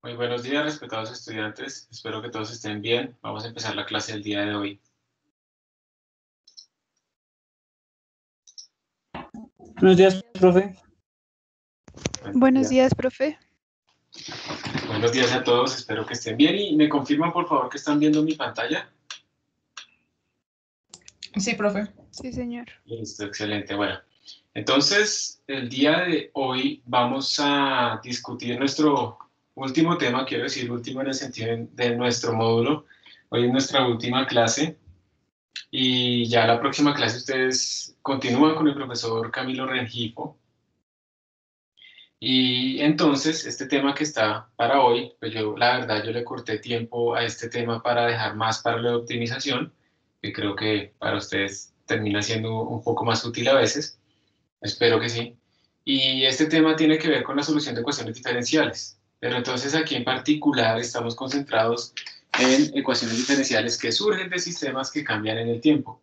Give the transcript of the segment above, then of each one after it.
Muy buenos días, respetados estudiantes. Espero que todos estén bien. Vamos a empezar la clase del día de hoy. Buenos días, profe. Buenos días, profe. Buenos días a todos, espero que estén bien. Y me confirman, por favor, que están viendo mi pantalla. Sí, profe. Sí, señor. Listo, excelente. Bueno, entonces, el día de hoy vamos a discutir nuestro último tema, quiero decir último en el sentido de nuestro módulo. Hoy es nuestra última clase y ya la próxima clase ustedes continúan con el profesor Camilo Rengifo. Y entonces, este tema que está para hoy, pues yo la verdad yo le corté tiempo a este tema para dejar más para la optimización, que creo que para ustedes termina siendo un poco más útil a veces. Espero que sí. Y este tema tiene que ver con la solución de ecuaciones diferenciales. Pero entonces aquí en particular estamos concentrados en ecuaciones diferenciales que surgen de sistemas que cambian en el tiempo.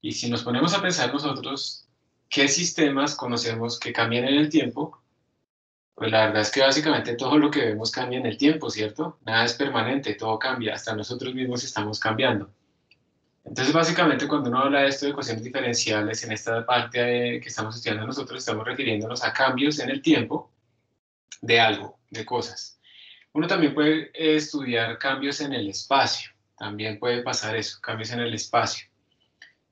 Y si nos ponemos a pensar nosotros qué sistemas conocemos que cambian en el tiempo, pues la verdad es que básicamente todo lo que vemos cambia en el tiempo, ¿cierto? Nada es permanente, todo cambia, hasta nosotros mismos estamos cambiando. Entonces, básicamente, cuando uno habla de esto de ecuaciones diferenciales, en esta parte que estamos estudiando nosotros, estamos refiriéndonos a cambios en el tiempo de algo, de cosas. Uno también puede estudiar cambios en el espacio, también puede pasar eso, cambios en el espacio.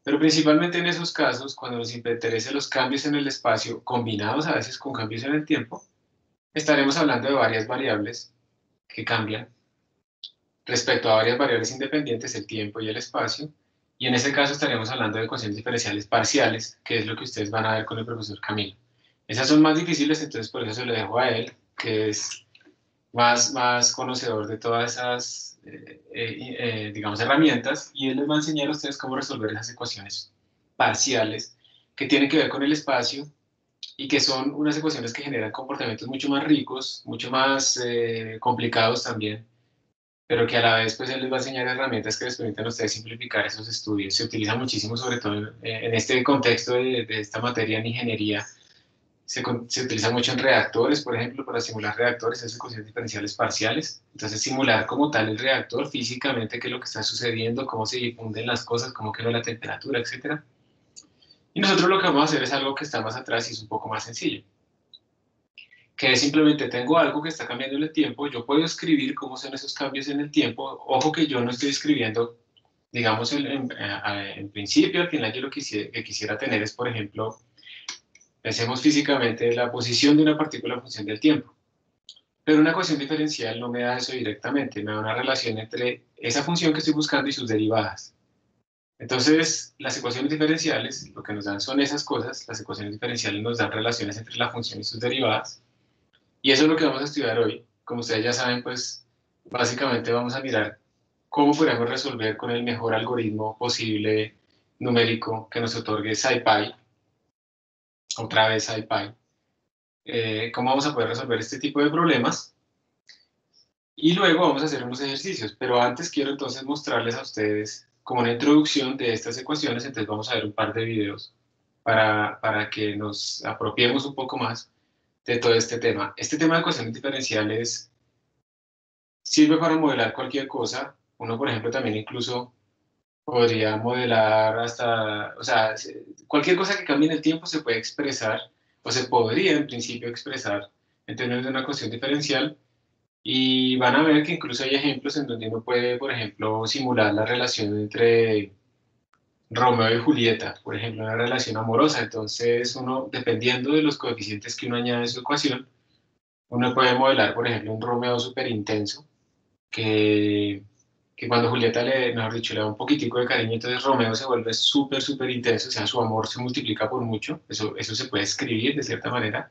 Pero principalmente en esos casos, cuando nos interesen los cambios en el espacio, combinados a veces con cambios en el tiempo, estaremos hablando de varias variables que cambian respecto a varias variables independientes, el tiempo y el espacio, y en ese caso estaremos hablando de ecuaciones diferenciales parciales, que es lo que ustedes van a ver con el profesor Camilo. Esas son más difíciles, entonces por eso se lo dejo a él, que es más, más conocedor de todas esas, eh, eh, eh, digamos, herramientas, y él les va a enseñar a ustedes cómo resolver esas ecuaciones parciales que tienen que ver con el espacio y que son unas ecuaciones que generan comportamientos mucho más ricos, mucho más complicados también, pero que a la vez pues él les va a enseñar herramientas que les permitan a ustedes simplificar esos estudios. Se utiliza muchísimo, sobre todo en, este contexto de, de, esta materia en ingeniería, se, se, utiliza mucho en reactores, por ejemplo, para simular reactores, esas ecuaciones diferenciales parciales. Entonces, simular como tal el reactor físicamente, qué es lo que está sucediendo, cómo se difunden las cosas, cómo queda la temperatura, etc. Y nosotros lo que vamos a hacer es algo que está más atrás y es un poco más sencillo. Que es simplemente tengo algo que está cambiando en el tiempo, yo puedo escribir cómo son esos cambios en el tiempo. Ojo que yo no estoy escribiendo, digamos, en, en principio, al final yo lo quisiera, que quisiera tener es, por ejemplo, Pensemos físicamente la posición de una partícula función del tiempo. Pero una ecuación diferencial no me da eso directamente, me da una relación entre esa función que estoy buscando y sus derivadas. Entonces, las ecuaciones diferenciales lo que nos dan son esas cosas, las ecuaciones diferenciales nos dan relaciones entre la función y sus derivadas, y eso es lo que vamos a estudiar hoy. Como ustedes ya saben, pues básicamente vamos a mirar cómo podemos resolver con el mejor algoritmo posible numérico que nos otorgue SciPy, otra vez IPy, eh, cómo vamos a poder resolver este tipo de problemas. Y luego vamos a hacer unos ejercicios, pero antes quiero entonces mostrarles a ustedes como una introducción de estas ecuaciones, entonces vamos a ver un par de videos para, para que nos apropiemos un poco más de todo este tema. Este tema de ecuaciones diferenciales sirve para modelar cualquier cosa. Uno, por ejemplo, también incluso podría modelar hasta, o sea, cualquier cosa que cambie en el tiempo se puede expresar, o se podría en principio expresar en términos de una ecuación diferencial, y van a ver que incluso hay ejemplos en donde uno puede, por ejemplo, simular la relación entre Romeo y Julieta, por ejemplo, una relación amorosa, entonces uno, dependiendo de los coeficientes que uno añade a su ecuación, uno puede modelar, por ejemplo, un Romeo súper intenso, que que cuando Julieta le, mejor dicho, le da un poquitico de cariño, entonces Romeo se vuelve súper, súper intenso, o sea, su amor se multiplica por mucho, eso, eso se puede escribir de cierta manera.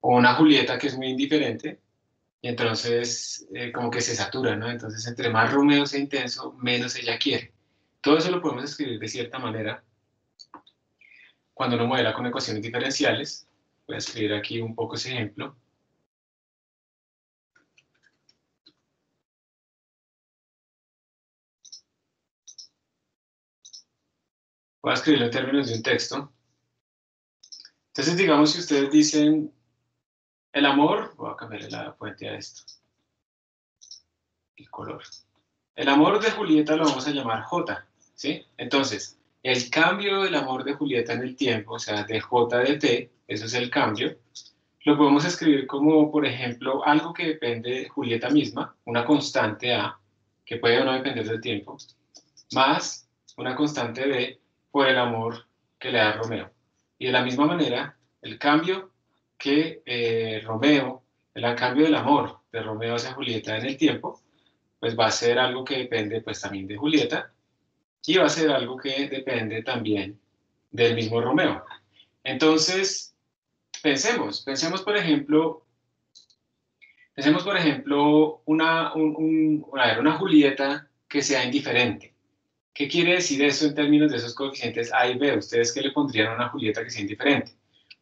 O una Julieta que es muy indiferente, y entonces eh, como que se satura, ¿no? Entonces entre más Romeo sea intenso, menos ella quiere. Todo eso lo podemos escribir de cierta manera. Cuando uno modela con ecuaciones diferenciales, voy a escribir aquí un poco ese ejemplo. Voy a escribirlo en términos de un texto. Entonces, digamos, si ustedes dicen, el amor, voy a cambiar la fuente a esto, el color. El amor de Julieta lo vamos a llamar J, ¿sí? Entonces, el cambio del amor de Julieta en el tiempo, o sea, de J de T, eso es el cambio, lo podemos escribir como, por ejemplo, algo que depende de Julieta misma, una constante A, que puede o no depender del tiempo, más una constante B por el amor que le da Romeo. Y de la misma manera, el cambio que eh, Romeo, el cambio del amor de Romeo hacia Julieta en el tiempo, pues va a ser algo que depende pues también de Julieta y va a ser algo que depende también del mismo Romeo. Entonces, pensemos, pensemos por ejemplo, pensemos por ejemplo una, una Julieta que sea indiferente. ¿Qué quiere decir eso en términos de esos coeficientes A y B? ¿Ustedes qué le pondrían a una Julieta que sea indiferente?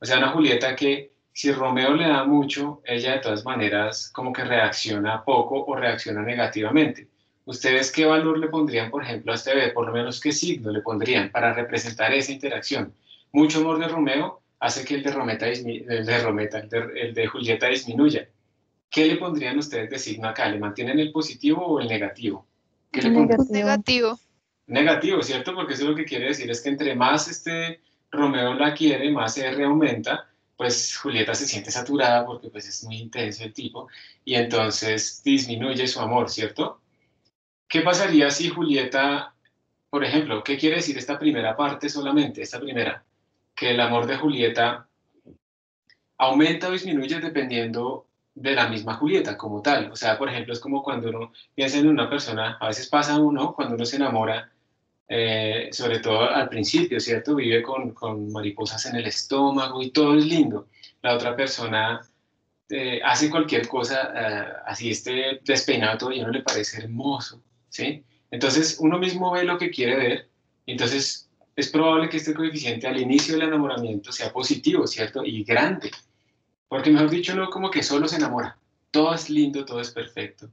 O sea, una Julieta que si Romeo le da mucho, ella de todas maneras como que reacciona poco o reacciona negativamente. ¿Ustedes qué valor le pondrían, por ejemplo, a este B? Por lo menos qué signo le pondrían para representar esa interacción. Mucho amor de Romeo hace que el de, Rometa, el de, Rometa, el de Julieta disminuya. ¿Qué le pondrían ustedes de signo acá? ¿Le mantienen el positivo o el negativo? ¿Qué le negativo. Negativo ¿cierto? Porque eso lo que quiere decir es que entre más este Romeo la quiere, más R aumenta, pues Julieta se siente saturada porque pues es muy intenso el tipo y entonces disminuye su amor, ¿cierto? ¿Qué pasaría si Julieta, por ejemplo, qué quiere decir esta primera parte solamente, esta primera? Que el amor de Julieta aumenta o disminuye dependiendo de la misma Julieta como tal. O sea, por ejemplo, es como cuando uno piensa en una persona, a veces pasa uno, cuando uno se enamora, eh, sobre todo al principio, ¿cierto? Vive con, con, mariposas en el estómago y todo es lindo. La otra persona eh, hace cualquier cosa, eh, así esté despeinado todo y a uno le parece hermoso, ¿sí? Entonces uno mismo ve lo que quiere ver, entonces es probable que este coeficiente al inicio del enamoramiento sea positivo, ¿cierto? Y grande, porque mejor dicho, uno como que solo se enamora, todo es lindo, todo es perfecto.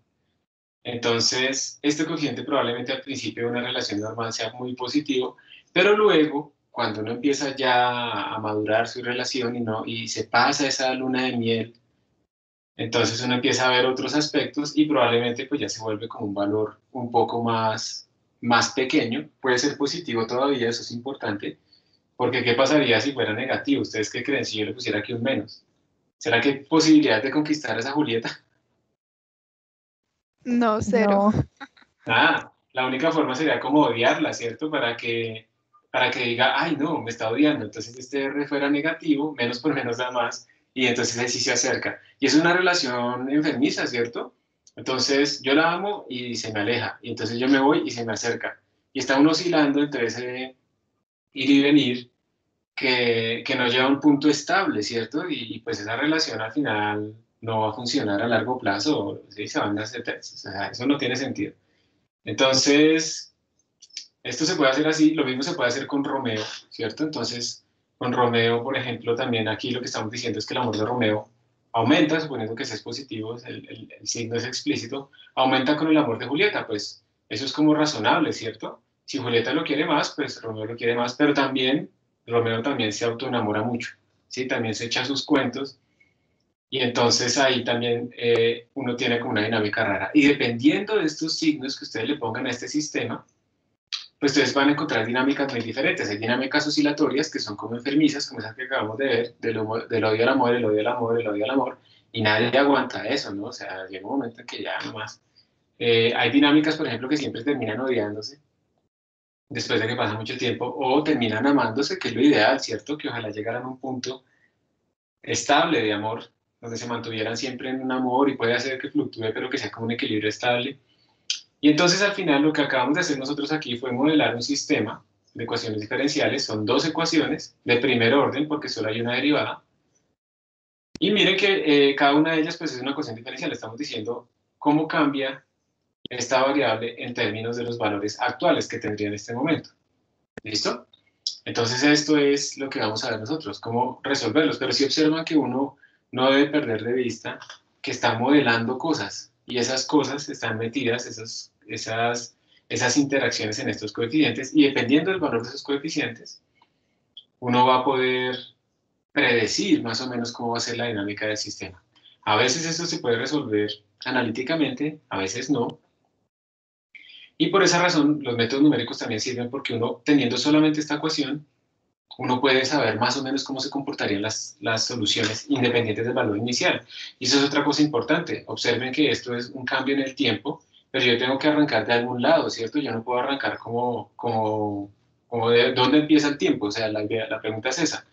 Entonces, este coeficiente probablemente al principio de una relación normal sea muy positivo, pero luego, cuando uno empieza ya a madurar su relación y, no, y se pasa esa luna de miel, entonces uno empieza a ver otros aspectos y probablemente pues ya se vuelve como un valor un poco más, más pequeño. Puede ser positivo todavía, eso es importante, porque ¿qué pasaría si fuera negativo? ¿Ustedes qué creen si yo le pusiera aquí un menos? ¿Será que hay posibilidad de conquistar a esa Julieta? No, cero. Ah, la única forma sería como odiarla, ¿cierto? Para que, para que diga, ay, no, me está odiando. Entonces este R fuera negativo, menos por menos da más, y entonces ahí sí se acerca. Y es una relación enfermiza, ¿cierto? Entonces yo la amo y se me aleja, y entonces yo me voy y se me acerca. Y está uno oscilando entre ese ir y venir que, que nos lleva a un punto estable, ¿cierto? Y, y pues esa relación al final no va a funcionar a largo plazo, ¿sí? se van a hacer, o sea, eso no tiene sentido. Entonces, esto se puede hacer así, lo mismo se puede hacer con Romeo, ¿cierto? Entonces, con Romeo, por ejemplo, también aquí lo que estamos diciendo es que el amor de Romeo aumenta, suponiendo que es positivo, el, el, el signo es explícito, aumenta con el amor de Julieta, pues eso es como razonable, ¿cierto? Si Julieta lo quiere más, pues Romeo lo quiere más, pero también Romeo también se autoenamora mucho, ¿sí? También se echa sus cuentos y entonces ahí también eh, uno tiene como una dinámica rara. Y dependiendo de estos signos que ustedes le pongan a este sistema, pues ustedes van a encontrar dinámicas muy diferentes. Hay dinámicas oscilatorias que son como enfermizas, como esas que acabamos de ver, del, del odio al amor, el odio al amor, el odio al amor, y nadie aguanta eso, ¿no? O sea, llega un momento en que ya no más. Eh, hay dinámicas, por ejemplo, que siempre terminan odiándose después de que pasa mucho tiempo, o terminan amándose, que es lo ideal, ¿cierto? Que ojalá llegaran a un punto estable de amor donde se mantuvieran siempre en un amor y puede hacer que fluctúe, pero que sea como un equilibrio estable. Y entonces al final lo que acabamos de hacer nosotros aquí fue modelar un sistema de ecuaciones diferenciales, son dos ecuaciones de primer orden porque solo hay una derivada. Y miren que eh, cada una de ellas pues es una ecuación diferencial, estamos diciendo cómo cambia esta variable en términos de los valores actuales que tendría en este momento. ¿Listo? Entonces esto es lo que vamos a ver nosotros, cómo resolverlos. Pero si observan que uno no debe perder de vista que está modelando cosas y esas cosas están metidas, esas, esas, esas interacciones en estos coeficientes y dependiendo del valor de esos coeficientes, uno va a poder predecir más o menos cómo va a ser la dinámica del sistema. A veces esto se puede resolver analíticamente, a veces no. Y por esa razón los métodos numéricos también sirven porque uno, teniendo solamente esta ecuación, uno puede saber más o menos cómo se comportarían las, las soluciones independientes del valor inicial. Y eso es otra cosa importante. Observen que esto es un cambio en el tiempo, pero yo tengo que arrancar de algún lado, ¿cierto? Yo no puedo arrancar como, como, como de dónde empieza el tiempo. O sea, la, la pregunta es esa.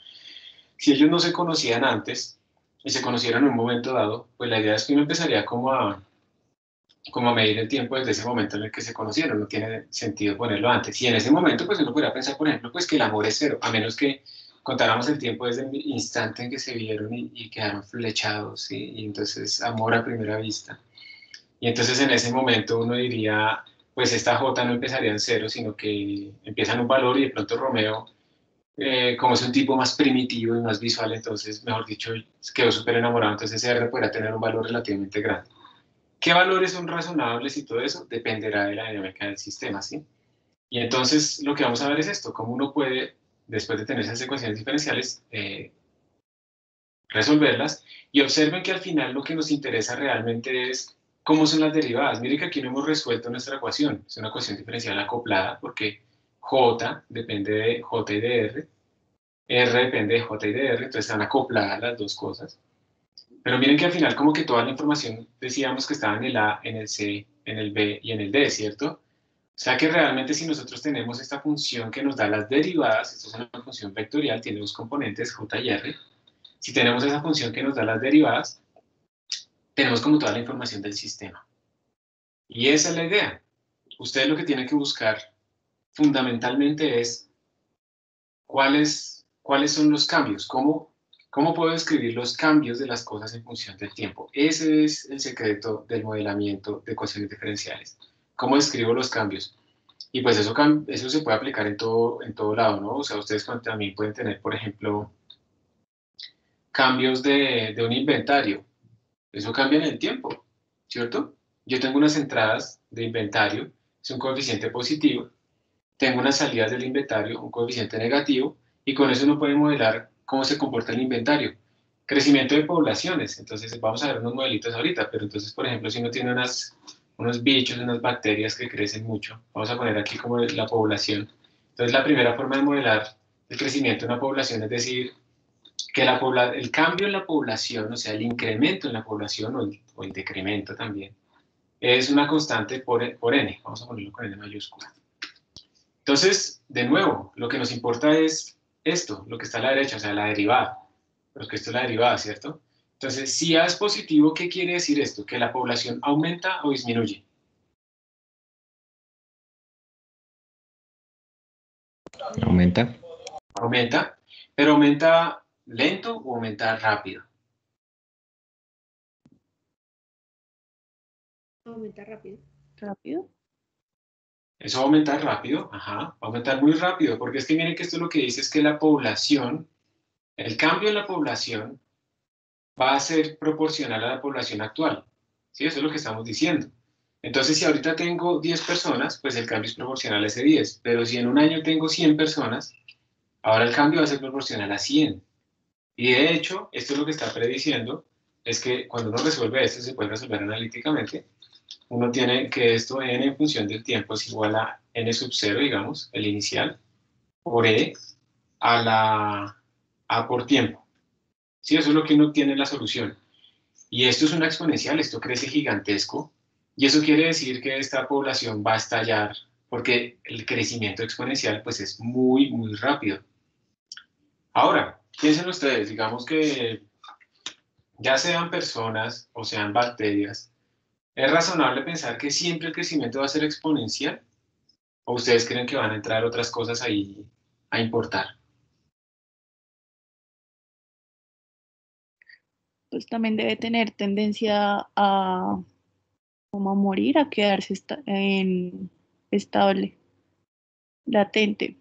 Si ellos no se conocían antes y se conocieron en un momento dado, pues la idea es que uno empezaría como a, como medir el tiempo desde ese momento en el que se conocieron, no tiene sentido ponerlo antes. Y en ese momento, pues uno podría pensar, por ejemplo, pues que el amor es cero, a menos que contáramos el tiempo desde el instante en que se vieron y, quedaron flechados, y entonces amor a primera vista. Y entonces en ese momento uno diría, pues esta J no empezaría en cero, sino que empieza en un valor y de pronto Romeo, eh, como es un tipo más primitivo y más visual, entonces, mejor dicho, quedó súper enamorado, entonces R podría tener un valor relativamente grande. ¿Qué valores son razonables y todo eso? Dependerá de la dinámica del sistema, ¿sí? Y entonces lo que vamos a ver es esto, cómo uno puede, después de tener esas ecuaciones diferenciales, eh, resolverlas. Y observen que al final lo que nos interesa realmente es cómo son las derivadas. Miren que aquí no hemos resuelto nuestra ecuación. Es una ecuación diferencial acoplada porque J depende de J y de R, R depende de J y de R, entonces están acopladas las dos cosas. Pero miren que al final como que toda la información decíamos que estaba en el A, en el C, en el B y en el D, ¿cierto? O sea que realmente si nosotros tenemos esta función que nos da las derivadas, esto es una función vectorial, tiene dos componentes, J y R, si tenemos esa función que nos da las derivadas, tenemos como toda la información del sistema. Y esa es la idea. Ustedes lo que tienen que buscar fundamentalmente es cuáles, cuáles son los cambios, cómo ¿Cómo puedo describir los cambios de las cosas en función del tiempo? Ese es el secreto del modelamiento de ecuaciones diferenciales. ¿Cómo describo los cambios? Y pues eso, eso se puede aplicar en todo, en todo lado, ¿no? O sea, ustedes también pueden tener, por ejemplo, cambios de, de un inventario. Eso cambia en el tiempo, ¿cierto? Yo tengo unas entradas de inventario, es un coeficiente positivo. Tengo unas salidas del inventario, un coeficiente negativo. Y con eso uno puede modelar cómo se comporta el inventario. Crecimiento de poblaciones, entonces vamos a ver unos modelitos ahorita, pero entonces, por ejemplo, si uno tiene unas, unos bichos, unas bacterias que crecen mucho, vamos a poner aquí como la población. Entonces, la primera forma de modelar el crecimiento de una población es decir, que la el cambio en la población, o sea, el incremento en la población o el, o el decremento también, es una constante por, por n. Vamos a ponerlo con n mayúscula. Entonces, de nuevo, lo que nos importa es esto, lo que está a la derecha, o sea, la derivada. Pero que esto es la derivada, ¿cierto? Entonces, si A es positivo, ¿qué quiere decir esto? ¿Que la población aumenta o disminuye? Aumenta. Aumenta, pero aumenta lento o aumenta rápido. Aumenta rápido. ¿Rápido? Eso va a aumentar rápido, ajá, va a aumentar muy rápido, porque es que miren que esto lo que dice es que la población, el cambio en la población va a ser proporcional a la población actual. ¿Sí? Eso es lo que estamos diciendo. Entonces, si ahorita tengo 10 personas, pues el cambio es proporcional a ese 10. Pero si en un año tengo 100 personas, ahora el cambio va a ser proporcional a 100. Y de hecho, esto es lo que está prediciendo, es que cuando uno resuelve esto, se puede resolver analíticamente, uno tiene que esto en función del tiempo es igual a n sub 0, digamos, el inicial, por e a la a por tiempo. Sí, eso es lo que uno tiene en la solución. Y esto es una exponencial, esto crece gigantesco, y eso quiere decir que esta población va a estallar, porque el crecimiento exponencial pues es muy, muy rápido. Ahora, piensen ustedes, digamos que ya sean personas o sean bacterias, ¿Es razonable pensar que siempre el crecimiento va a ser exponencial? ¿O ustedes creen que van a entrar otras cosas ahí a importar? Pues también debe tener tendencia a, como a morir, a quedarse en estable, latente.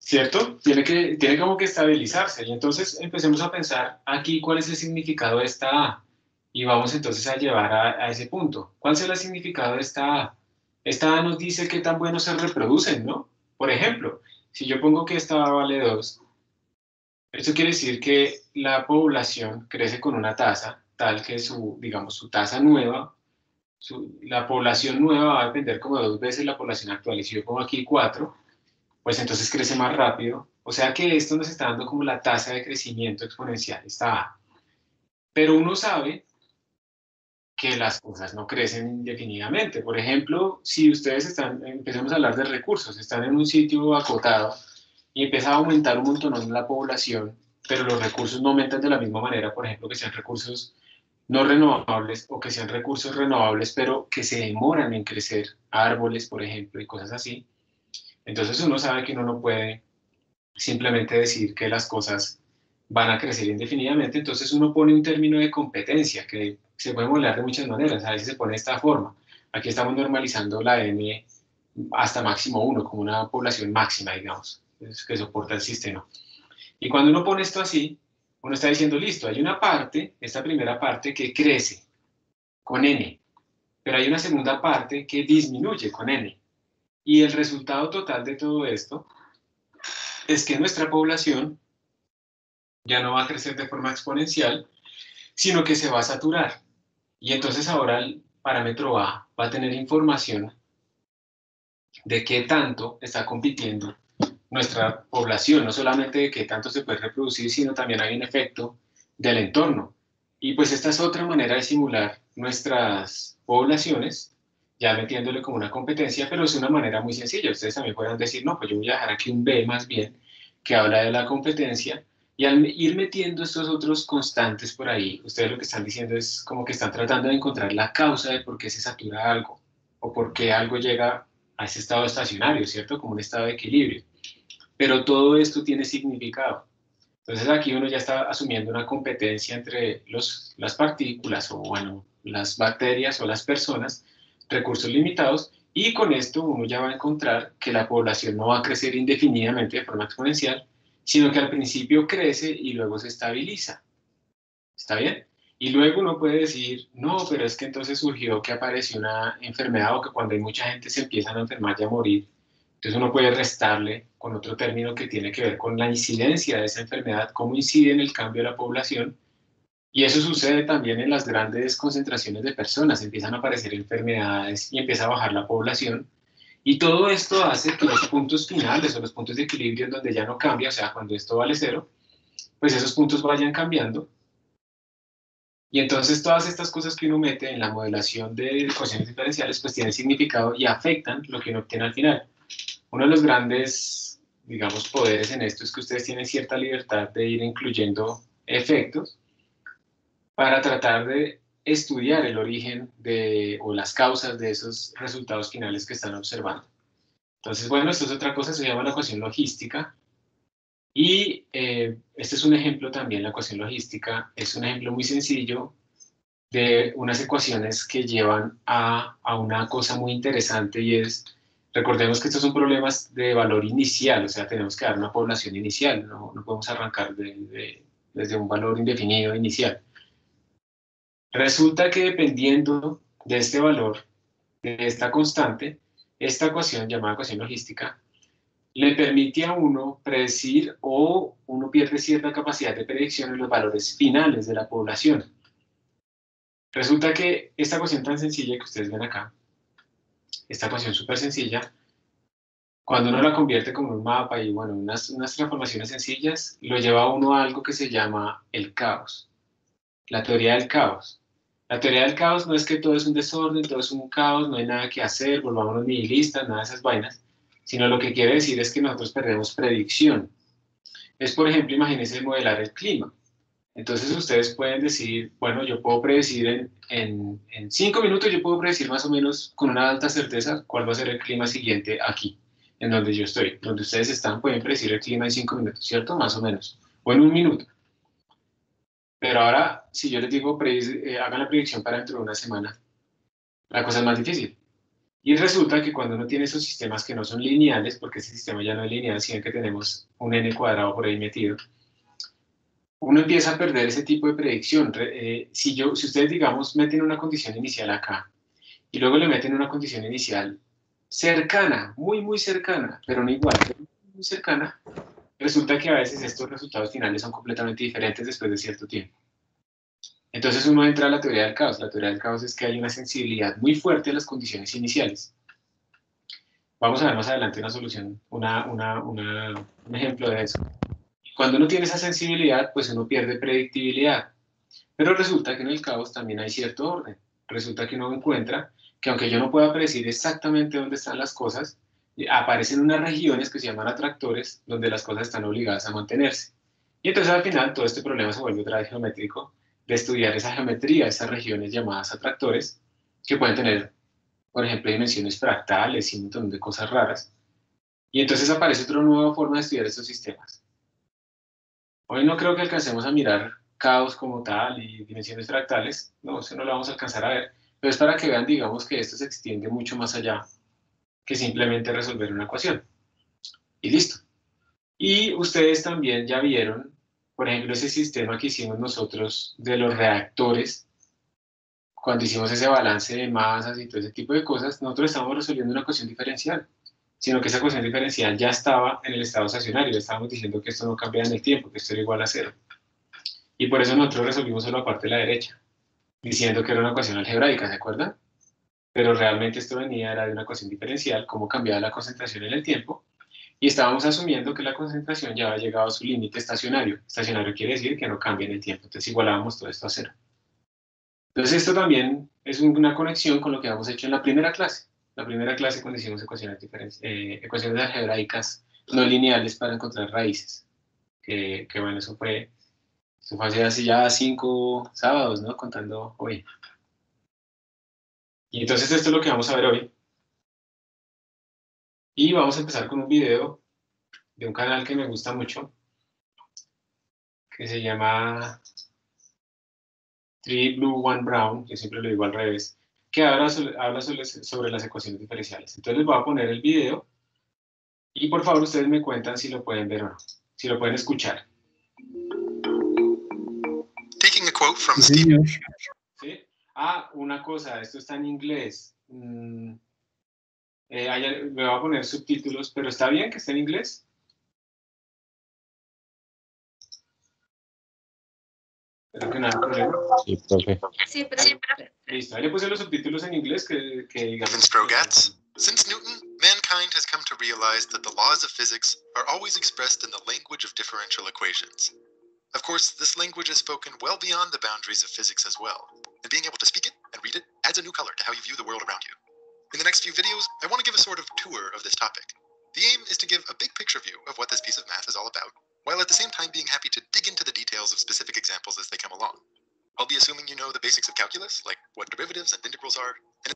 ¿Cierto? Tiene, que, tiene como que estabilizarse. Y entonces empecemos a pensar aquí cuál es el significado de esta A y vamos entonces a llevar a, ese punto. ¿Cuál es el significado de esta A? Esta A nos dice qué tan buenos se reproducen, ¿no? Por ejemplo, si yo pongo que esta A vale 2, esto quiere decir que la población crece con una tasa tal que su, digamos, su tasa nueva, la población nueva va a depender como dos veces la población actual. Y si yo pongo aquí 4, pues entonces crece más rápido. O sea que esto nos está dando como la tasa de crecimiento exponencial, está A. Pero uno sabe que las cosas no crecen indefinidamente. Por ejemplo, si ustedes están, empecemos a hablar de recursos, están en un sitio acotado y empieza a aumentar un montón la población, pero los recursos no aumentan de la misma manera, por ejemplo, que sean recursos no renovables o que sean recursos renovables, pero que se demoran en crecer, árboles, por ejemplo, y cosas así. Entonces uno sabe que uno no puede simplemente decir que las cosas van a crecer indefinidamente, entonces uno pone un término de competencia que se puede modelar de muchas maneras, a veces se pone de esta forma. Aquí estamos normalizando la N hasta máximo 1, como una población máxima, digamos, que soporta el sistema. Y cuando uno pone esto así, uno está diciendo, listo, hay una parte, esta primera parte que crece con n, pero hay una segunda parte que disminuye con n. Y el resultado total de todo esto es que nuestra población ya no va a crecer de forma exponencial, sino que se va a saturar. Y entonces ahora el parámetro A va a tener información de qué tanto está compitiendo nuestra población, no solamente de qué tanto se puede reproducir, sino también hay un efecto del entorno. Y pues esta es otra manera de simular nuestras poblaciones, ya metiéndole como una competencia, pero es una manera muy sencilla. Ustedes también pueden decir, no, pues yo voy a dejar aquí un B más bien, que habla de la competencia, y al ir metiendo estos otros constantes por ahí, ustedes lo que están diciendo es como que están tratando de encontrar la causa de por qué se satura algo o por qué algo llega a ese estado estacionario, ¿cierto? Como un estado de equilibrio. Pero todo esto tiene significado. Entonces aquí uno ya está asumiendo una competencia entre los, las partículas o bueno, las bacterias o las personas, recursos limitados, y con esto uno ya va a encontrar que la población no va a crecer indefinidamente de forma exponencial, sino que al principio crece y luego se estabiliza. ¿Está bien? Y luego uno puede decir, no, pero es que entonces surgió que apareció una enfermedad o que cuando hay mucha gente se empiezan a enfermar y a morir. Entonces uno puede restarle con otro término que tiene que ver con la incidencia de esa enfermedad, cómo incide en el cambio de la población. Y eso sucede también en las grandes concentraciones de personas. Empiezan a aparecer enfermedades y empieza a bajar la población y todo esto hace que los puntos finales o los puntos de equilibrio en donde ya no cambia, o sea, cuando esto vale cero, pues esos puntos vayan cambiando. Y entonces todas estas cosas que uno mete en la modelación de ecuaciones diferenciales pues tienen significado y afectan lo que uno obtiene al final. Uno de los grandes, digamos, poderes en esto es que ustedes tienen cierta libertad de ir incluyendo efectos para tratar de estudiar el origen de, o las causas de esos resultados finales que están observando. Entonces, bueno, esto es otra cosa, se llama la ecuación logística. Y eh, este es un ejemplo también, la ecuación logística, es un ejemplo muy sencillo de unas ecuaciones que llevan a, a una cosa muy interesante y es, recordemos que estos son problemas de valor inicial, o sea, tenemos que dar una población inicial, no, no podemos arrancar desde un valor indefinido inicial. Resulta que dependiendo de este valor, de esta constante, esta ecuación llamada ecuación logística, le permite a uno predecir o uno pierde cierta capacidad de predicción en los valores finales de la población. Resulta que esta ecuación tan sencilla que ustedes ven acá, esta ecuación súper sencilla, cuando uno la convierte como un mapa y bueno, unas, unas transformaciones sencillas, lo lleva a uno a algo que se llama el caos, la teoría del caos. La teoría del caos no es que todo es un desorden, todo es un caos, no hay nada que hacer, volvámonos nihilistas, nada de esas vainas, sino lo que quiere decir es que nosotros perdemos predicción. Es, por ejemplo, imagínense modelar el clima. Entonces ustedes pueden decir, bueno, yo puedo predecir en, en, en, cinco minutos, yo puedo predecir más o menos con una alta certeza cuál va a ser el clima siguiente aquí, en donde yo estoy. Donde ustedes están, pueden predecir el clima en cinco minutos, ¿cierto? Más o menos. O en un minuto. Pero ahora, si yo les digo, eh, hagan la predicción para dentro de una semana, la cosa es más difícil. Y resulta que cuando uno tiene esos sistemas que no son lineales, porque ese sistema ya no es lineal, sino que tenemos un n cuadrado por ahí metido, uno empieza a perder ese tipo de predicción. Eh, si, yo, si ustedes, digamos, meten una condición inicial acá y luego le meten una condición inicial cercana, muy, muy cercana, pero no igual, muy cercana, resulta que a veces estos resultados finales son completamente diferentes después de cierto tiempo. Entonces uno entra a la teoría del caos. La teoría del caos es que hay una sensibilidad muy fuerte a las condiciones iniciales. Vamos a ver más adelante una solución, una, una, un ejemplo de eso. Cuando uno tiene esa sensibilidad, pues uno pierde predictibilidad. Pero resulta que en el caos también hay cierto orden. Resulta que uno encuentra que aunque yo no pueda predecir exactamente dónde están las cosas, aparecen unas regiones que se llaman atractores, donde las cosas están obligadas a mantenerse. Y entonces al final todo este problema se vuelve otra vez geométrico, de estudiar esa geometría, esas regiones llamadas atractores, que pueden tener, por ejemplo, dimensiones fractales y un montón de cosas raras. Y entonces aparece otra nueva forma de estudiar estos sistemas. Hoy no creo que alcancemos a mirar caos como tal y dimensiones fractales, no, eso no lo vamos a alcanzar a ver, pero es para que vean, digamos, que esto se extiende mucho más allá que simplemente resolver una ecuación. Y listo. Y ustedes también ya vieron, por ejemplo, ese sistema que hicimos nosotros de los reactores, cuando hicimos ese balance de masas y todo ese tipo de cosas, nosotros estábamos resolviendo una ecuación diferencial, sino que esa ecuación diferencial ya estaba en el estado estacionario, estábamos diciendo que esto no cambia en el tiempo, que esto era igual a cero. Y por eso nosotros resolvimos solo la parte de la derecha, diciendo que era una ecuación algebraica, ¿se acuerdan? Pero realmente esto venía era de una ecuación diferencial, cómo cambiaba la concentración en el tiempo, y estábamos asumiendo que la concentración ya había llegado a su límite estacionario. Estacionario quiere decir que no cambia en el tiempo, entonces igualábamos todo esto a cero. Entonces esto también es una conexión con lo que habíamos hecho en la primera clase. La primera clase cuando hicimos ecuaciones, eh, ecuaciones algebraicas no lineales para encontrar raíces. Que, que bueno, eso fue eso fue hace ya cinco sábados, ¿no? Contando hoy. Y entonces esto es lo que vamos a ver hoy. Y vamos a empezar con un video de un canal que me gusta mucho, que se llama Three Blue, One Brown, yo siempre lo digo al revés, que habla sobre, habla sobre las ecuaciones diferenciales. Entonces les voy a poner el video y por favor ustedes me cuentan si lo pueden ver o no, si lo pueden escuchar. ¿Sí? Ah, una cosa, esto está en inglés. Mm, eh, me voy a poner subtítulos, pero ¿está bien que esté en inglés? Espero que nada problema. Sí, profe. Sí, pero... Listo, ahí le puse los subtítulos en inglés que, que digamos... Since Newton, mankind has come to realize that the laws of physics are always expressed in the language of differential equations. Of course, this language is spoken well beyond the boundaries of physics as well, and being able to speak it and read it adds a new color to how you view the world around you. In the next few videos, I want to give a sort of tour of this topic. The aim is to give a big picture view of what this piece of math is all about, while at the same time being happy to dig into the details of specific examples as they come along. I'll be assuming you know the basics of calculus, like what derivatives and integrals are, and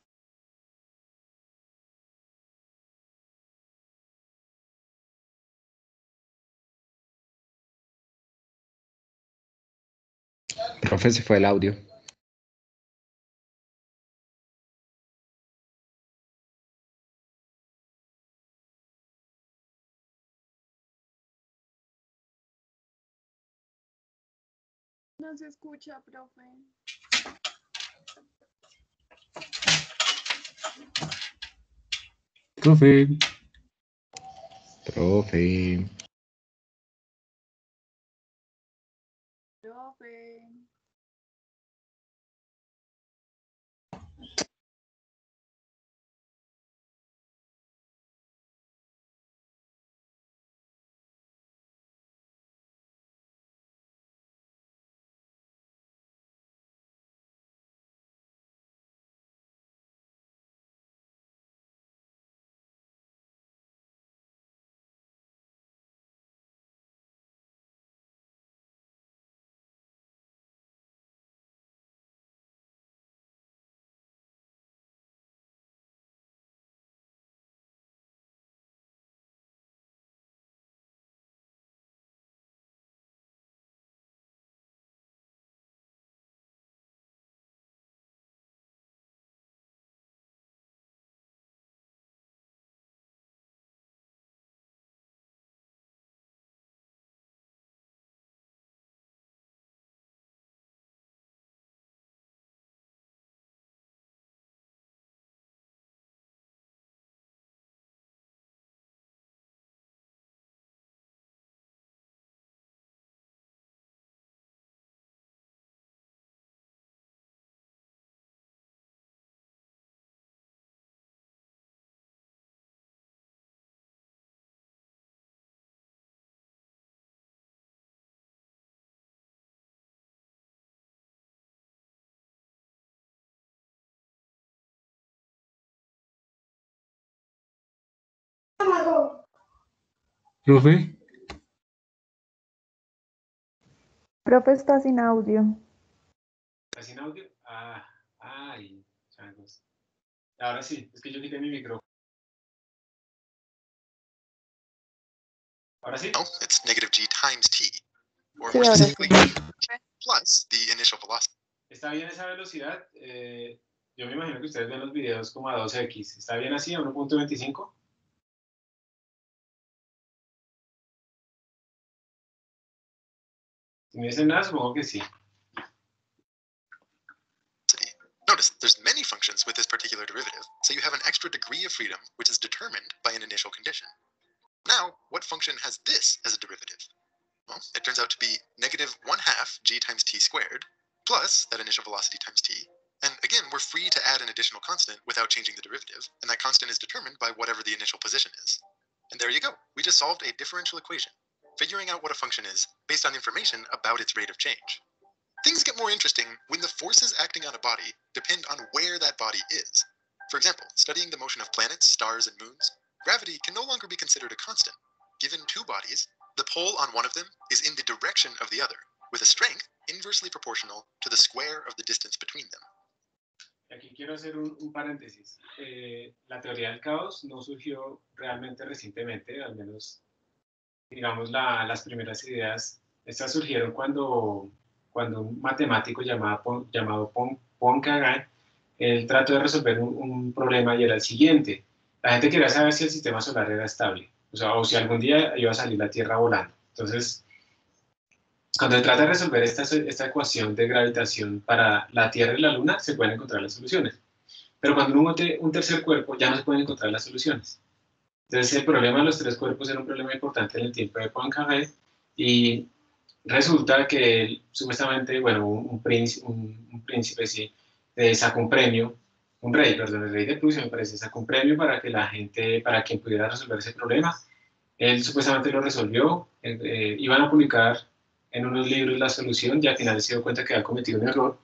Profe, se fue el audio. No se escucha, profe. Profe, Profe. Profe, Profe está sin audio. ¿Está sin audio? Ah, ay, changos. Ahora sí, es que yo quité mi micrófono. Ahora sí. No, it's negative g times t, or Sí, more specifically, plus the initial velocity. ¿Está bien esa velocidad? Eh, yo me imagino que ustedes ven los videos como a 2x. ¿Está bien así, a 1.25? Sí. Notice there's many functions with this particular derivative, so you have an extra degree of freedom which is determined by an initial condition. Now, what function has this as a derivative? Well, it turns out to be negative 1 half g times t squared plus that initial velocity times t. And again, we're free to add an additional constant without changing the derivative, and that constant is determined by whatever the initial position is. And there you go. We just solved a differential equation, figuring out what a function is based on information about its rate of change. Things get more interesting when the forces acting on a body depend on where that body is. For example, studying the motion of planets, stars, and moons, gravity can no longer be considered a constant. Given two bodies, the pole on one of them is in the direction of the other, with a strength inversely proportional to the square of the distance between them. Aquí quiero hacer un, un paréntesis. Eh, la teoría del caos no surgió realmente recientemente, al menos, digamos, la- las primeras ideas. Estas surgieron cuando, cuando un matemático llamado, llamado Poincaré, él trató de resolver un, problema y era el siguiente. La gente quería saber si el sistema solar era estable, o sea, o si algún día iba a salir la Tierra volando. Entonces, cuando se trata de resolver esta, esta ecuación de gravitación para la Tierra y la Luna, se pueden encontrar las soluciones. Pero cuando uno mete un tercer cuerpo, ya no se pueden encontrar las soluciones. Entonces, el problema de los tres cuerpos era un problema importante en el tiempo de Poincaré y resulta que él, supuestamente, bueno, un, príncipe, un, un príncipe sí, eh, sacó un premio, un rey, perdón, el rey de Prusia, me parece, sacó un premio para que la gente, para quien pudiera resolver ese problema. Él supuestamente lo resolvió, eh, eh, iban a publicar en unos libros la solución y al final se dio cuenta que había cometido un error.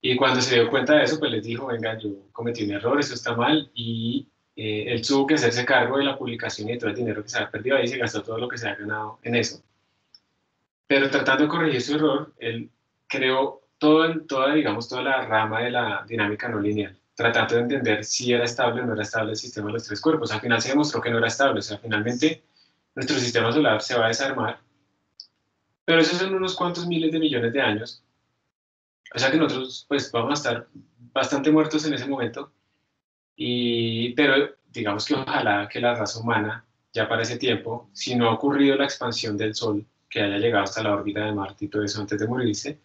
Y cuando se dio cuenta de eso, pues les dijo, venga, yo cometí un error, eso está mal, y eh, él tuvo que hacerse cargo de la publicación y de todo el dinero que se había perdido ahí, se gastó todo lo que se había ganado en eso. Pero tratando de corregir su error, él creó todo, toda, digamos, toda la rama de la dinámica no lineal, tratando de entender si era estable o no era estable el sistema de los tres cuerpos. Al final se demostró que no era estable, o sea, finalmente nuestro sistema solar se va a desarmar, pero esos son unos cuantos miles de millones de años, o sea que nosotros pues vamos a estar bastante muertos en ese momento, y, pero digamos que ojalá que la raza humana ya para ese tiempo, si no ha ocurrido la expansión del Sol, que haya llegado hasta la órbita de Marte y todo eso antes de morirse,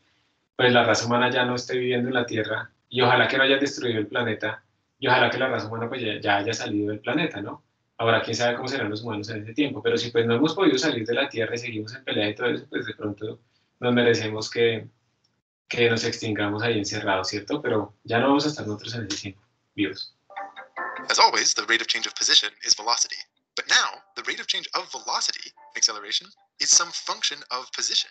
pues la raza humana ya no esté viviendo en la Tierra y ojalá que no haya destruido el planeta y ojalá que la raza humana pues ya, ya haya salido del planeta, ¿no? Ahora, quién sabe cómo serán los humanos en ese tiempo, pero si pues no hemos podido salir de la Tierra y seguimos en pelea y todo eso, pues de pronto nos merecemos que, que nos extingamos ahí encerrados, ¿cierto? Pero ya no vamos a estar nosotros en ese tiempo vivos. As always, the rate of change of position is velocity. But now, the rate of change of velocity, acceleration, is some function of position.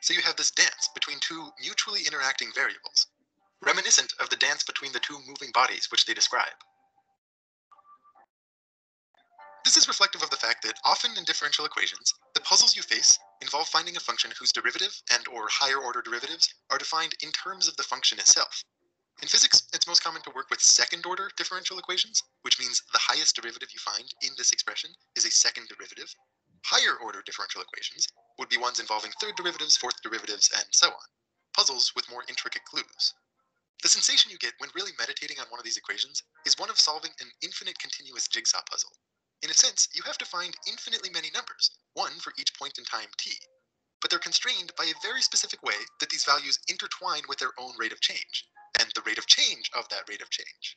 So you have this dance between two mutually interacting variables, reminiscent of the dance between the two moving bodies which they describe. This is reflective of the fact that often in differential equations, the puzzles you face involve finding a function whose derivative and or higher order derivatives are defined in terms of the function itself. In physics, it's most common to work with second order differential equations, which means the highest derivative you find in this expression is a second derivative. Higher order differential equations would be ones involving third derivatives, fourth derivatives, and so on. Puzzles with more intricate clues. The sensation you get when really meditating on one of these equations is one of solving an infinite continuous jigsaw puzzle. In a sense, you have to find infinitely many numbers, one for each point in time t. But they're constrained by a very specific way that these values intertwine with their own rate of change, and the rate of change of that rate of change.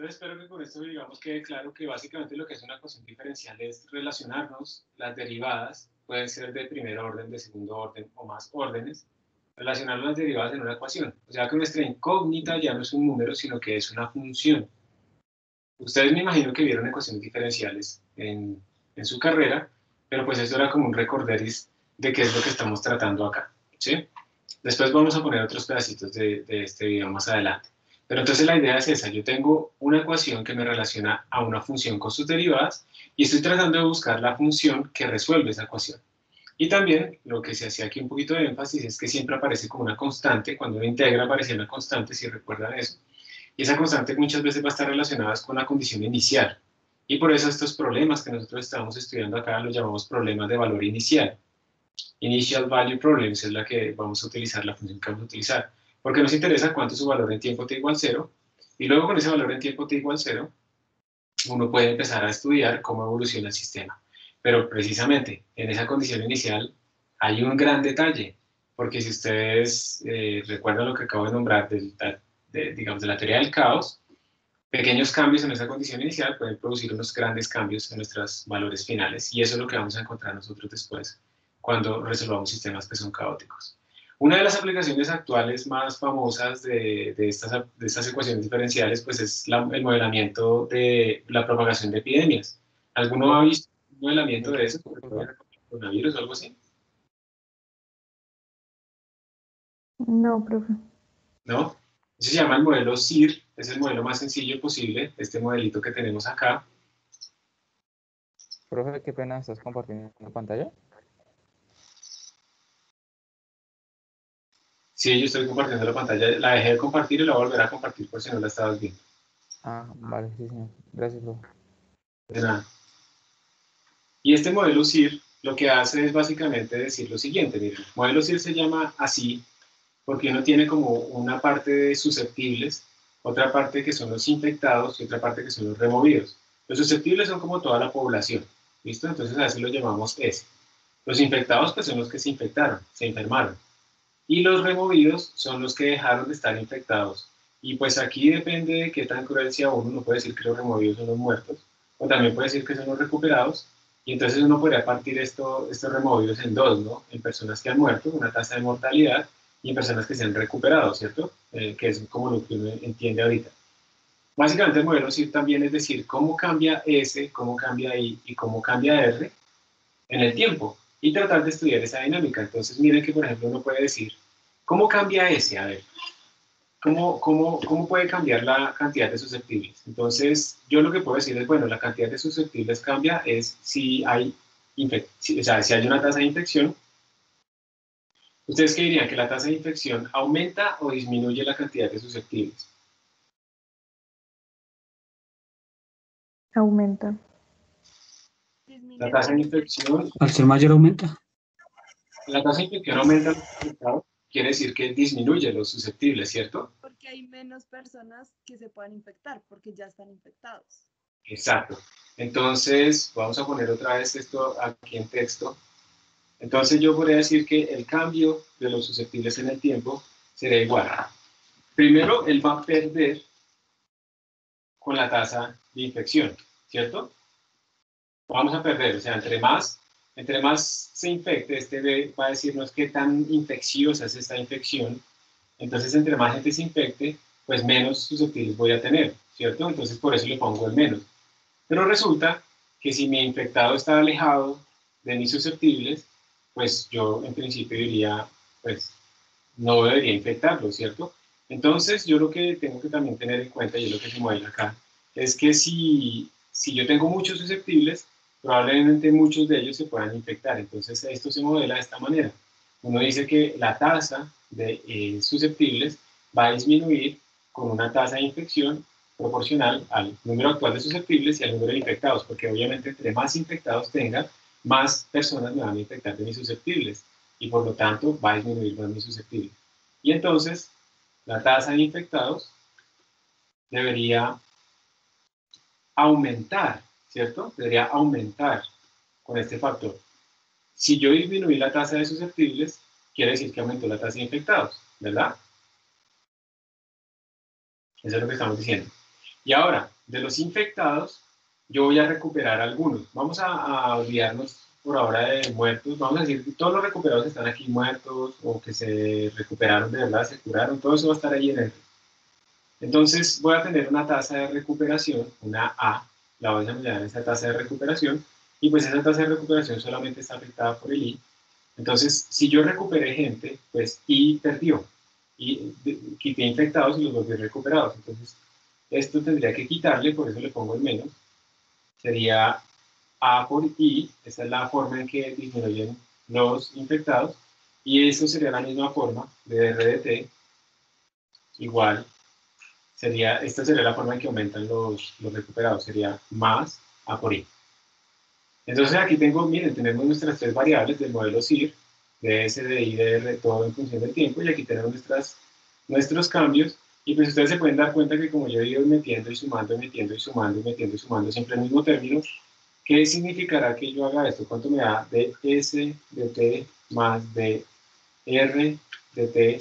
Espero que con esto digamos quede claro que básicamente lo que es una ecuación diferencial es relacionarnos las derivadas, pueden ser de primer orden, de segundo orden o más órdenes, relacionar las derivadas en una ecuación. O sea que nuestra incógnita ya no es un número, sino que es una función. Ustedes me imagino que vieron ecuaciones diferenciales en, en su carrera, pero pues eso era como un recorderis de qué es lo que estamos tratando acá. ¿sí? Después vamos a poner otros pedacitos de, de este video más adelante. Pero entonces la idea es esa, yo tengo una ecuación que me relaciona a una función con sus derivadas y estoy tratando de buscar la función que resuelve esa ecuación. Y también lo que se hacía aquí un poquito de énfasis es que siempre aparece como una constante, cuando uno integra aparece una constante, si recuerdan eso. Y esa constante muchas veces va a estar relacionada con la condición inicial. Y por eso estos problemas que nosotros estamos estudiando acá los llamamos problemas de valor inicial. Initial Value Problems es la que vamos a utilizar, la función que vamos a utilizar. Porque nos interesa cuánto es su valor en tiempo t igual 0. Y luego con ese valor en tiempo t igual 0, uno puede empezar a estudiar cómo evoluciona el sistema. Pero precisamente en esa condición inicial hay un gran detalle. Porque si ustedes eh, recuerdan lo que acabo de nombrar del, de, digamos, de la teoría del caos, pequeños cambios en esa condición inicial pueden producir unos grandes cambios en nuestros valores finales. Y eso es lo que vamos a encontrar nosotros después cuando resolvamos sistemas que son caóticos. Una de las aplicaciones actuales más famosas de, de, estas, de estas, ecuaciones diferenciales pues es el modelamiento de la propagación de epidemias. ¿Alguno ha visto un modelamiento de eso? ¿Coronavirus o algo así? No, profe. ¿No? Eso se llama el modelo CIR, es el modelo más sencillo posible, este modelito que tenemos acá. Profe, qué pena, ¿estás compartiendo la pantalla? Sí, yo estoy compartiendo la pantalla. La dejé de compartir y la voy a compartir por si no la estabas viendo. Ah, vale, sí, señor. Gracias, profe. De nada. Y este modelo CIR lo que hace es básicamente decir lo siguiente. Miren, el modelo CIR se llama así porque uno tiene como una parte de susceptibles, otra parte que son los infectados y otra parte que son los removidos. Los susceptibles son como toda la población, ¿listo? Entonces a eso lo llamamos S. Los infectados pues son los que se infectaron, se enfermaron y los removidos son los que dejaron de estar infectados. Y pues aquí depende de qué tan cruel sea uno, uno puede decir que los removidos son los muertos, o también puede decir que son los recuperados, y entonces uno podría partir esto, estos removidos en dos, ¿no? En personas que han muerto, una tasa de mortalidad, y en personas que se han recuperado, ¿cierto? Eh, que es como lo que uno entiende ahorita. Básicamente el modelo CIR también es decir, cómo cambia S, cómo cambia I y cómo cambia R en el tiempo y tratar de estudiar esa dinámica. Entonces, miren que, por ejemplo, uno puede decir, ¿cómo cambia ese? A ver, ¿cómo, cómo, cómo puede cambiar la cantidad de susceptibles? Entonces, yo lo que puedo decir es, bueno, la cantidad de susceptibles cambia es si hay, o sea, si hay una tasa de infección. ¿Ustedes qué dirían? ¿Que la tasa de infección aumenta o disminuye la cantidad de susceptibles? Aumenta. La tasa de infección. Al ser mayor aumenta. La tasa de infección aumenta, quiere decir que disminuye los susceptibles, ¿cierto? Porque hay menos personas que se puedan infectar, porque ya están infectados. Exacto. Entonces, vamos a poner otra vez esto aquí en texto. Entonces, yo podría decir que el cambio de los susceptibles en el tiempo será igual. Primero, él va a perder con la tasa de infección, ¿cierto? Vamos a perder. O sea, entre más, entre más se infecte, este va a decirnos qué tan infecciosa es esta infección. Entonces, entre más gente se infecte, pues menos susceptibles voy a tener, ¿cierto? Entonces, por eso le pongo el menos. Pero resulta que si mi infectado está alejado de mis susceptibles, pues yo en principio diría, pues no debería infectarlo, ¿cierto? Entonces, yo lo que tengo que también tener en cuenta, y es lo que se mueve acá, es que si, si yo tengo muchos susceptibles, probablemente muchos de ellos se puedan infectar. Entonces esto se modela de esta manera. Uno dice que la tasa de eh, susceptibles va a disminuir con una tasa de infección proporcional al número actual de susceptibles y al número de infectados, porque obviamente entre más infectados tenga, más personas me van a infectar de mis susceptibles y por lo tanto va a disminuir más mis susceptibles. Y entonces la tasa de infectados debería aumentar ¿cierto? Debería aumentar con este factor. Si yo disminuí la tasa de susceptibles, quiere decir que aumentó la tasa de infectados, ¿verdad? Eso es lo que estamos diciendo. Y ahora, de los infectados, yo voy a recuperar algunos. Vamos a, olvidarnos por ahora de muertos. Vamos a decir que todos los recuperados están aquí muertos o que se recuperaron de verdad, se curaron. Todo eso va a estar ahí en el. Entonces voy a tener una tasa de recuperación, una A, la vamos a llamar esa tasa de recuperación, y pues esa tasa de recuperación solamente está afectada por el I. Entonces, si yo recuperé gente, pues I perdió. y quité infectados y los volví recuperados. Entonces, esto tendría que quitarle, por eso le pongo el menos. Sería A por I, esa es la forma en que disminuyen los infectados, y eso sería la misma forma de R de T, igual, sería, esta sería la forma en que aumentan los, los recuperados, sería más A por I. Entonces aquí tengo, miren, tenemos nuestras tres variables del modelo CIR, de S, de I, de R, todo en función del tiempo, y aquí tenemos nuestras, nuestros cambios, y pues ustedes se pueden dar cuenta que como yo he ido metiendo y sumando, metiendo y sumando, y metiendo y sumando siempre el mismo término, ¿qué significará que yo haga esto? ¿Cuánto me da de S de T más de R de T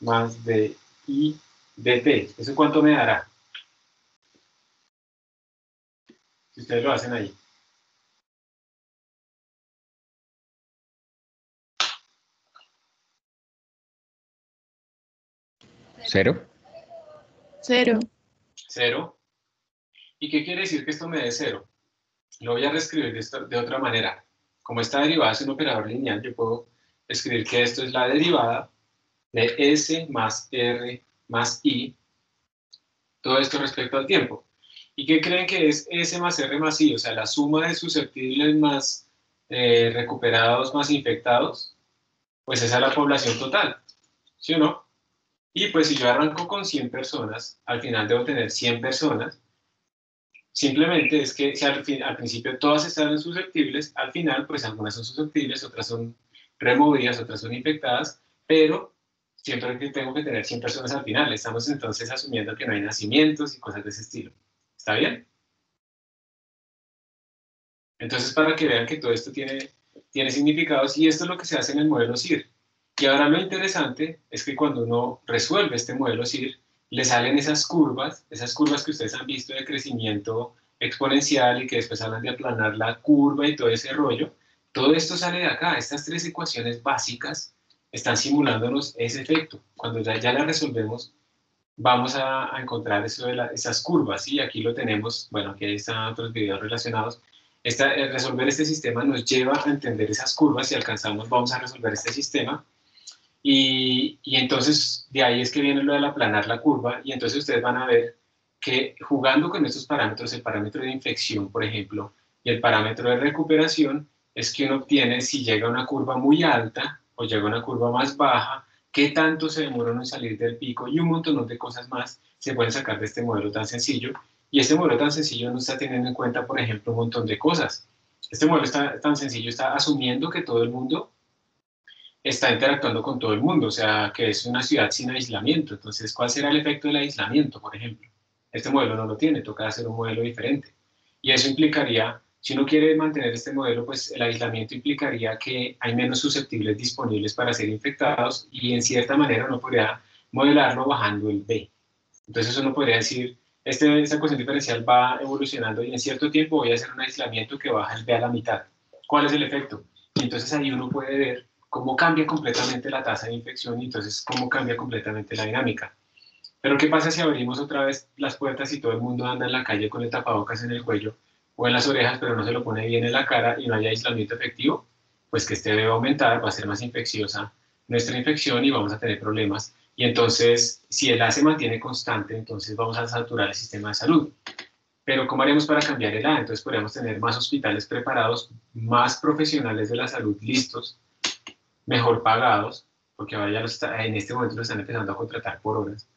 más de I de T? ¿Eso cuánto me dará? Si ustedes lo hacen ahí. ¿Cero? Cero. Cero. ¿Y qué quiere decir que esto me dé cero? Lo voy a reescribir de, esta- de otra manera. Como esta derivada es un operador lineal, yo puedo escribir que esto es la derivada de S más R más I, todo esto respecto al tiempo. ¿Y qué creen que es S más R más I? O sea, la suma de susceptibles más eh, recuperados más infectados, pues esa es la población total, ¿sí o no? Y pues si yo arranco con 100 personas, al final debo tener 100 personas. Simplemente es que si al, al principio todas están susceptibles, al final pues algunas son susceptibles, otras son removidas, otras son infectadas, pero siempre que tengo que tener 100 personas al final. Estamos entonces asumiendo que no hay nacimientos y cosas de ese estilo. ¿Está bien? Entonces para que vean que todo esto tiene, tiene significados y esto es lo que se hace en el modelo CIR. Y ahora lo interesante es que cuando uno resuelve este modelo CIR, le salen esas curvas, esas curvas que ustedes han visto de crecimiento exponencial y que después hablan de aplanar la curva y todo ese rollo. Todo esto sale de acá. Estas tres ecuaciones básicas están simulándonos ese efecto. Cuando ya, ya las resolvemos, vamos a, encontrar eso de la- esas curvas. Y aquí lo tenemos, bueno, aquí están otros videos relacionados. Esta, el resolver este sistema nos lleva a entender esas curvas. Si alcanzamos, vamos a resolver este sistema. Y, y entonces de ahí es que viene lo de aplanar la curva y entonces ustedes van a ver que jugando con estos parámetros, el parámetro de infección, por ejemplo, y el parámetro de recuperación, es que uno obtiene si llega a una curva muy alta o llega una curva más baja, qué tanto se demora uno en salir del pico y un montón de cosas más se pueden sacar de este modelo tan sencillo. Y este modelo tan sencillo no está teniendo en cuenta, por ejemplo, un montón de cosas. Este modelo está, tan sencillo está asumiendo que todo el mundo está interactuando con todo el mundo, o sea, que es una ciudad sin aislamiento. Entonces, ¿cuál será el efecto del aislamiento, por ejemplo? Este modelo no lo tiene, toca hacer un modelo diferente. Y eso implicaría, si uno quiere mantener este modelo, pues el aislamiento implicaría que hay menos susceptibles disponibles para ser infectados y en cierta manera uno podría modelarlo bajando el B. Entonces uno podría decir, este, esta cuestión diferencial va evolucionando y en cierto tiempo voy a hacer un aislamiento que baja el B a la mitad. ¿Cuál es el efecto? Y entonces ahí uno puede ver cómo cambia completamente la tasa de infección y entonces cómo cambia completamente la dinámica. Pero ¿qué pasa si abrimos otra vez las puertas y todo el mundo anda en la calle con el tapabocas en el cuello o en las orejas, pero no se lo pone bien en la cara y no hay aislamiento efectivo? Pues que este debe aumentar, va a ser más infecciosa nuestra infección y vamos a tener problemas. Y entonces, si el A se mantiene constante, entonces vamos a saturar el sistema de salud. Pero ¿cómo haremos para cambiar el A? Entonces podríamos tener más hospitales preparados, más profesionales de la salud listos, mejor pagados, porque ahora ya lo está, en este momento lo están empezando a contratar por horas.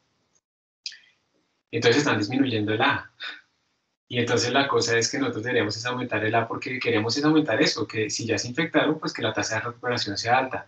Entonces están disminuyendo el A. Y entonces la cosa es que nosotros deberíamos es aumentar el A porque queremos es aumentar eso, que si ya se infectaron, pues que la tasa de recuperación sea alta.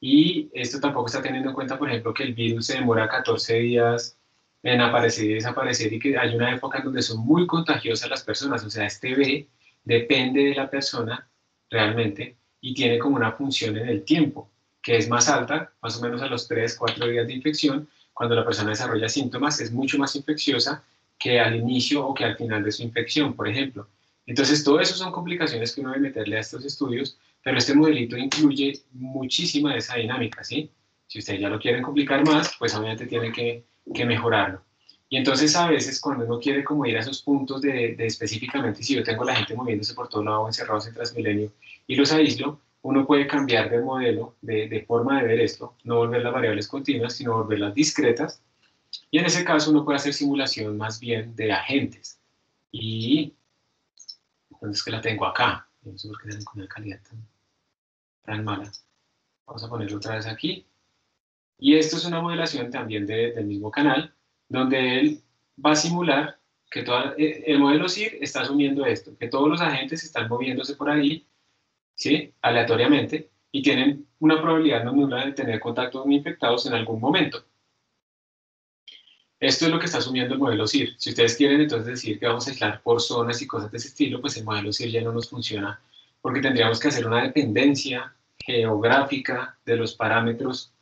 Y esto tampoco está teniendo en cuenta, por ejemplo, que el virus se demora 14 días en aparecer y desaparecer y que hay una época en donde son muy contagiosas las personas. O sea, este B depende de la persona realmente y tiene como una función en el tiempo, que es más alta, más o menos a los 3, 4 días de infección. Cuando la persona desarrolla síntomas, es mucho más infecciosa que al inicio o que al final de su infección, por ejemplo. Entonces, todo eso son complicaciones que uno debe meterle a estos estudios, pero este modelito incluye muchísima de esa dinámica, ¿sí? Si ustedes ya lo quieren complicar más, pues obviamente tienen que, que mejorarlo. Y entonces a veces cuando uno quiere como ir a esos puntos de, de específicamente, si yo tengo la gente moviéndose por todo lado, encerrados en Transmilenio, y los aíslo, uno puede cambiar de modelo, de, de forma de ver esto, no volver las variables continuas, sino volverlas discretas. Y en ese caso uno puede hacer simulación más bien de agentes. Y entonces que la tengo acá. Vamos a ponerlo otra vez aquí. Y esto es una modelación también de- del mismo canal, donde él va a simular que toda, eh, el modelo SIR está asumiendo esto, que todos los agentes están moviéndose por ahí, ¿sí? aleatoriamente, y tienen una probabilidad no nula de tener contacto con infectados en algún momento. Esto es lo que está asumiendo el modelo SIR. Si ustedes quieren entonces decir que vamos a aislar por zonas y cosas de ese estilo, pues el modelo SIR ya no nos funciona, porque tendríamos que hacer una dependencia geográfica de los parámetros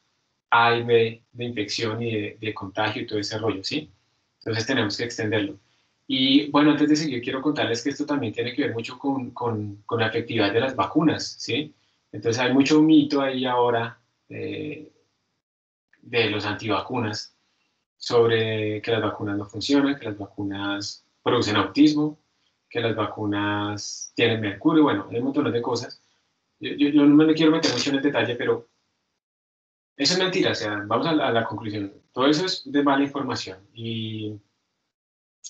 A y B de infección y de, contagio y todo ese rollo, ¿sí? Entonces tenemos que extenderlo. Y bueno, antes de seguir, quiero contarles que esto también tiene que ver mucho con, con, con la efectividad de las vacunas, ¿sí? Entonces hay mucho mito ahí ahora eh, de los antivacunas sobre que las vacunas no funcionan, que las vacunas producen autismo, que las vacunas tienen mercurio, bueno, hay un montón de cosas. Yo, yo, yo no me quiero meter mucho en el detalle, pero eso es mentira, o sea, vamos a la, a la conclusión. Todo eso es de mala información y,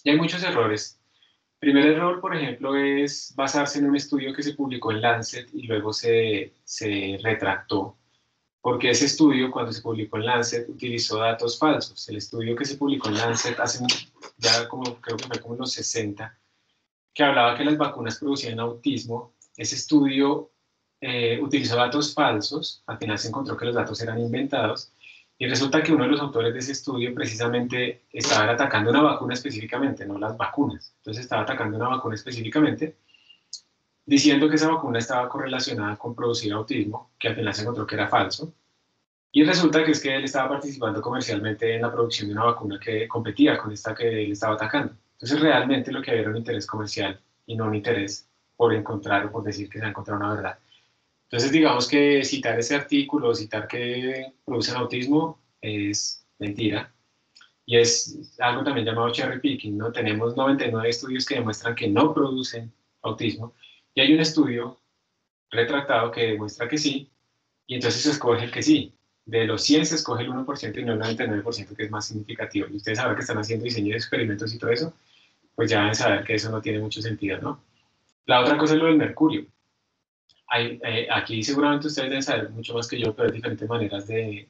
y hay muchos errores. Primer error, por ejemplo, es basarse en un estudio que se publicó en Lancet y luego se, se retractó, porque ese estudio, cuando se publicó en Lancet, utilizó datos falsos. El estudio que se publicó en Lancet hace ya como, creo que fue como en los 60, que hablaba que las vacunas producían autismo, ese estudio eh, utilizó datos falsos, al final se encontró que los datos eran inventados, y resulta que uno de los autores de ese estudio precisamente estaba atacando una vacuna específicamente, no las vacunas. Entonces estaba atacando una vacuna específicamente, diciendo que esa vacuna estaba correlacionada con producir autismo, que al final se encontró que era falso. Y resulta que es que él estaba participando comercialmente en la producción de una vacuna que competía con esta que él estaba atacando. Entonces realmente lo que había era un interés comercial y no un interés por encontrar o por decir que se ha encontrado una verdad. Entonces, digamos que citar ese artículo, citar que producen autismo, es mentira. Y es algo también llamado cherry picking, ¿no? Tenemos 99 estudios que demuestran que no producen autismo, y hay un estudio retractado que demuestra que sí, y entonces se escoge el que sí. De los 100 se escoge el 1% y no el 99% que es más significativo. Y ustedes saben que están haciendo diseño de experimentos y todo eso, pues ya deben saber que eso no tiene mucho sentido, ¿no? La otra cosa es lo del mercurio hay, eh, aquí seguramente ustedes deben saber mucho más que yo, pero hay diferentes maneras de,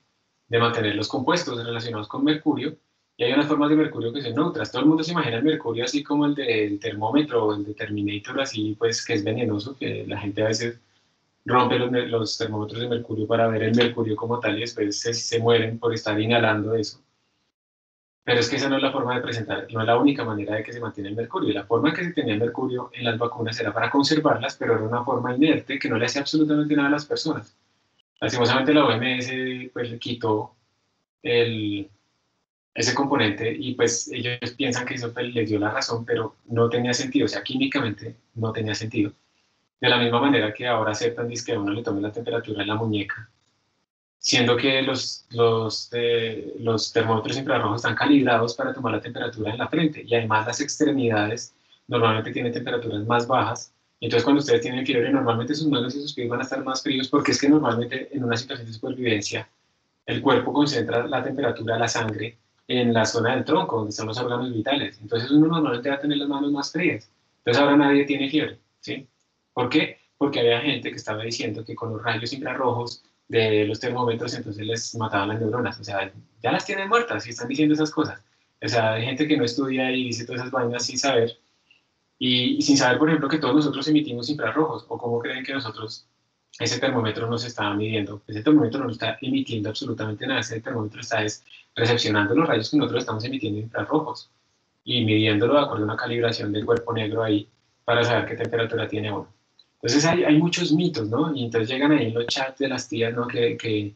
de, mantener los compuestos relacionados con mercurio. Y hay unas formas de mercurio que son neutras. Todo el mundo se imagina el mercurio así como el del termómetro o el de Terminator, así pues que es venenoso, que la gente a veces rompe los, los termómetros de mercurio para ver el mercurio como tal y después se, se mueren por estar inhalando eso. Pero es que esa no es la forma de presentar, no es la única manera de que se mantiene el mercurio. La forma en que se tenía el mercurio en las vacunas era para conservarlas, pero era una forma inerte que no le hacía absolutamente nada a las personas. Lastimosamente la OMS pues le quitó el, ese componente y pues ellos piensan que eso pues, les dio la razón, pero no tenía sentido, o sea, químicamente no tenía sentido. De la misma manera que ahora aceptan que a uno le tome la temperatura en la muñeca siendo que los, los, eh, los termómetros infrarrojos están calibrados para tomar la temperatura en la frente y además las extremidades normalmente tienen temperaturas más bajas. Entonces cuando ustedes tienen fiebre, normalmente sus manos y sus pies van a estar más fríos porque es que normalmente en una situación de supervivencia el cuerpo concentra la temperatura la sangre en la zona del tronco, donde están los órganos vitales. Entonces uno normalmente va a tener las manos más frías. Entonces ahora nadie tiene fiebre, ¿sí? ¿Por qué? Porque había gente que estaba diciendo que con los rayos infrarrojos de los termómetros, entonces les mataban las neuronas. O sea, ya las tienen muertas y están diciendo esas cosas. O sea, hay gente que no estudia y dice todas esas vainas sin saber. Y, y, sin saber, por ejemplo, que todos nosotros emitimos infrarrojos. ¿O cómo creen que nosotros, ese termómetro nos está midiendo? Ese termómetro no está emitiendo absolutamente nada. Ese termómetro está es, recepcionando los rayos que nosotros estamos emitiendo infrarrojos y midiéndolo de acuerdo a una calibración del cuerpo negro ahí para saber qué temperatura tiene uno. Entonces hay, hay, muchos mitos, ¿no? Y entonces llegan ahí los chats de las tías, ¿no? Que, que,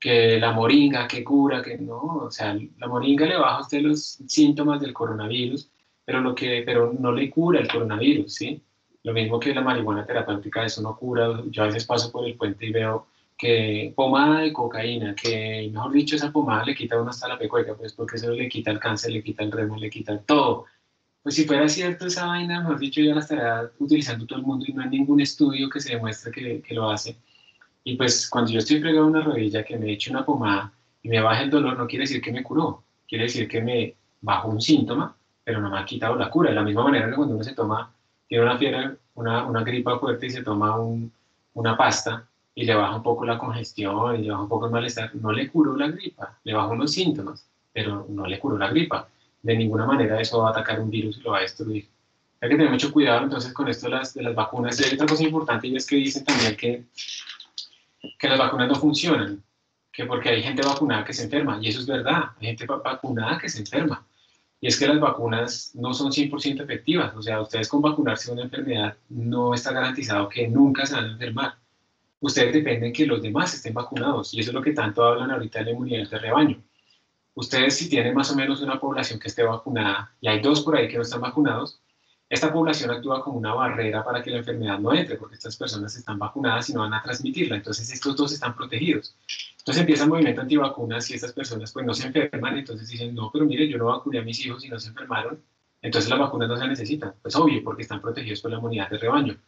que, la moringa, que cura, que no, o sea, la moringa le baja a usted los síntomas del coronavirus, pero, lo que, pero no le cura el coronavirus, ¿sí? Lo mismo que la marihuana terapéutica, eso no cura. Yo a veces paso por el puente y veo que pomada de cocaína, que mejor dicho, esa pomada le quita a uno hasta la pecueca, pues porque eso le quita el cáncer, le quita el remo, le quita todo pues si fuera cierto esa vaina, mejor dicho, ya la estará utilizando todo el mundo y no hay ningún estudio que se demuestre que, que lo hace. Y pues cuando yo estoy fregado una rodilla, que me eche una pomada y me baja el dolor, no quiere decir que me curó, quiere decir que me bajó un síntoma, pero no me ha quitado la cura. De la misma manera que cuando uno se toma, tiene una fiebre, una, una gripa fuerte y se toma un, una pasta y le baja un poco la congestión y le baja un poco el malestar, no le curó la gripa, le bajó unos síntomas, pero no le curó la gripa. De ninguna manera eso va a atacar un virus y lo va a destruir. Hay que tener mucho cuidado entonces con esto de las, de las vacunas. Y hay otra cosa importante y es que dicen también que, que las vacunas no funcionan, que porque hay gente vacunada que se enferma, y eso es verdad, hay gente vacunada que se enferma. Y es que las vacunas no son 100% efectivas, o sea, ustedes con vacunarse de una enfermedad no está garantizado que nunca se van a enfermar. Ustedes dependen que los demás estén vacunados, y eso es lo que tanto hablan ahorita de la inmunidad de rebaño. Ustedes si tienen más o menos una población que esté vacunada, y hay dos por ahí que no están vacunados, esta población actúa como una barrera para que la enfermedad no entre, porque estas personas están vacunadas y no van a transmitirla. Entonces, estos dos están protegidos. Entonces empieza el movimiento antivacunas y estas personas pues no se enferman, entonces dicen, no, pero mire, yo no vacuné a mis hijos y no se enfermaron, entonces las vacunas no se necesitan. Pues obvio, porque están protegidos por la inmunidad de rebaño.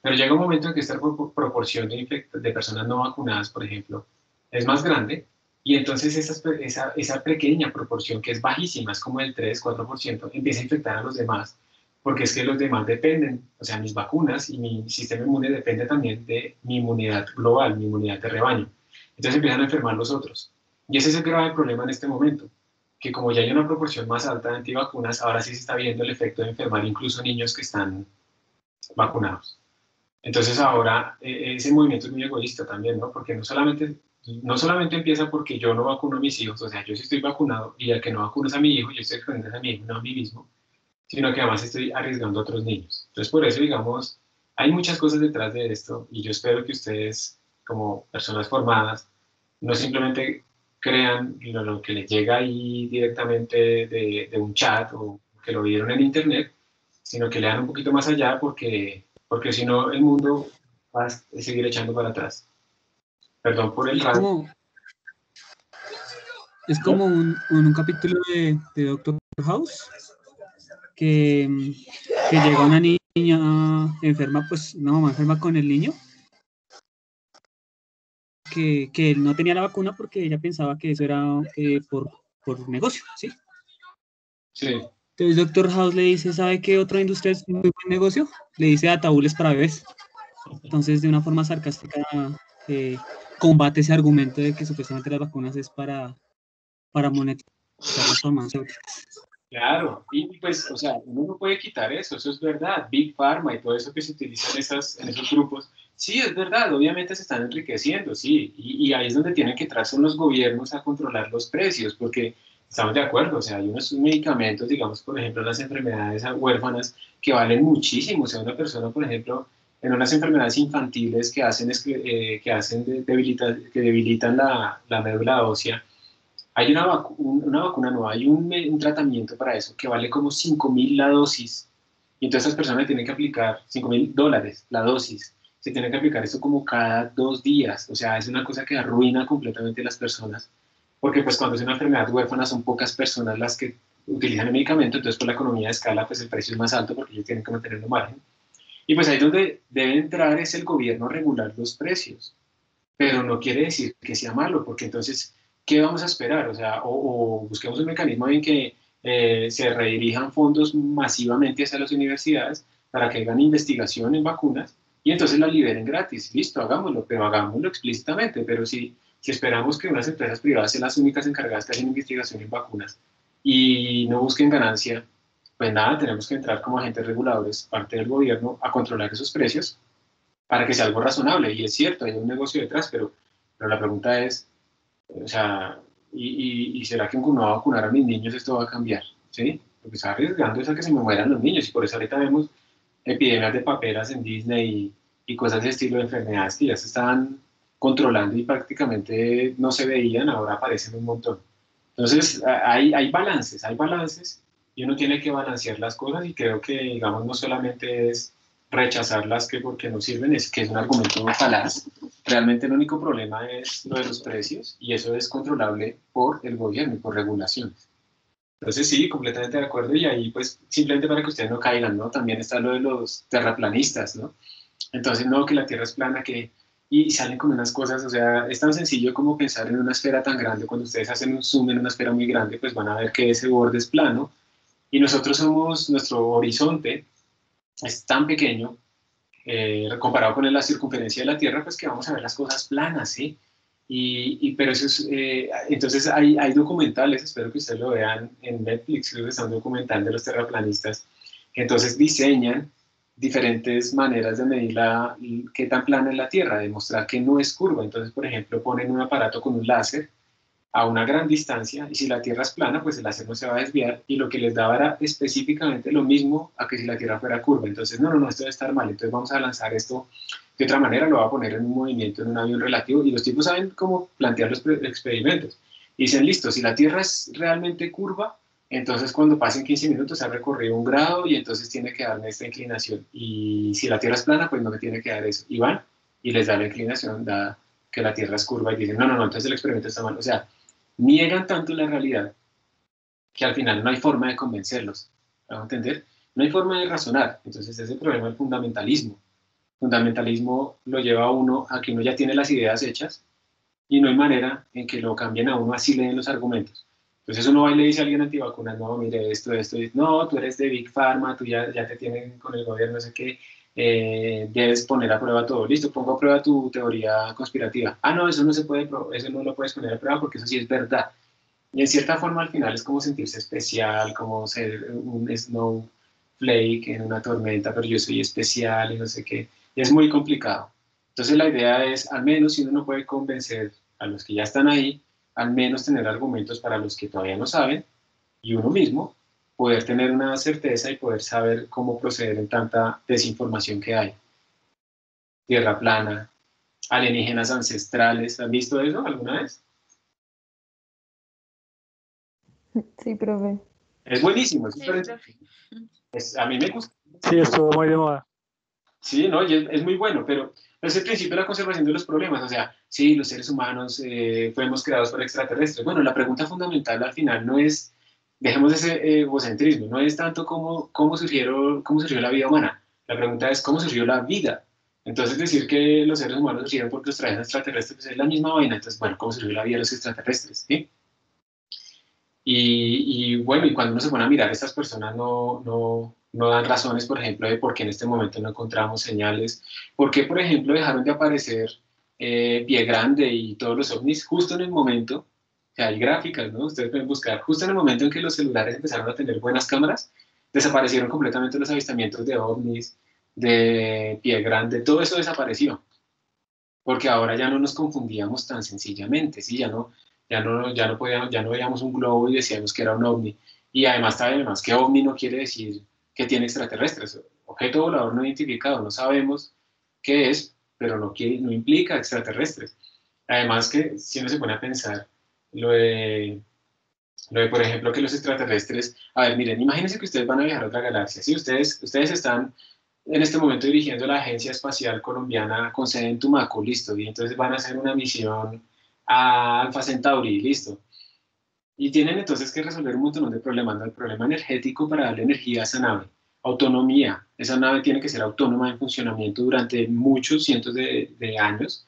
Pero llega un momento en que esta proporción de, de personas no vacunadas, por ejemplo, es más grande y entonces esa, esa, esa pequeña proporción, que es bajísima, es como el 3-4%, empieza a infectar a los demás porque es que los demás dependen, o sea, mis vacunas y mi sistema inmune depende también de mi inmunidad global, mi inmunidad de rebaño. Entonces empiezan a enfermar los otros. Y ese es el grave problema en este momento, que como ya hay una proporción más alta de antivacunas, ahora sí se está viendo el efecto de enfermar incluso niños que están vacunados. Entonces ahora e, ese movimiento es muy egoísta también, ¿no? Porque no solamente, no solamente empieza porque yo no vacuno a mis hijos, o sea, yo sí estoy vacunado y al que no vacuno a mi hijo, yo estoy exponiendo a mi hijo, no a mí mismo sino que además estoy arriesgando a otros niños. Entonces, por eso, digamos, hay muchas cosas detrás de esto y yo espero que ustedes, como personas formadas, no simplemente crean lo, que les llega ahí directamente de, un chat o que lo vieron en internet, sino que lean un poquito más allá porque, porque si no el mundo va a seguir echando para atrás. Perdón por el rato. Es como un, un, capítulo de, de Doctor House, que, que llega una niña enferma, pues una mamá enferma con el niño, que, que él no tenía la vacuna porque ella pensaba que eso era eh, por, por negocio, ¿sí? Sí. Entonces Doctor House le dice, ¿sabe qué otra industria es muy buen negocio? Le dice ataúdes para bebés. Entonces, de una forma sarcástica, eh, combate ese argumento de que supuestamente las vacunas es para, para monetizar las farmacéuticas. Claro, y pues, o sea, uno no puede quitar eso, eso es verdad. Big Pharma y todo eso que se utiliza en, esas, en esos grupos, sí, es verdad, obviamente se están enriqueciendo, sí, y, ahí es donde tienen que entrar son los gobiernos a controlar los precios, porque estamos de acuerdo, o sea, hay unos medicamentos, digamos, por ejemplo, las enfermedades huérfanas que valen muchísimo, o sea, una persona, por ejemplo, en unas enfermedades infantiles que hacen, eh, que hacen debilitan, que debilitan la, la médula ósea, hay una, una vacuna nueva, hay un, un, tratamiento para eso que vale como 5 mil la dosis. Y entonces esas personas tienen que aplicar 5 mil dólares la dosis. Se tienen que aplicar eso como cada dos días. O sea, es una cosa que arruina completamente a las personas. Porque pues cuando es una enfermedad huérfana son pocas personas las que utilizan el medicamento. Entonces por la economía de escala pues el precio es más alto porque ellos tienen que mantener un margen. Y pues ahí donde debe entrar es el gobierno regular los precios. Pero no quiere decir que sea malo, porque entonces ¿qué vamos a esperar? O sea, o, busquemos un mecanismo en que eh, se redirijan fondos masivamente hacia las universidades para que hagan investigación en vacunas y entonces la liberen gratis. Listo, hagámoslo, pero hagámoslo explícitamente. Pero si, si esperamos que unas empresas privadas sean las únicas encargadas de hacer investigación en vacunas y no busquen ganancia, pues nada, tenemos que entrar como agentes reguladores, parte del gobierno, a controlar esos precios para que sea algo razonable. Y es cierto, hay un negocio detrás, pero, pero la pregunta es, o sea, y, y, será que con no vacunar a mis niños esto va a cambiar? ¿Sí? Porque está arriesgando es a que se me mueran los niños y por eso ahorita vemos epidemias de paperas en Disney y, y cosas de estilo de enfermedades que ya se estaban controlando y prácticamente no se veían, ahora aparecen un montón. Entonces, hay, hay balances, hay balances y uno tiene que balancear las cosas y creo que, digamos, no solamente es rechazarlas que porque no sirven, es que es un argumento falaz, Realmente el único problema es lo de los precios y eso es controlable por el gobierno y por regulaciones. Entonces sí, completamente de acuerdo y ahí pues simplemente para que ustedes no caigan, ¿no? También está lo de los terraplanistas, ¿no? Entonces no, que la Tierra es plana, que, y salen con unas cosas, o sea, es tan sencillo como pensar en una esfera tan grande, cuando ustedes hacen un zoom en una esfera muy grande, pues van a ver que ese borde es plano, y nosotros somos, nuestro horizonte es tan pequeño, eh, comparado con la circunferencia de la Tierra, pues que vamos a ver las cosas planas, ¿sí? Y, pero eso es, eh, entonces hay, hay documentales, espero que ustedes lo vean en Netflix, creo que está un documental de los terraplanistas, que entonces diseñan diferentes maneras de medir la, qué tan plana es la Tierra, demostrar que no es curva. Entonces, por ejemplo, ponen un aparato con un láser a una gran distancia y si la Tierra es plana, pues el no se va a desviar y lo que les daba era específicamente lo mismo a que si la Tierra fuera curva. Entonces, no, no, no, esto debe estar mal. Entonces vamos a lanzar esto de otra manera, lo va a poner en un movimiento en un avión relativo y los tipos saben cómo plantear los experimentos. Y dicen, listo, si la Tierra es realmente curva, entonces, cuando pasen 15 minutos, ha recorrido un grado y entonces tiene que darme esta inclinación. Y si la Tierra es plana, pues no me tiene que dar eso. Y van y les da la inclinación, dada que la Tierra es curva, y dicen, no, no, no, entonces el experimento está mal. O sea, niegan tanto la realidad que al final no hay forma de convencerlos. ¿Vamos a entender? No hay forma de razonar. Entonces, ese problema del fundamentalismo. fundamentalismo lo lleva a uno a que uno ya tiene las ideas hechas y no hay manera en que lo cambien a uno así leen los argumentos. Entonces uno va y le dice a alguien antivacunas, no, mire esto, esto, no, tú eres de Big Pharma, tú ya, ya te tienen con el gobierno, no sé qué, eh, debes poner a prueba todo. Listo, pongo a prueba tu teoría conspirativa. Ah, no, eso no se puede, eso no lo puedes poner a prueba porque eso sí es verdad. Y en cierta forma al final es como sentirse especial, como ser un snowflake en una tormenta, pero yo soy especial y no sé qué. Y es muy complicado. Entonces la idea es, al menos si uno no puede convencer a los que ya están ahí, al menos tener argumentos para los que todavía no saben y uno mismo poder tener una certeza y poder saber cómo proceder en tanta desinformación que hay. Tierra plana, alienígenas ancestrales, ¿han visto eso alguna vez? Sí, profe. Es buenísimo, es, a mí me gusta. Sí, estuvo muy de moda. Sí, no, es, muy bueno, pero es el principio de la conservación de los problemas. O sea, sí, los seres humanos eh, fuimos creados por extraterrestres. Bueno, la pregunta fundamental al final no es, dejemos ese egocentrismo, no es tanto cómo, cómo, surgieron, cómo surgió la vida humana. La pregunta es cómo surgió la vida. Entonces, decir que los seres humanos surgieron porque los traen extraterrestres es la misma vaina. Entonces, bueno, ¿cómo surgió la vida de los extraterrestres? Y, bueno, y cuando uno se pone a mirar, estas personas no, no, no dan razones, por ejemplo, de por qué en este momento no encontramos señales, por qué, por ejemplo, dejaron de aparecer eh, Pie Grande y todos los ovnis justo en el momento, hay gráficas, ¿no? Ustedes pueden buscar, justo en el momento en que los celulares empezaron a tener buenas cámaras, desaparecieron completamente los avistamientos de ovnis, de Pie Grande, todo eso desapareció, porque ahora ya no nos confundíamos tan sencillamente, ¿sí? Ya no, ya no, ya no, podíamos, ya no veíamos un globo y decíamos que era un ovni. Y además, además que ovni no quiere decir que tiene extraterrestres. Objeto volador no identificado, no sabemos qué es, pero no, quiere, no implica extraterrestres. Además que si uno se pone a pensar lo de, lo de, por ejemplo, que los extraterrestres, a ver, miren, imagínense que ustedes van a viajar a otra galaxia, si ustedes, ustedes están en este momento dirigiendo la Agencia Espacial Colombiana con sede en Tumaco, listo, y entonces van a hacer una misión a Alpha Centauri, listo. Y tienen entonces que resolver un montón de problemas. El problema energético para darle energía a esa nave. Autonomía. Esa nave tiene que ser autónoma en funcionamiento durante muchos cientos de años.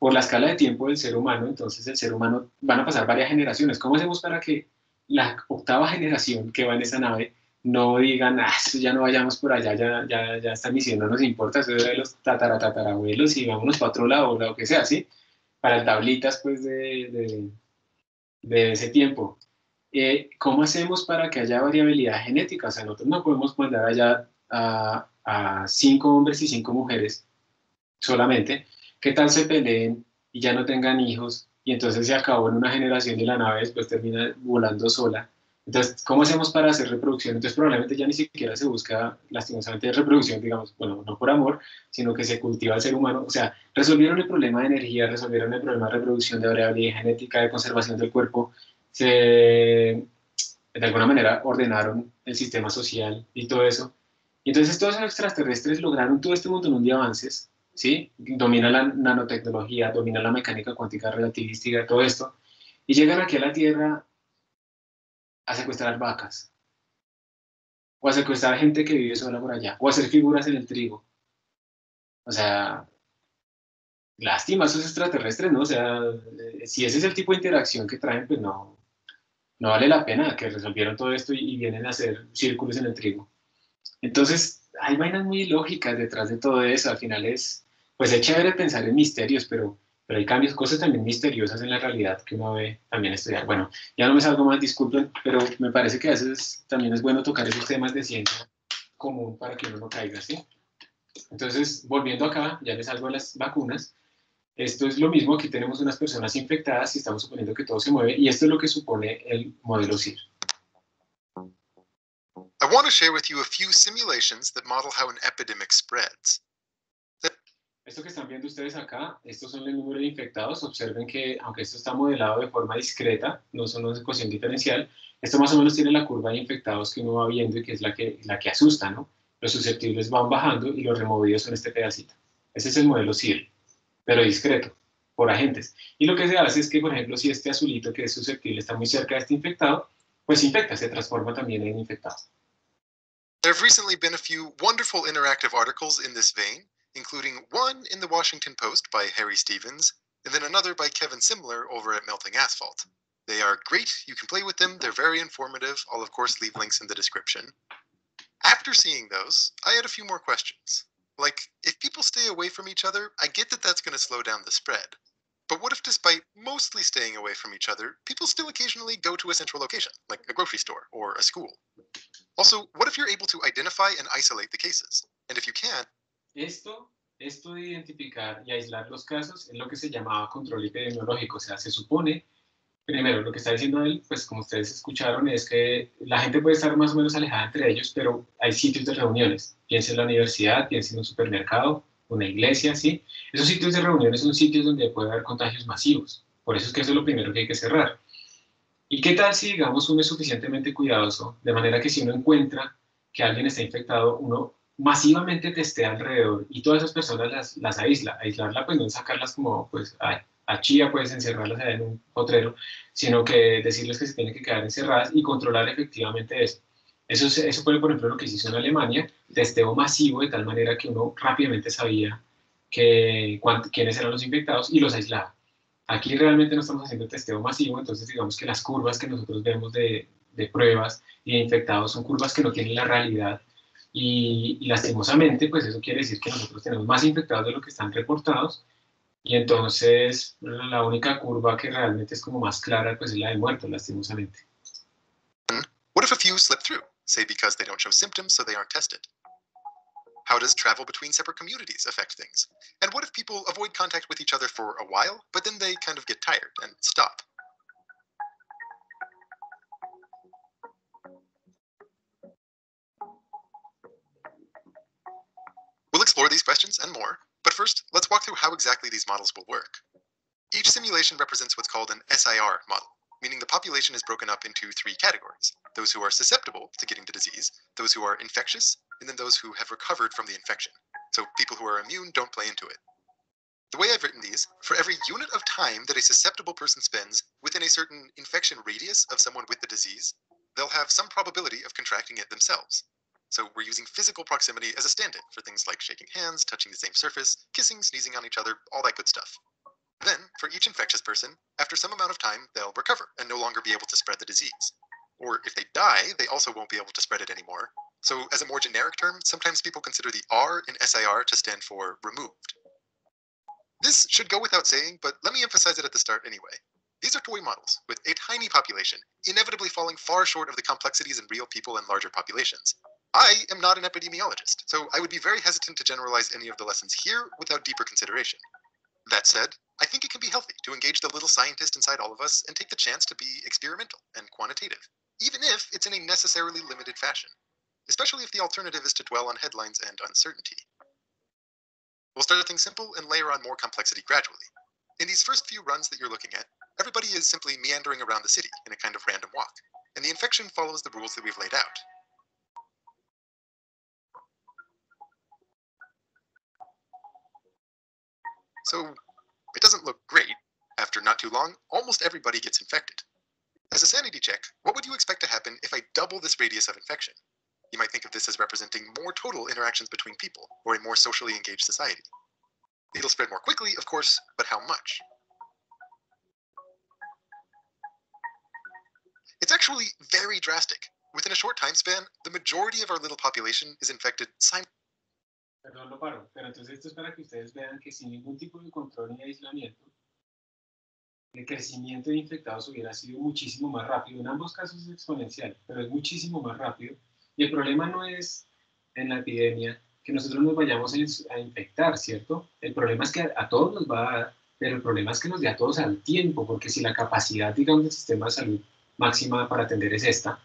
Por la escala de tiempo del ser humano, entonces el ser humano van a pasar varias generaciones. ¿Cómo hacemos para que la octava generación que va en esa nave no digan, ah, ya no vayamos por allá, ya, ya, ya esta misión no nos importa, eso es de los tataratatarabuelos y vámonos para otro lado o lo que sea, ¿sí? para tablitas pues de, de, ese tiempo. Eh, ¿Cómo hacemos para que haya variabilidad genética? O sea, nosotros no podemos mandar allá a, a cinco hombres y cinco mujeres solamente. ¿Qué tal se peleen y ya no tengan hijos y entonces se acabó en una generación y la nave después termina volando sola? Entonces, ¿cómo hacemos para hacer reproducción? Entonces, probablemente ya ni siquiera se busca lastimosamente reproducción, digamos, bueno, no por amor, sino que se cultiva al ser humano. O sea, resolvieron el problema de energía, resolvieron el problema de reproducción, de variabilidad genética, de conservación del cuerpo, se, de alguna manera, ordenaron el sistema social y todo eso. Y entonces, todos los extraterrestres lograron todo este montón de avances, ¿sí? Domina la nanotecnología, domina la mecánica cuántica relativística, todo esto, y llegan aquí a la Tierra a secuestrar vacas, o a secuestrar gente que vive sola por allá, o a hacer figuras en el trigo. O sea, lástima esos extraterrestres, ¿no? O sea, eh, si ese es el tipo de interacción que traen, pues no, no vale la pena que resolvieron todo esto y vienen a hacer círculos en el trigo. Entonces, hay vainas muy lógicas detrás de todo eso. Al final es, pues es chévere pensar en misterios, pero, pero hay cambios, cosas también misteriosas en la realidad que uno ve también estudiar. Bueno, ya no me salgo más, disculpen, pero me parece que a veces también es bueno tocar esos temas de ciencia común para que uno no caiga, ¿sí? Entonces, volviendo acá, ya les salgo de las vacunas. Esto es lo mismo, aquí tenemos unas personas infectadas y estamos suponiendo que todo se mueve, y esto es lo que supone el modelo CIR. I want to share with you a few simulations that model how an epidemic spreads. Esto que están viendo ustedes acá, estos son el número de infectados. Observen que, aunque esto está modelado de forma discreta, no son una ecuación diferencial, esto más o menos tiene la curva de infectados que uno va viendo y que es la que, la que asusta, ¿no? Los susceptibles van bajando y los removidos son este pedacito. Ese es el modelo CIR, pero discreto, por agentes. Y lo que se hace es que, por ejemplo, si este azulito que es susceptible está muy cerca de este infectado, pues infecta, se transforma también en infectado. There have recently been a few wonderful interactive articles in this vein, including one in the Washington Post by Harry Stevens, and then another by Kevin Simler over at Melting Asphalt. They are great, you can play with them, they're very informative. I'll, of course, leave links in the description. After seeing those, I had a few more questions. Like, if people stay away from each other, I get that that's going to slow down the spread. But what if, despite mostly staying away from each other, people still occasionally go to a central location, like a grocery store or a school? Also, what if you're able to identify and isolate the cases? And if you can't, Esto, esto de identificar y aislar los casos es lo que se llamaba control epidemiológico. O sea, se supone, primero, lo que está diciendo él, pues como ustedes escucharon, es que la gente puede estar más o menos alejada entre ellos, pero hay sitios de reuniones. Piensen en la universidad, piensen en un supermercado, una iglesia, ¿sí? Esos sitios de reuniones son sitios donde puede haber contagios masivos. Por eso es que eso es lo primero que hay que cerrar. ¿Y qué tal si, digamos, uno es suficientemente cuidadoso, de manera que si uno encuentra que alguien está infectado, uno masivamente testea alrededor y todas esas personas las, las aísla. Aislarla, pues no sacarlas como, pues, a, a chía, puedes encerrarlas en un potrero, sino que decirles que se tienen que quedar encerradas y controlar efectivamente eso. Eso, se- eso fue, por ejemplo, lo que se hizo en Alemania, testeo masivo de tal manera que uno rápidamente sabía que, quiénes eran los infectados y los aislaba. Aquí realmente no estamos haciendo testeo masivo, entonces digamos que las curvas que nosotros vemos de, de pruebas y de infectados son curvas que no tienen la realidad y, y lastimosamente pues eso quiere decir que nosotros tenemos más infectados de lo que están reportados y entonces la única curva que realmente es como más clara pues es la de muertos lastimosamente. what if a few slip through, say because they don't show symptoms so they aren't tested? How does travel between separate communities affect things? And what if people avoid contact with each other for a while, but then they kind of get tired and stop? We'll explore these questions and more, but first, let's walk through how exactly these models will work. Each simulation represents what's called an SIR model, meaning the population is broken up into three categories those who are susceptible to getting the disease, those who are infectious, and then those who have recovered from the infection. So people who are immune don't play into it. The way I've written these, for every unit of time that a susceptible person spends within a certain infection radius of someone with the disease, they'll have some probability of contracting it themselves. So we're using physical proximity as a stand in for things like shaking hands, touching the same surface, kissing, sneezing on each other, all that good stuff. Then, for each infectious person, after some amount of time, they'll recover and no longer be able to spread the disease. Or if they die, they also won't be able to spread it anymore. So, as a more generic term, sometimes people consider the R in SIR to stand for removed. This should go without saying, but let me emphasize it at the start anyway. These are toy models with a tiny population, inevitably falling far short of the complexities in real people and larger populations. I am not an epidemiologist, so I would be very hesitant to generalize any of the lessons here without deeper consideration. That said, I think it can be healthy to engage the little scientist inside all of us and take the chance to be experimental and quantitative, even if it's in a necessarily limited fashion, especially if the alternative is to dwell on headlines and uncertainty. We'll start things simple and layer on more complexity gradually. In these first few runs that you're looking at, everybody is simply meandering around the city in a kind of random walk, and the infection follows the rules that we've laid out. So it doesn't look great. After not too long, almost everybody gets infected. As a sanity check, what would you expect to happen if I double this radius of infection? You might think of this as representing more total interactions between people, or a more socially engaged society. It'll spread more quickly, of course, but how much? It's actually very drastic. Within a short time span, the majority of our little population is infected sim- Perdón, lo paro. Pero entonces esto es para que ustedes vean que sin ningún tipo de control ni aislamiento, el crecimiento de infectados hubiera sido muchísimo más rápido. En ambos casos es exponencial, pero es muchísimo más rápido. Y el problema no es en la epidemia que nosotros nos vayamos a, infectar, ¿cierto? El problema es que a, a todos nos va a dar, pero el problema es que nos dé a todos al tiempo, porque si la capacidad, digamos, del sistema de salud máxima para atender es esta,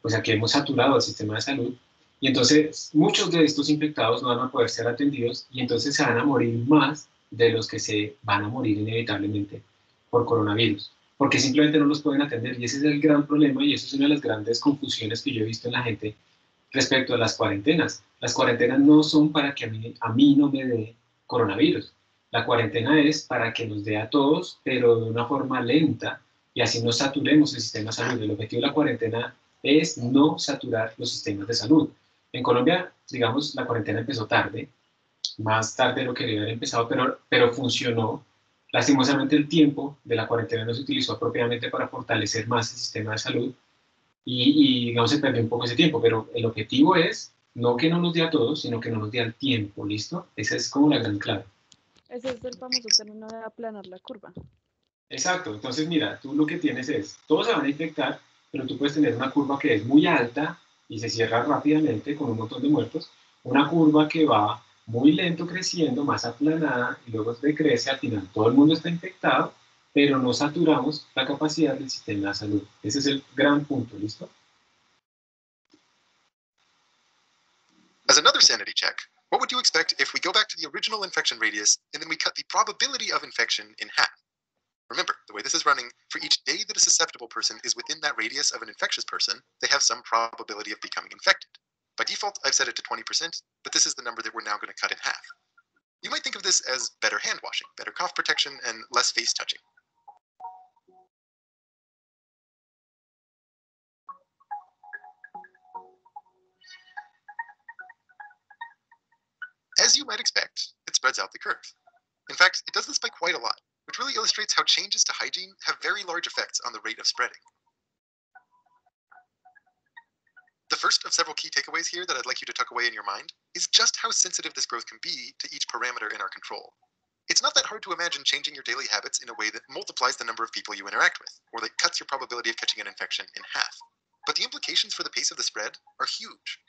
pues aquí hemos saturado el sistema de salud y entonces muchos de estos infectados no van a poder ser atendidos y entonces se van a morir más de los que se van a morir inevitablemente por coronavirus, porque simplemente no los pueden atender y ese es el gran problema y eso es una de las grandes confusiones que yo he visto en la gente respecto a las cuarentenas. Las cuarentenas no son para que a mí, a mí no me dé coronavirus. La cuarentena es para que nos dé a todos, pero de una forma lenta y así no saturemos el sistema de salud. El objetivo de la cuarentena es no saturar los sistemas de salud. En Colombia, digamos, la cuarentena empezó tarde, más tarde de lo que debía haber empezado, pero, pero funcionó. Lastimosamente el tiempo de la cuarentena no se utilizó apropiadamente para fortalecer más el sistema de salud y, y, digamos, se perdió un poco ese tiempo, pero el objetivo es no que no nos dé a todos, sino que no nos dé al tiempo, ¿listo? Esa es como la gran clave. Ese es el famoso término de aplanar la curva. Exacto, entonces mira, tú lo que tienes es, todos se van a infectar, pero tú puedes tener una curva que es muy alta y se cierra rápidamente con un montón de muertos, una curva que va muy lento creciendo, más aplanada y luego decrece, al final todo el mundo está infectado, pero no saturamos la capacidad del sistema de salud. Ese es el gran punto, ¿listo? As another sanity check, what would you expect if we go back to the original infection radius and then we cut the probability of infection in half? Remember, the way this is running, for each day that a susceptible person is within that radius of an infectious person, they have some probability of becoming infected. By default, I've set it to 20%, but this is the number that we're now going to cut in half. You might think of this as better hand washing, better cough protection, and less face touching. As you might expect, it spreads out the curve. In fact, it does this by quite a lot, which really illustrates how changes to hygiene have very large effects on the rate of spreading. The first of several key takeaways here that I'd like you to tuck away in your mind is just how sensitive this growth can be to each parameter in our control. It's not that hard to imagine changing your daily habits in a way that multiplies the number of people you interact with, or that cuts your probability of catching an infection in half. But the implications for the pace of the spread are huge.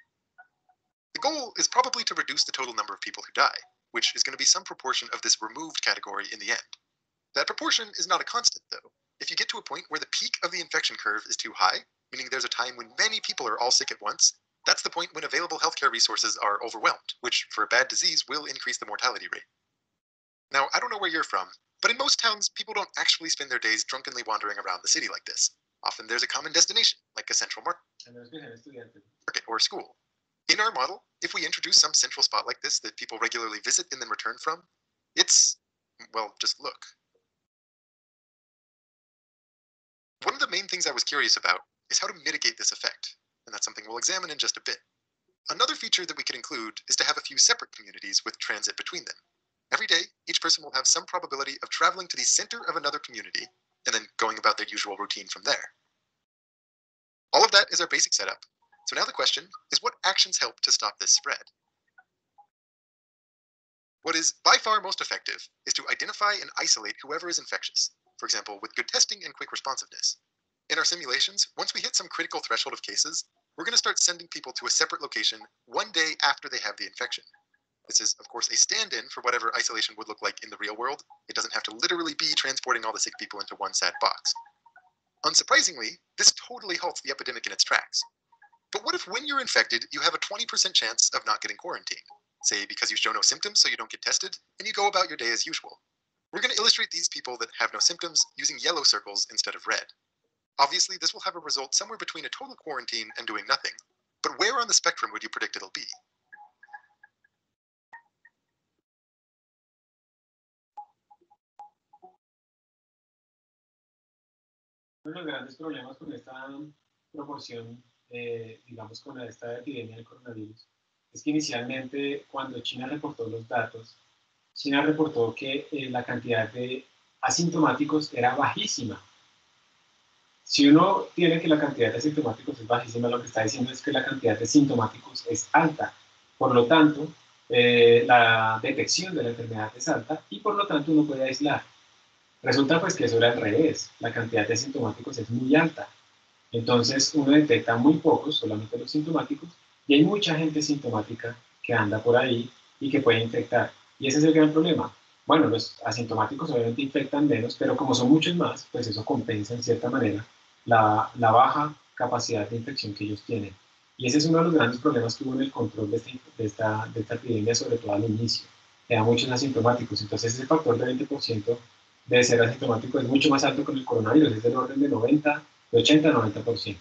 The goal is probably to reduce the total number of people who die, which is going to be some proportion of this removed category in the end. That proportion is not a constant, though. If you get to a point where the peak of the infection curve is too high, meaning there's a time when many people are all sick at once, that's the point when available healthcare resources are overwhelmed, which for a bad disease will increase the mortality rate. Now, I don't know where you're from, but in most towns, people don't actually spend their days drunkenly wandering around the city like this. Often there's a common destination, like a central market A menos que sean estudiantes. or school. In our model, if we introduce some central spot like this that people regularly visit and then return from, it's, well, just look. One of the main things I was curious about is how to mitigate this effect, and that's something we'll examine in just a bit. Another feature that we could include is to have a few separate communities with transit between them. Every day, each person will have some probability of traveling to the center of another community and then going about their usual routine from there. All of that is our basic setup. So now the question is what actions help to stop this spread? What is by far most effective is to identify and isolate whoever is infectious, for example, with good testing and quick responsiveness. In our simulations, once we hit some critical threshold of cases, we're going to start sending people to a separate location one day after they have the infection. This is, of course, a stand in for whatever isolation would look like in the real world. It doesn't have to literally be transporting all the sick people into one sad box. Unsurprisingly, this totally halts the epidemic in its tracks. But what if when you're infected, you have a 20% chance of not getting quarantined? Say because you show no symptoms so you don't get tested, and you go about your day as usual. We're going to illustrate these people that have no symptoms using yellow circles instead of red. Obviously, this will have a result somewhere between a total quarantine and doing nothing. But where on the spectrum would you predict it'll be? Uno de los grandes problemas con esta proporción, eh, digamos, con esta epidemia del coronavirus, es que inicialmente cuando China reportó los datos, China reportó que eh, la cantidad de asintomáticos era bajísima. Si uno tiene que la cantidad de asintomáticos es bajísima, lo que está diciendo es que la cantidad de sintomáticos es alta. Por lo tanto, eh, la detección de la enfermedad es alta y por lo tanto uno puede aislar. Resulta pues que eso era al revés, la cantidad de asintomáticos es muy alta. Entonces uno detecta muy pocos, solamente los sintomáticos, y hay mucha gente sintomática que anda por ahí y que puede infectar. Y ese es el gran problema. Bueno, los asintomáticos obviamente infectan menos, pero como son muchos más, pues eso compensa en cierta manera la, la baja capacidad de infección que ellos tienen. Y ese es uno de los grandes problemas que hubo en el control de, este, de, esta, de esta epidemia, sobre todo al inicio. Era muchos asintomáticos. Entonces ese factor de 20% de ser asintomático es mucho más alto con el coronavirus, es del orden de 90, de 80 a 90%.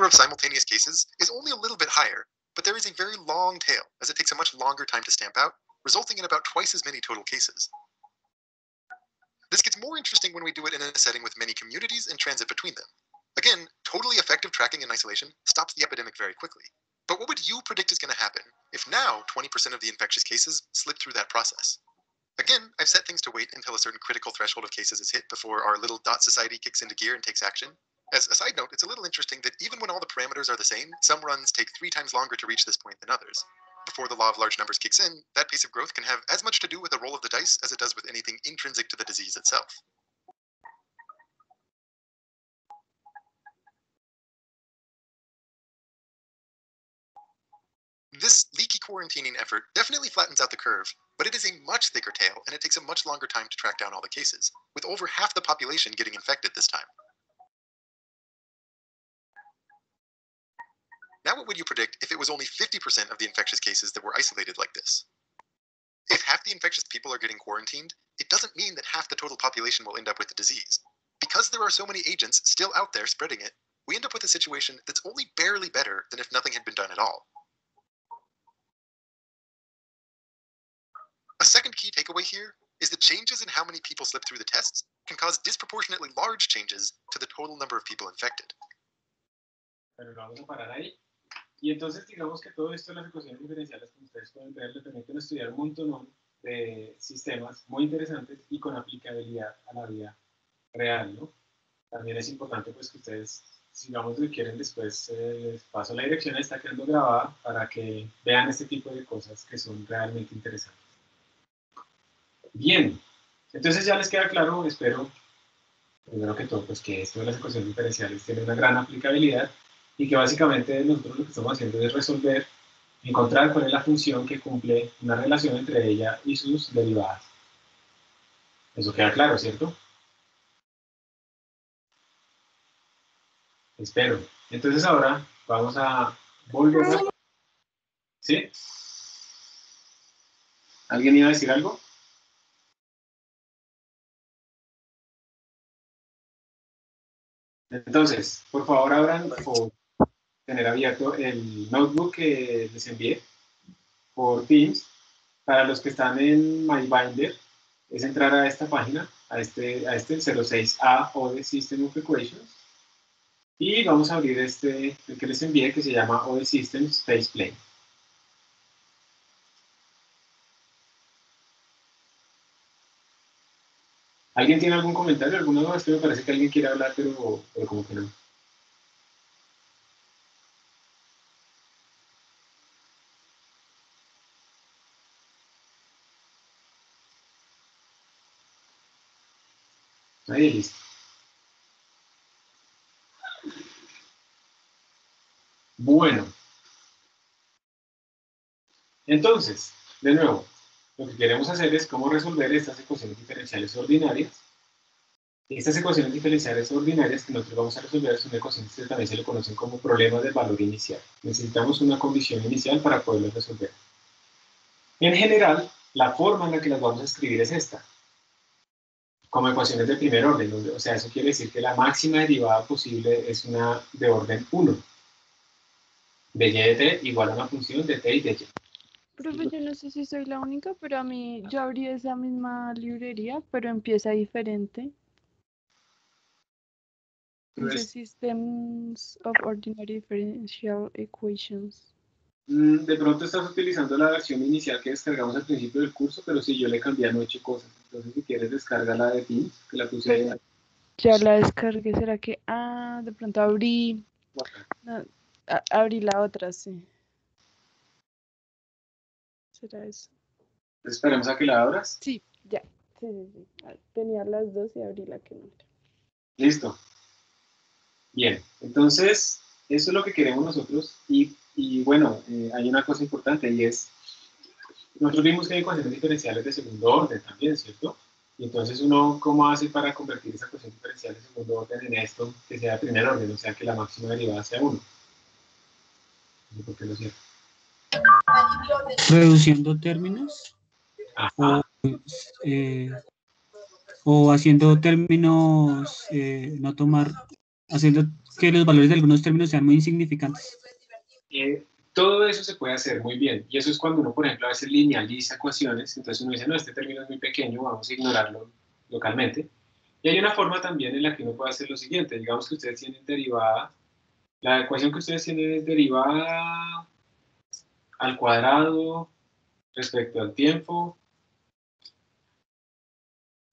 Number of simultaneous cases is only a little bit higher, but there is a very long tail, as it takes a much longer time to stamp out, resulting in about twice as many total cases. This gets more interesting when we do it in a setting with many communities and transit between them. Again, totally effective tracking and isolation stops the epidemic very quickly. But what would you predict is going to happen if now 20% of the infectious cases slip through that process? Again, I've set things to wait until a certain critical threshold of cases is hit before our little dot society kicks into gear and takes action. As a side note, it's a little interesting that even when all the parameters are the same, some runs take three times longer to reach this point than others. Before the law of large numbers kicks in, that pace of growth can have as much to do with the roll of the dice as it does with anything intrinsic to the disease itself. This leaky quarantining effort definitely flattens out the curve, but it is a much thicker tail and it takes a much longer time to track down all the cases, with over half the population getting infected this time. Now, what would you predict if it was only 50% of the infectious cases that were isolated like this? If half the infectious people are getting quarantined, it doesn't mean that half the total population will end up with the disease. Because there are so many agents still out there spreading it, we end up with a situation that's only barely better than if nothing had been done at all. A second key takeaway here is that changes in how many people slip through the tests can cause disproportionately large changes to the total number of people infected. Y entonces digamos que todo esto de las ecuaciones diferenciales, como ustedes pueden ver, le permiten estudiar un montón de sistemas muy interesantes y con aplicabilidad a la vida real, ¿no? También es importante pues que ustedes, lo que quieren después, eh, les paso la dirección, está quedando grabada para que vean este tipo de cosas que son realmente interesantes. Bien, entonces ya les queda claro, espero, primero que todo, pues que esto de las ecuaciones diferenciales tiene una gran aplicabilidad y que básicamente nosotros lo que estamos haciendo es resolver, encontrar cuál es la función que cumple una relación entre ella y sus derivadas. Eso queda claro, ¿cierto? Espero. Entonces ahora vamos a volver a... ¿Sí? ¿Alguien iba a decir algo? Entonces, por favor abran o tener abierto el notebook que les envié por Teams. Para los que están en MyBinder, es entrar a esta página, a este, a este 06A o de System of Equations. Y vamos a abrir este, el que les envié, que se llama OD Systems Space Plane. ¿Alguien tiene algún comentario, alguna duda? Es que me parece que alguien quiere hablar, pero, pero como que no. Ahí listo. Bueno. Entonces, de nuevo, lo que queremos hacer es cómo resolver estas ecuaciones diferenciales ordinarias. Estas ecuaciones diferenciales ordinarias que nosotros vamos a resolver son ecuaciones que también se conocen como problemas de valor inicial. Necesitamos una condición inicial para poderlas resolver. En general, la forma en la que las vamos a escribir es esta, como ecuaciones de primer orden. O sea, eso quiere decir que la máxima derivada posible es una de orden 1, de y de t igual a una función de t y de y. Profe, yo no sé si soy la única, pero a mí yo abrí esa misma librería, pero empieza diferente. Dice Entonces, Systems of Ordinary Differential Equations. mm, de pronto estás utilizando la versión inicial que descargamos al principio del curso, pero sí, yo le cambié anoche cosas. Entonces, si quieres, descarga la de Teams, que la puse ahí. Ya la descargué, ¿será que? Ah, de pronto abrí. no, a- abrí la otra, sí. ¿Será eso? Esperemos a que la abras. Sí, ya. Sí, sí, sí. Ah, Tenía las dos y abrí la que no era. Listo. Bien, entonces, eso es lo que queremos nosotros. Y, y bueno, eh, hay una cosa importante y es, nosotros vimos que hay ecuaciones diferenciales de segundo orden también, ¿cierto? Y entonces uno, ¿cómo hace para convertir esa ecuación diferencial de segundo orden en esto que sea de primer orden? O sea, que la máxima derivada sea 1. No sé por qué lo cierro. Reduciendo términos Ajá. eh, o haciendo términos, eh, no tomar, haciendo que los valores de algunos términos sean muy insignificantes. Eh, todo eso se puede hacer muy bien. Y eso es cuando uno, por ejemplo, a veces linealiza ecuaciones. Entonces uno dice, no, este término es muy pequeño, vamos a ignorarlo localmente. Y hay una forma también en la que uno puede hacer lo siguiente. Digamos que ustedes tienen derivada, la ecuación que ustedes tienen es derivada al cuadrado respecto al tiempo,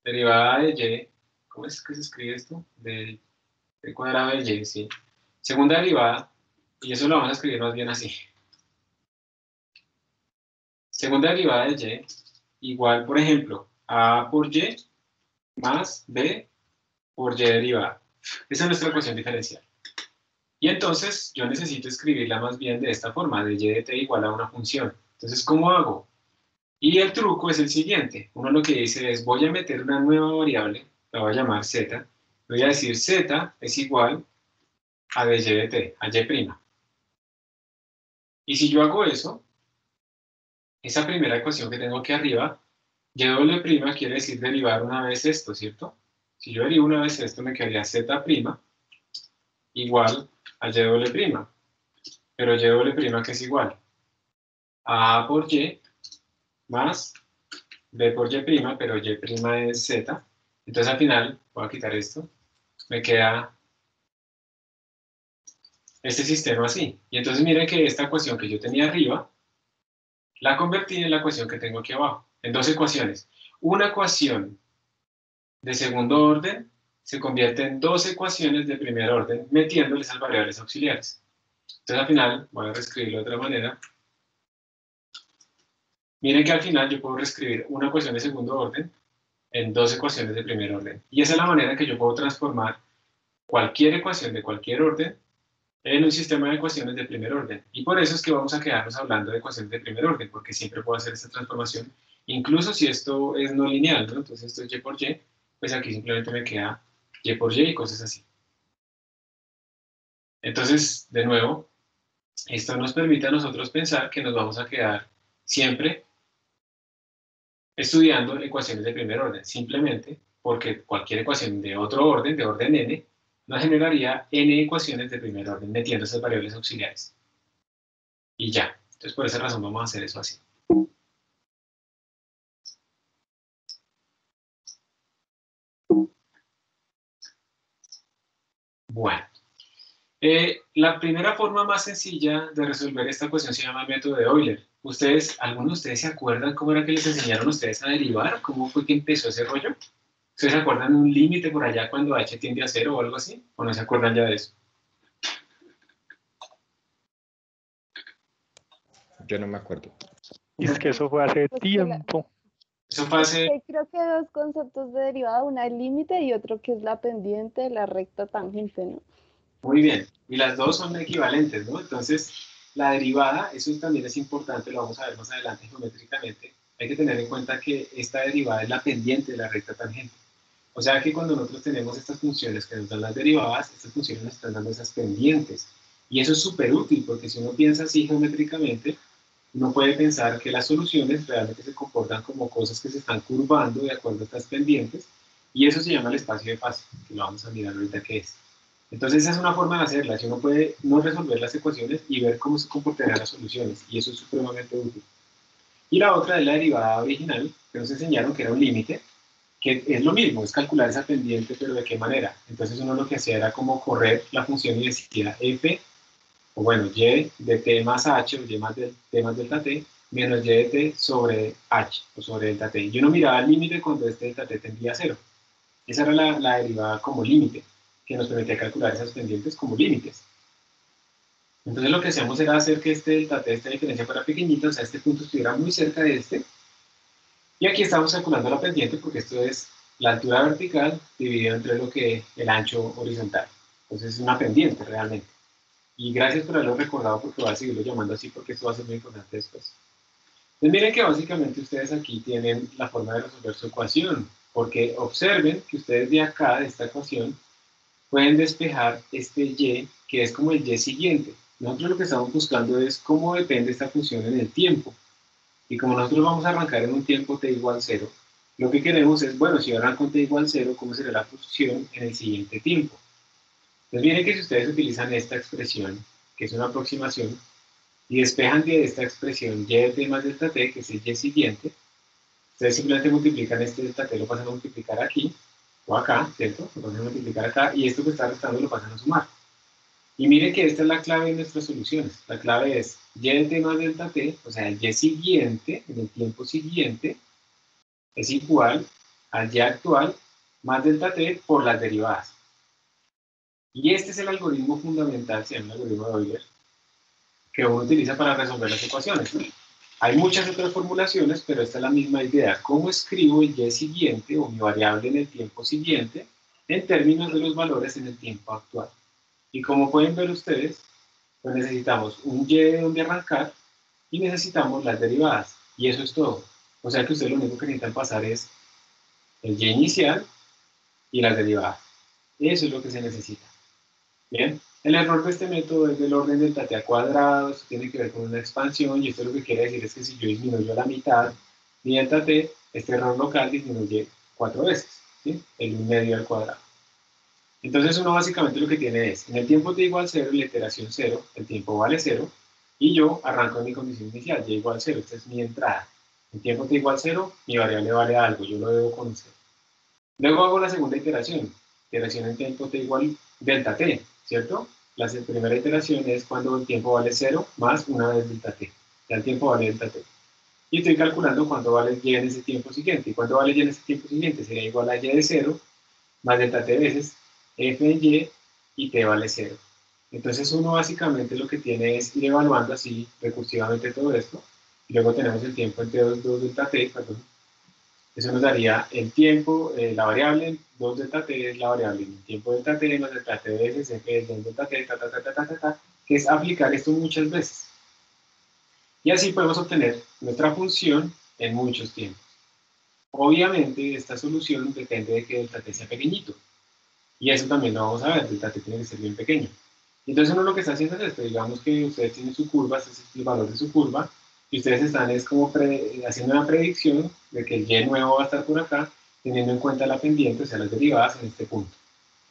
derivada de y, ¿cómo es que se escribe esto? De, de cuadrado de y, sí. Segunda derivada, y eso lo vamos a escribir más bien así. Segunda derivada de y igual, por ejemplo, a por y más b por y derivada. Esa es nuestra ecuación diferencial. Y entonces yo necesito escribirla más bien de esta forma, de y de t igual a una función. Entonces, ¿cómo hago? Y el truco es el siguiente. Uno lo que dice es, voy a meter una nueva variable, la voy a llamar z. Voy a decir z es igual a de y de t, a y'. Y si yo hago eso, esa primera ecuación que tengo aquí arriba, y' quiere decir derivar una vez esto, ¿cierto? Si yo derivo una vez esto, me quedaría z' igual a y'. Pero y' que es igual a A por y más b por y', pero y' es z. Entonces al final, voy a quitar esto, me queda este sistema así. Y entonces miren que esta ecuación que yo tenía arriba, la convertí en la ecuación que tengo aquí abajo, en dos ecuaciones. Una ecuación de segundo orden se convierte en dos ecuaciones de primer orden metiéndoles las variables auxiliares. Entonces al final, voy a reescribirlo de otra manera. Miren que al final yo puedo reescribir una ecuación de segundo orden en dos ecuaciones de primer orden. Y esa es la manera en que yo puedo transformar cualquier ecuación de cualquier orden en un sistema de ecuaciones de primer orden. Y por eso es que vamos a quedarnos hablando de ecuaciones de primer orden, porque siempre puedo hacer esta transformación, incluso si esto es no lineal, ¿no? Entonces esto es y por y, pues aquí simplemente me queda y por y y cosas así. Entonces, de nuevo, esto nos permite a nosotros pensar que nos vamos a quedar siempre estudiando ecuaciones de primer orden, simplemente porque cualquier ecuación de otro orden, de orden n, nos generaría n ecuaciones de primer orden metiendo esas variables auxiliares. Y ya. Entonces, por esa razón vamos a hacer eso así. Bueno. Eh, la primera forma más sencilla de resolver esta ecuación se llama el método de Euler. ¿Ustedes, algunos de ustedes se acuerdan cómo era que les enseñaron ustedes a derivar? ¿Cómo fue que empezó ese rollo? ¿Ustedes se acuerdan de un límite por allá cuando h tiende a cero o algo así? ¿O no se acuerdan ya de eso? Yo no me acuerdo. Y es que eso fue hace Pues la- tiempo. Eso fue hace... Sí, creo que dos conceptos de derivada, una el límite y otro que es la pendiente, la recta tangente, ¿no? Muy bien. Y las dos son equivalentes, ¿no? Entonces, la derivada, eso también es importante, lo vamos a ver más adelante geométricamente. Hay que tener en cuenta que esta derivada es la pendiente de la recta tangente. O sea que cuando nosotros tenemos estas funciones que nos dan las derivadas, estas funciones nos están dando esas pendientes. Y eso es súper útil, porque si uno piensa así geométricamente, uno puede pensar que las soluciones realmente se comportan como cosas que se están curvando de acuerdo a estas pendientes, y eso se llama el espacio de fase, que lo vamos a mirar ahorita qué es. Entonces esa es una forma de hacerla, si uno puede no resolver las ecuaciones y ver cómo se comportarán las soluciones, y eso es supremamente útil. Y la otra es la derivada original, que nos enseñaron que era un límite, que es lo mismo, es calcular esa pendiente, pero ¿de qué manera? Entonces uno lo que hacía era como correr la función y decía f, o bueno, y de t más h, o y más de t más delta t, menos y de t sobre h, o sobre delta t. Y uno miraba el límite cuando este delta t tendría a cero. Esa era la, la derivada como límite, que nos permitía calcular esas pendientes como límites. Entonces lo que hacíamos era hacer que este delta t, esta diferencia fuera pequeñita, o sea, este punto estuviera muy cerca de este, y aquí estamos calculando la pendiente porque esto es la altura vertical dividido entre lo que el ancho horizontal. Entonces es una pendiente realmente. Y gracias por haberlo recordado porque voy a seguirlo llamando así porque esto va a ser muy importante después. Entonces miren que básicamente ustedes aquí tienen la forma de resolver su ecuación, porque observen que ustedes de acá, de esta ecuación, pueden despejar este y, que es como el y siguiente. Nosotros lo que estamos buscando es cómo depende esta función en el tiempo. Y como nosotros vamos a arrancar en un tiempo t igual 0, lo que queremos es, bueno, si yo arranco t igual 0, ¿cómo será la posición en el siguiente tiempo? Entonces miren que si ustedes utilizan esta expresión, que es una aproximación, y despejan de esta expresión y de t más delta t, que es el y siguiente, ustedes simplemente multiplican este delta t, lo pasan a multiplicar aquí, o acá, ¿cierto? Lo pasan a multiplicar acá, y esto que está restando lo pasan a sumar. Y miren que esta es la clave de nuestras soluciones. La clave es y de t más delta t, o sea, el y siguiente, en el tiempo siguiente, es igual al y actual más delta t por las derivadas. Y este es el algoritmo fundamental, se llama el algoritmo de Euler, que uno utiliza para resolver las ecuaciones. Hay muchas otras formulaciones, pero esta es la misma idea. ¿Cómo escribo el y siguiente o mi variable en el tiempo siguiente en términos de los valores en el tiempo actual? Y como pueden ver ustedes, pues necesitamos un y de donde arrancar y necesitamos las derivadas. Y eso es todo. O sea que ustedes lo único que necesitan pasar es el y inicial y las derivadas. Eso es lo que se necesita. Bien, el error de este método es del orden del t al cuadrado, esto tiene que ver con una expansión, y esto lo que quiere decir es que si yo disminuyo a la mitad mi delta t, este error local disminuye cuatro veces, ¿sí? el 1 medio al cuadrado. Entonces uno básicamente lo que tiene es, en el tiempo t igual 0, la iteración 0, el tiempo vale 0, y yo arranco en mi condición inicial, y igual 0, esta es mi entrada. En tiempo t igual 0, mi variable vale algo, yo lo debo conocer. Luego hago la segunda iteración, iteración en tiempo t igual delta t, ¿cierto? La primera iteración es cuando el tiempo vale 0 más una vez delta t, ya el tiempo vale delta t. Y estoy calculando cuánto vale y en ese tiempo siguiente. ¿Y cuánto vale y en ese tiempo siguiente? Sería igual a y de 0 más delta t veces f en y y t vale 0. Entonces uno básicamente lo que tiene es ir evaluando así recursivamente todo esto. Y luego tenemos el tiempo en t2, 2 delta t, perdón. Eso nos daría el tiempo, eh, la variable 2 delta t es la variable el tiempo delta t más delta t veces f es 2 delta t, ta, ta, ta, ta, que es aplicar esto muchas veces. Y así podemos obtener nuestra función en muchos tiempos. Obviamente esta solución depende de que delta t sea pequeñito. Y eso también lo vamos a ver, delta t tiene que ser bien pequeño. Entonces uno lo que está haciendo es esto, digamos que ustedes tienen su curva, este es el valor de su curva, y ustedes están es como haciendo una predicción de que el y nuevo va a estar por acá, teniendo en cuenta la pendiente, o sea, las derivadas en este punto.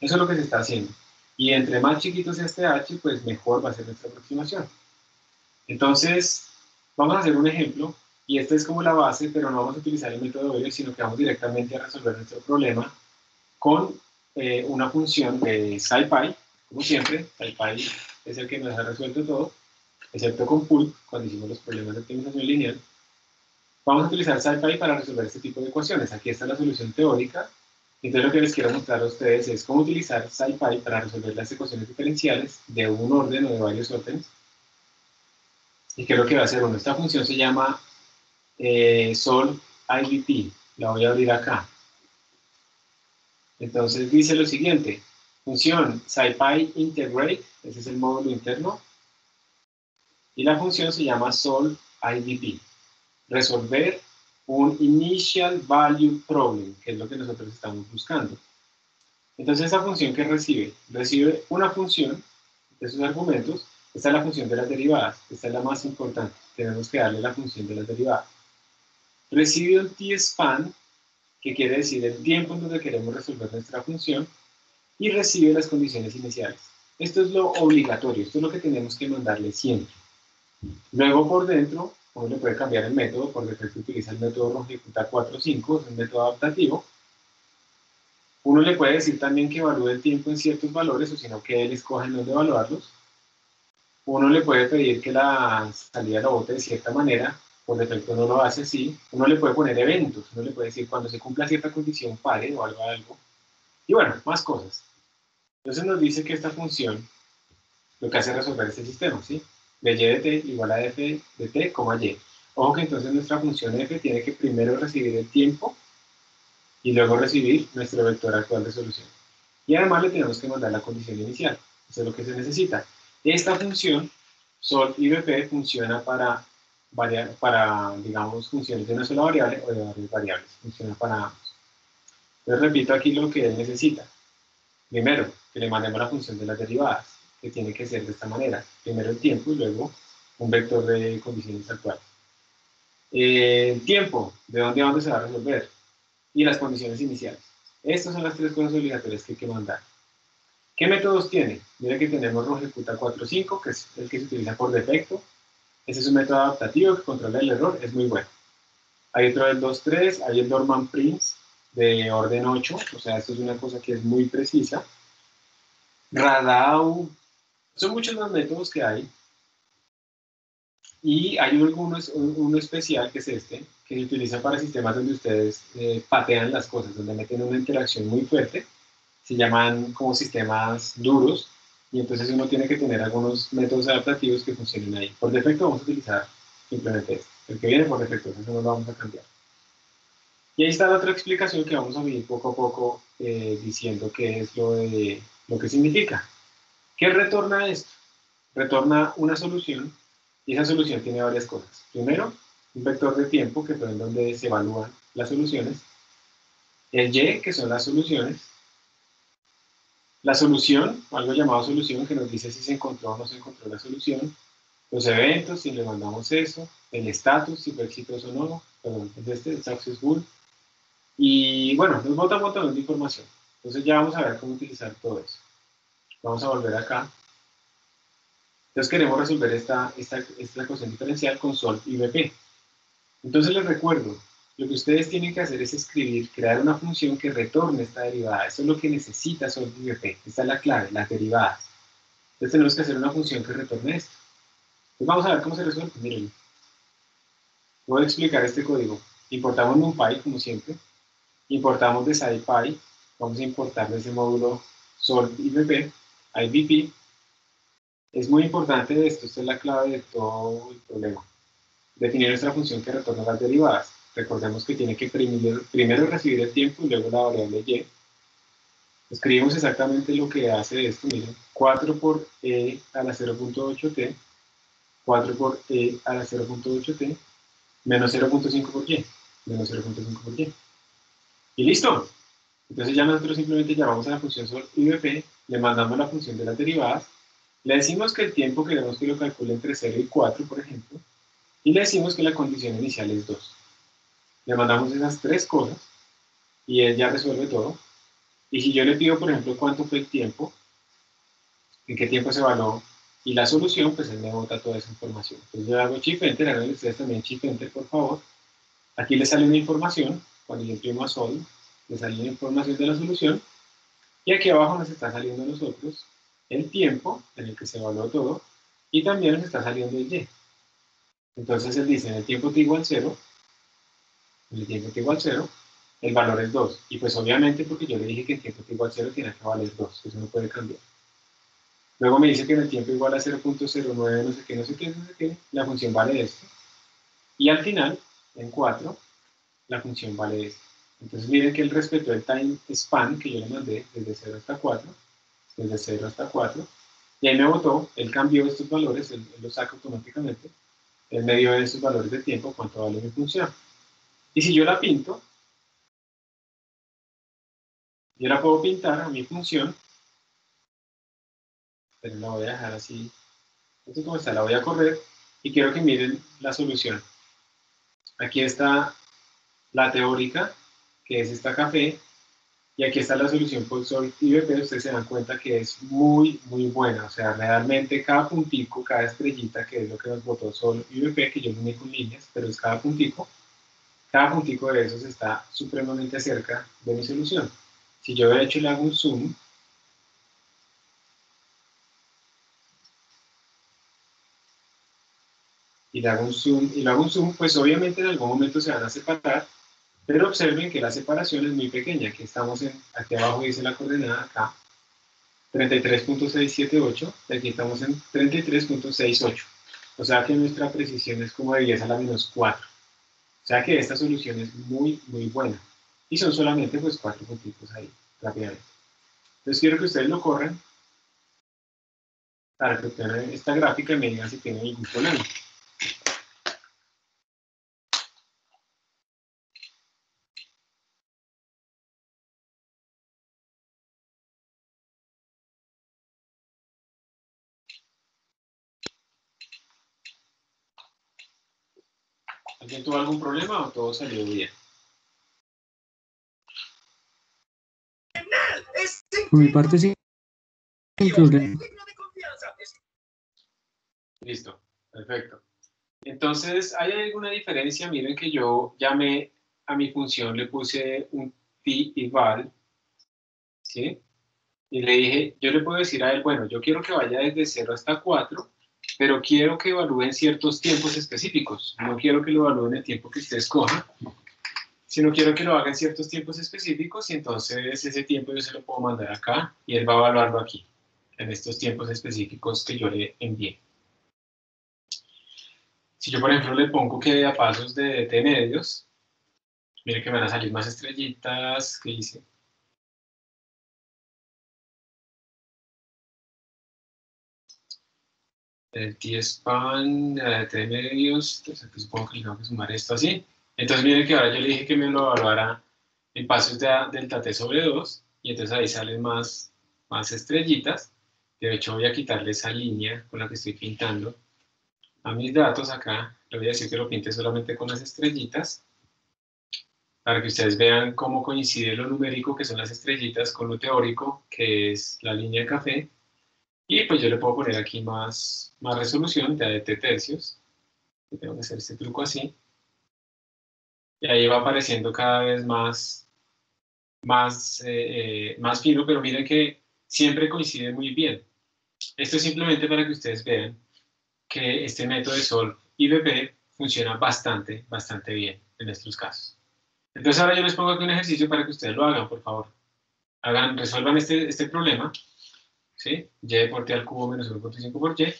Eso es lo que se está haciendo. Y entre más chiquito sea este h, pues mejor va a ser nuestra aproximación. Entonces, vamos a hacer un ejemplo, y esta es como la base, pero no vamos a utilizar el método Euler, sino que vamos directamente a resolver nuestro problema con eh, una función de SciPy, como siempre, SciPy es el que nos ha resuelto todo, excepto con Pulp, cuando hicimos los problemas de optimización lineal. Vamos a utilizar SciPy para resolver este tipo de ecuaciones. Aquí está la solución teórica. Entonces lo que les quiero mostrar a ustedes es cómo utilizar SciPy para resolver las ecuaciones diferenciales de un orden o de varios órdenes. ¿Y qué es lo que va a hacer uno? Esta función se llama eh. La voy a abrir acá. Entonces dice lo siguiente. Función SciPy integrate, ese es el módulo interno, y la función se llama solve IDP. Resolver un initial value problem, que es lo que nosotros estamos buscando. Entonces, esa función que recibe, recibe una función de sus argumentos. Esta es la función de las derivadas. Esta es la más importante. Tenemos que darle la función de las derivadas. Recibe un t-span, que quiere decir el tiempo en donde queremos resolver nuestra función, y recibe las condiciones iniciales. Esto es lo obligatorio, esto es lo que tenemos que mandarle siempre. Luego por dentro, uno le puede cambiar el método, por defecto utiliza el método longitud 4 5, es un método adaptativo, Uno le puede decir también que evalúe el tiempo en ciertos valores, o sino que él escoge en dónde evaluarlos. Uno le puede pedir que la salida lo bote de cierta manera, por defecto no lo hace así. Uno le puede poner eventos, uno le puede decir cuando se cumpla cierta condición pare o algo, algo. Y bueno, más cosas. Entonces nos dice que esta función lo que hace es resolver este sistema, ¿sí? De y de t igual a f de t, a y. Ojo que entonces nuestra función f tiene que primero recibir el tiempo y luego recibir nuestro vector actual de solución. Y además le tenemos que mandar la condición inicial. Eso es lo que se necesita. Esta función, sol y bp, funciona para, para, digamos, funciones de una sola variable o de varias variables. Funciona para ambos. Entonces repito aquí lo que él necesita. Primero, que le mandemos la función de las derivadas, que tiene que ser de esta manera. Primero el tiempo y luego un vector de condiciones actuales. Eh, el tiempo, de dónde a dónde se va a resolver y las condiciones iniciales. Estas son las tres cosas obligatorias que hay que mandar. ¿Qué métodos tiene? Mira que tenemos Rogecuta 4.5, que es el que se utiliza por defecto. Ese es un método adaptativo que controla el error, es muy bueno. Hay otro del 2.3, hay el Dorman Prince de orden 8, o sea, esto es una cosa que es muy precisa. Radau, son muchos más métodos que hay. Y hay uno, uno especial que es este, que se utiliza para sistemas donde ustedes eh, patean las cosas, donde meten una interacción muy fuerte, se llaman como sistemas duros, y entonces uno tiene que tener algunos métodos adaptativos que funcionen ahí. Por defecto vamos a utilizar simplemente este, el que viene por defecto, eso no lo vamos a cambiar. Y ahí está la otra explicación que vamos a ver poco a poco eh, diciendo qué es lo, de, lo que significa. ¿Qué retorna esto? Retorna una solución y esa solución tiene varias cosas. Primero, un vector de tiempo, que fue en donde se evalúan las soluciones, el y, que son las soluciones, la solución, algo llamado solución, que nos dice si se encontró o no se encontró la solución, los eventos, si le mandamos eso, el estatus, si fue exitoso o no, perdón, es este, el successful, y bueno, nos bota un montón de información. Entonces ya vamos a ver cómo utilizar todo eso. Vamos a volver acá. Entonces queremos resolver esta, esta, esta ecuación diferencial con sol y BP. Entonces les recuerdo, lo que ustedes tienen que hacer es escribir, crear una función que retorne esta derivada. Eso es lo que necesita SolveIVP. Esta es la clave, las derivadas. Entonces tenemos que hacer una función que retorne esto. Entonces vamos a ver cómo se resuelve. Miren. Voy a explicar este código. Importamos NumPy, como siempre. Importamos de SciPy. Vamos a importar ese módulo SolveIVP, IVP. Es muy importante esto, esta es la clave de todo el problema definir nuestra función que retorna las derivadas. Recordemos que tiene que primero, primero recibir el tiempo y luego la variable y. Escribimos exactamente lo que hace esto, miren, 4 por e a la 0.8t, 4 por e a la 0.8t, menos 0.5 por y, menos 0.5 por y. Y listo. Entonces ya nosotros simplemente llamamos a la función sol IVP, le mandamos la función de las derivadas, le decimos que el tiempo queremos que lo calcule entre 0 y 4, por ejemplo, y le decimos que la condición inicial es 2. Le mandamos esas tres cosas y él ya resuelve todo. Y si yo le pido, por ejemplo, cuánto fue el tiempo, en qué tiempo se evaluó y la solución, pues él me bota toda esa información. Entonces yo hago chip enter, hagan ustedes también chip enter, por favor. Aquí le sale una información, cuando yo imprimo a sol, le sale una información de la solución. Y aquí abajo nos está saliendo a nosotros el tiempo en el que se evaluó todo y también nos está saliendo el y. Entonces él dice, en el tiempo t igual 0, el tiempo t igual 0, el valor es 2. Y pues obviamente porque yo le dije que en tiempo t igual 0 tiene que valer 2, eso no puede cambiar. Luego me dice que en el tiempo igual a 0.09, no sé qué, no sé qué, no sé qué, la función vale esto. Y al final, en 4, la función vale esto. Entonces miren que él respetó el time span que yo le mandé desde 0 hasta 4, desde 0 hasta 4, y ahí me votó, él cambió estos valores, él, él los saca automáticamente, en medio de esos valores de tiempo cuánto vale mi función. Y si yo la pinto, yo la puedo pintar a mi función, pero la voy a dejar así, así como está, la voy a correr y quiero que miren la solución. Aquí está la teórica, que es esta café, y aquí está la solución por Sol IVP, ustedes se dan cuenta que es muy, muy buena. O sea, realmente cada puntico, cada estrellita, que es lo que nos botó Sol IVP, que yo uní con líneas, pero es cada puntico, cada puntico de esos está supremamente cerca de mi solución. si yo de hecho le hago un zoom, y le hago un zoom, y le hago un zoom, pues obviamente en algún momento se van a separar, pero observen que la separación es muy pequeña, aquí estamos en, aquí abajo dice la coordenada acá, 33.678, y aquí estamos en 33.68. O sea que nuestra precisión es como de 10 a la menos 4. O sea que esta solución es muy, muy buena. Y son solamente pues cuatro puntitos ahí, rápidamente. Entonces quiero que ustedes lo corran para que obtengan esta gráfica y me digan si tienen algún problema. ¿Alguien tuvo algún problema o todo salió bien? Por mi parte sí. Sin problema. Listo, perfecto. Entonces, ¿hay alguna diferencia? Miren que yo llamé a mi función, le puse un pi igual, ¿sí? Y le dije, yo le puedo decir a él, bueno, yo quiero que vaya desde 0 hasta 4, pero quiero que evalúen ciertos tiempos específicos. No quiero que lo evalúen el tiempo que usted escoja, sino quiero que lo haga en ciertos tiempos específicos y entonces ese tiempo yo se lo puedo mandar acá y él va a evaluarlo aquí, en estos tiempos específicos que yo le envié. Si yo, por ejemplo, le pongo que a pasos de T medios, mire que me van a salir más estrellitas, ¿qué dice? El T-span, eh, T medios, entonces aquí supongo que tengo que sumar esto así. Entonces miren que ahora yo le dije que me lo evaluara en pasos de delta T sobre 2, y entonces ahí salen más, más estrellitas. De hecho voy a quitarle esa línea con la que estoy pintando a mis datos acá, le voy a decir que lo pinte solamente con las estrellitas, para que ustedes vean cómo coincide lo numérico, que son las estrellitas, con lo teórico, que es la línea de café, y pues yo le puedo poner aquí más, más resolución, ya de T tercios, tengo que hacer este truco así, y ahí va apareciendo cada vez más, más, eh, eh, más fino, pero miren que siempre coincide muy bien. Esto es simplemente para que ustedes vean que este método de SOL y BP funciona bastante, bastante bien en estos casos. Entonces ahora yo les pongo aquí un ejercicio para que ustedes lo hagan, por favor. Hagan, resuelvan este, este problema, ¿sí? y por t al cubo menos 1.5 por y,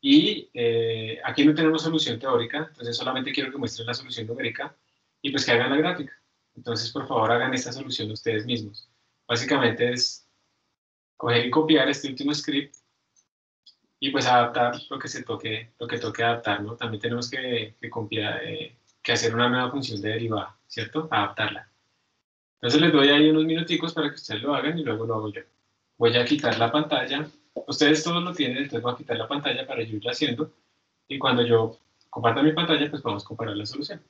y eh, aquí no tenemos solución teórica, entonces solamente quiero que muestren la solución numérica y pues que hagan la gráfica. Entonces, por favor, hagan esta solución ustedes mismos. Básicamente es coger y copiar este último script y pues adaptar lo que se toque, lo que toque adaptar, ¿no? También tenemos que, que, compilar, eh, que hacer una nueva función de derivada, ¿cierto? Adaptarla. Entonces les doy ahí unos minuticos para que ustedes lo hagan y luego lo hago yo. Voy a quitar la pantalla. Ustedes todos lo tienen, entonces voy a quitar la pantalla para yo irlo haciendo. Y cuando yo comparta mi pantalla, pues vamos a comparar la solución.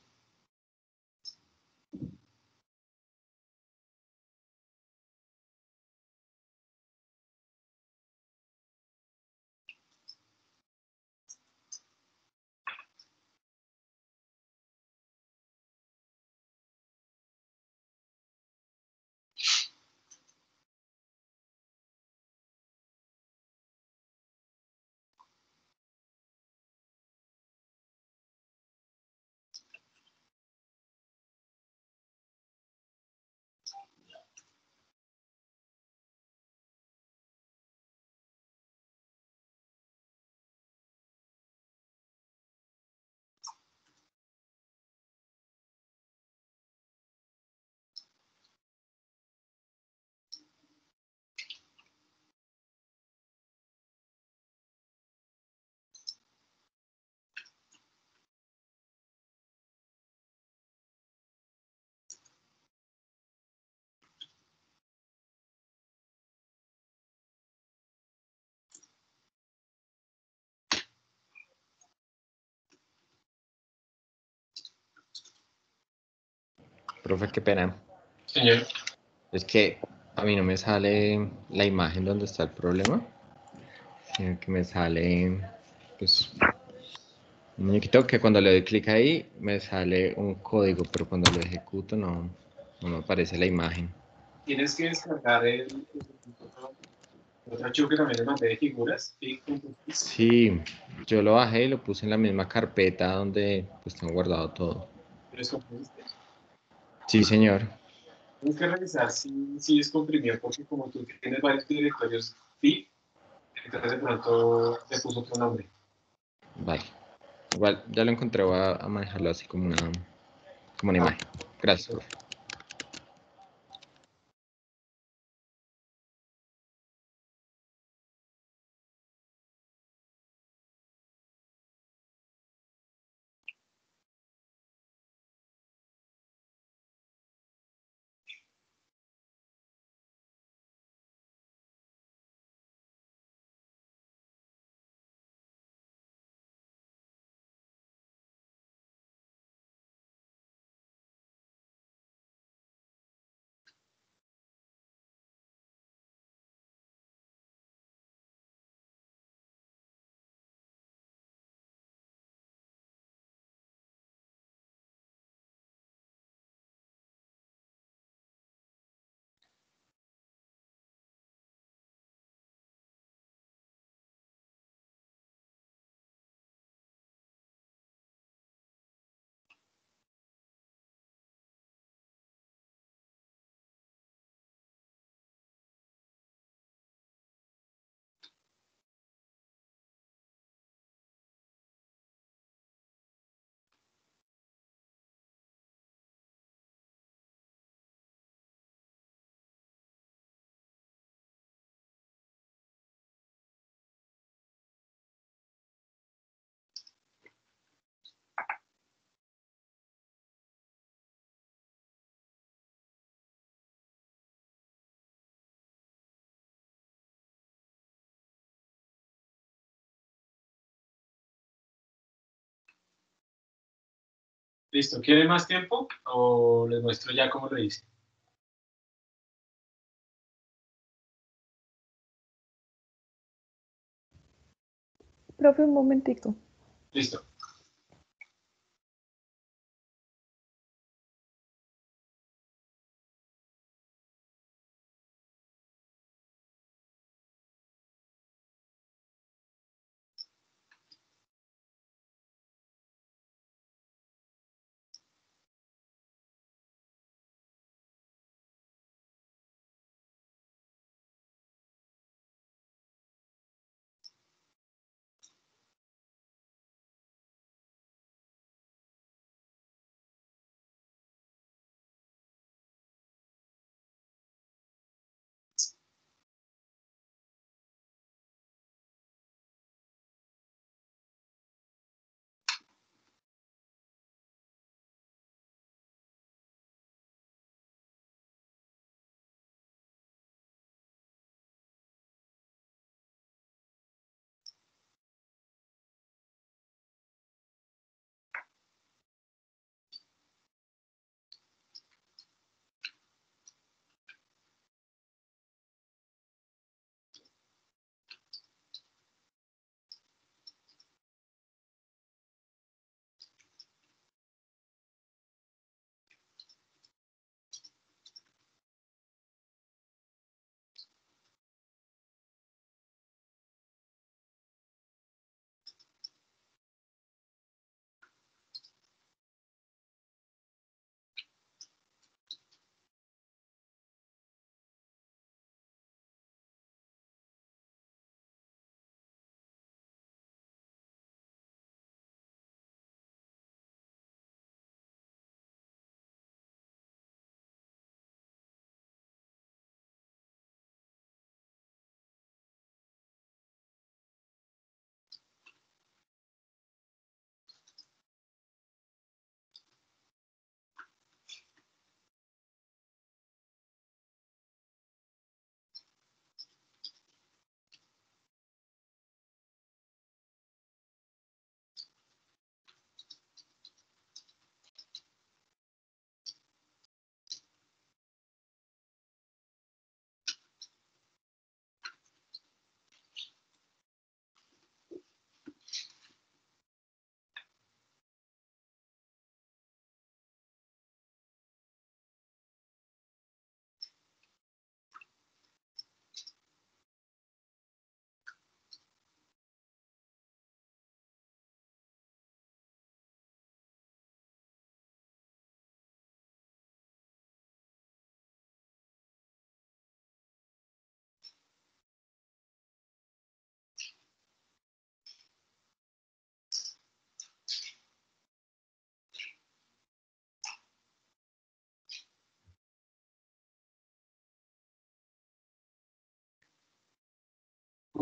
Profe, qué pena. Señor. Es que a mí no me sale la imagen donde está el problema, sino que me sale, pues, un muñequito que cuando le doy clic ahí me sale un código, pero cuando lo ejecuto no, no me aparece la imagen. tienes que descargar el, otro, archivo que también le mandé de figuras. Sí, yo lo bajé y lo puse en la misma carpeta donde pues tengo guardado todo. ¿Lo descomprimiste? Sí, señor. Tienes que revisar si, si es comprimido, porque como tú tienes varios directorios FIG, entonces de pronto le puso otro nombre. Vale. Igual, ya lo encontré, voy a, a manejarlo así como una, como una imagen. Gracias. profe. Listo, ¿quieren más tiempo o les muestro ya cómo lo hice? Profe, un momentico. Listo.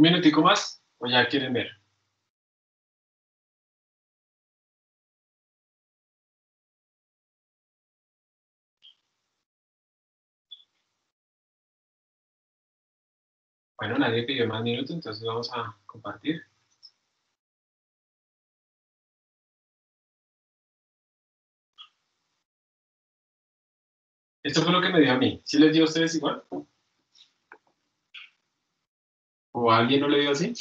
¿Un minutico más o ya quieren ver? Bueno, nadie pidió más minutos, entonces vamos a compartir. Esto fue lo que me dio a mí. ¿Sí les dio a ustedes igual? ¿O alguien no le dio así?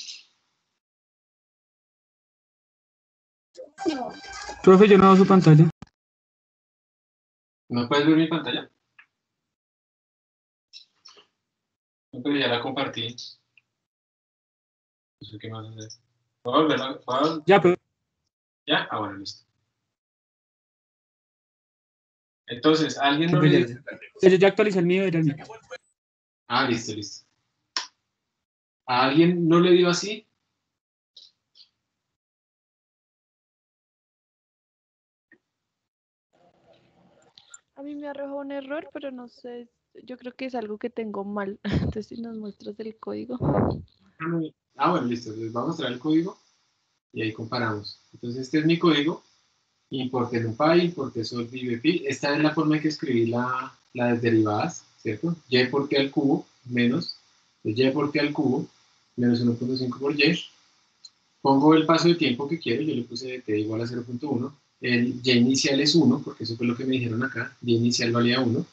Profe, yo no veo su pantalla. ¿No puedes ver mi pantalla? No, pero ya la compartí. No sé qué más hacer. ¿Puedo volverla? ¿Puedo- Ya, pero ¿Ya? Ah, bueno, listo. Entonces, ¿alguien no le yo ya actualicé el mío, era el mío. Ah, listo, listo. ¿A alguien no le dio así? A mí me arroja un error, pero no sé. Yo creo que es algo que tengo mal. Entonces, si nos muestras el código. Ah, bueno, listo. Les voy a mostrar el código y ahí comparamos. Entonces, este es mi código. Importe NumPy, importe solve IBP. Esta es la forma en que escribí la, las derivadas, ¿cierto? Y por t al cubo menos y por t al cubo menos 1.5 por y. Pongo el paso de tiempo que quiero. Yo le puse t igual a 0.1. El y inicial es 1, porque eso fue lo que me dijeron acá. y inicial valía 1.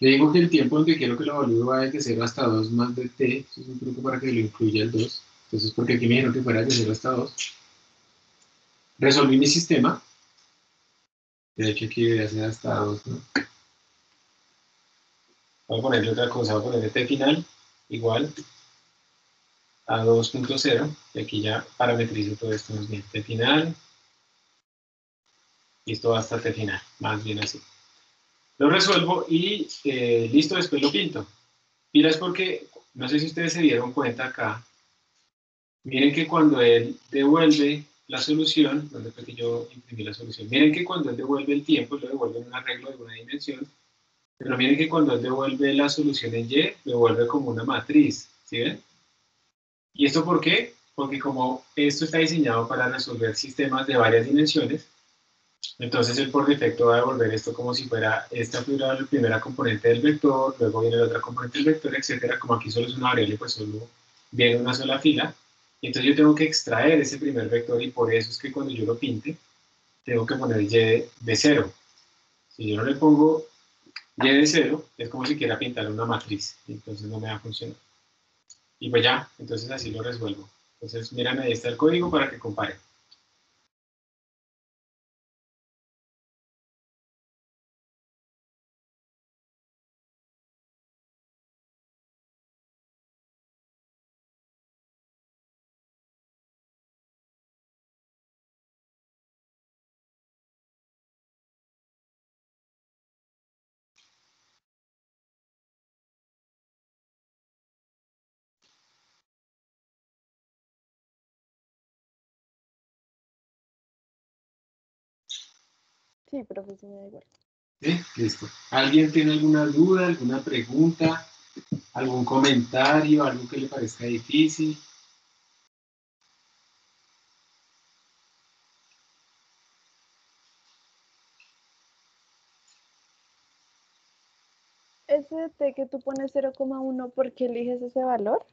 Le digo que el tiempo que quiero que lo evalúe va desde 0 hasta 2 más de t. Eso es un truco para que lo incluya el 2. Entonces, porque aquí me dijeron que fuera de 0 hasta 2. Resolví mi sistema. De hecho, aquí debería ser hasta 2, ¿no? Voy a ponerle otra cosa. Voy a ponerle t final igual a 2.0. Y aquí ya parametrizo todo esto más bien. t final. Y esto hasta t final. Más bien así lo resuelvo y eh, listo, después lo pinto. Mira, es porque, no sé si ustedes se dieron cuenta acá, miren que cuando él devuelve la solución, donde fue que yo imprimí la solución, miren que cuando él devuelve el tiempo, lo devuelve en un arreglo de una dimensión, pero miren que cuando él devuelve la solución en Y, lo devuelve como una matriz, ¿sí ven? ¿Y esto por qué? Porque como esto está diseñado para resolver sistemas de varias dimensiones, entonces él por defecto va a devolver esto como si fuera esta fuera la primera componente del vector, luego viene la otra componente del vector, etcétera. Como aquí solo es una variable, pues solo viene una sola fila. Entonces yo tengo que extraer ese primer vector y por eso es que cuando yo lo pinte, tengo que poner y de 0. Si yo no le pongo y de 0, es como si quiera pintar una matriz, entonces no me va a funcionar. Y pues ya, entonces así lo resuelvo. Entonces, miren, ahí está el código para que comparen. Sí, profe, sí me da igual. ¿Sí? Listo. ¿Alguien tiene alguna duda, alguna pregunta, algún comentario, algo que le parezca difícil? Ese T que tú pones 0,1, ¿por qué eliges ese valor?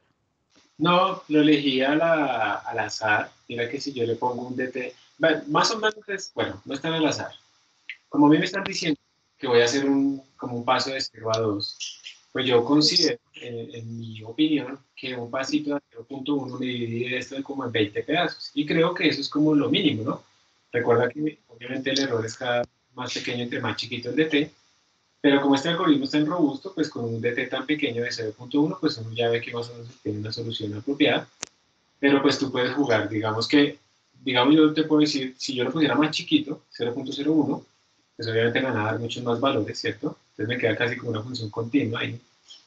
No, lo elegí a la- al azar. Mira que si yo le pongo un DT, bueno, más o menos es, bueno, no está en al azar. Como a mí me están diciendo que voy a hacer un, como un paso de 0 a 2, pues yo considero, en, en mi opinión, que un pasito de 0.1 me divide esto como en 20 pedazos. Y creo que eso es como lo mínimo, ¿no? Recuerda que obviamente el error es cada más pequeño entre más chiquito el DT, pero como este algoritmo es tan robusto, pues con un DT tan pequeño de 0.1, pues uno ya ve que más o menos tiene una solución apropiada. Pero pues tú puedes jugar, digamos que, digamos yo te puedo decir, si yo lo pusiera más chiquito, 0.01, pues obviamente me van a dar muchos más valores, ¿cierto? Entonces me queda casi como una función continua ahí,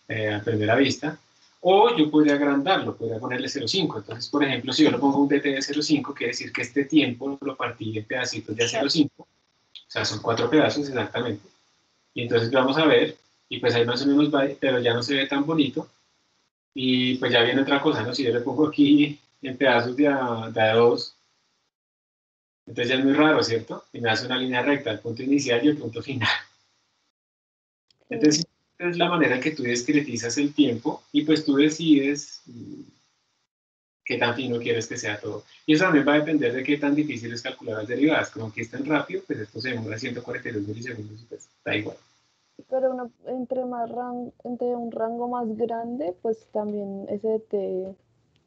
eh, a primera vista. O yo podría agrandarlo, podría ponerle 0.5. Entonces, por ejemplo, si yo le pongo un DT de 0.5, quiere decir que este tiempo lo partí en pedacitos de 0.5. O sea, son cuatro pedazos exactamente. Y entonces vamos a ver, y pues ahí más o menos va, pero ya no se ve tan bonito. Y pues ya viene otra cosa, ¿no? Si yo le pongo aquí en pedazos de a, de a dos, entonces ya es muy raro, ¿cierto? Y me hace una línea recta, el punto inicial y el punto final. Entonces, es la manera en que tú discretizas el tiempo y pues tú decides mm, qué tan fino quieres que sea todo. Y eso también va a depender de qué tan difícil es calcular las derivadas. Como que es tan rápido, pues esto se demora 142 milisegundos y pues da igual. Pero uno, entre, más ran- entre un rango más grande, pues también ese DT, o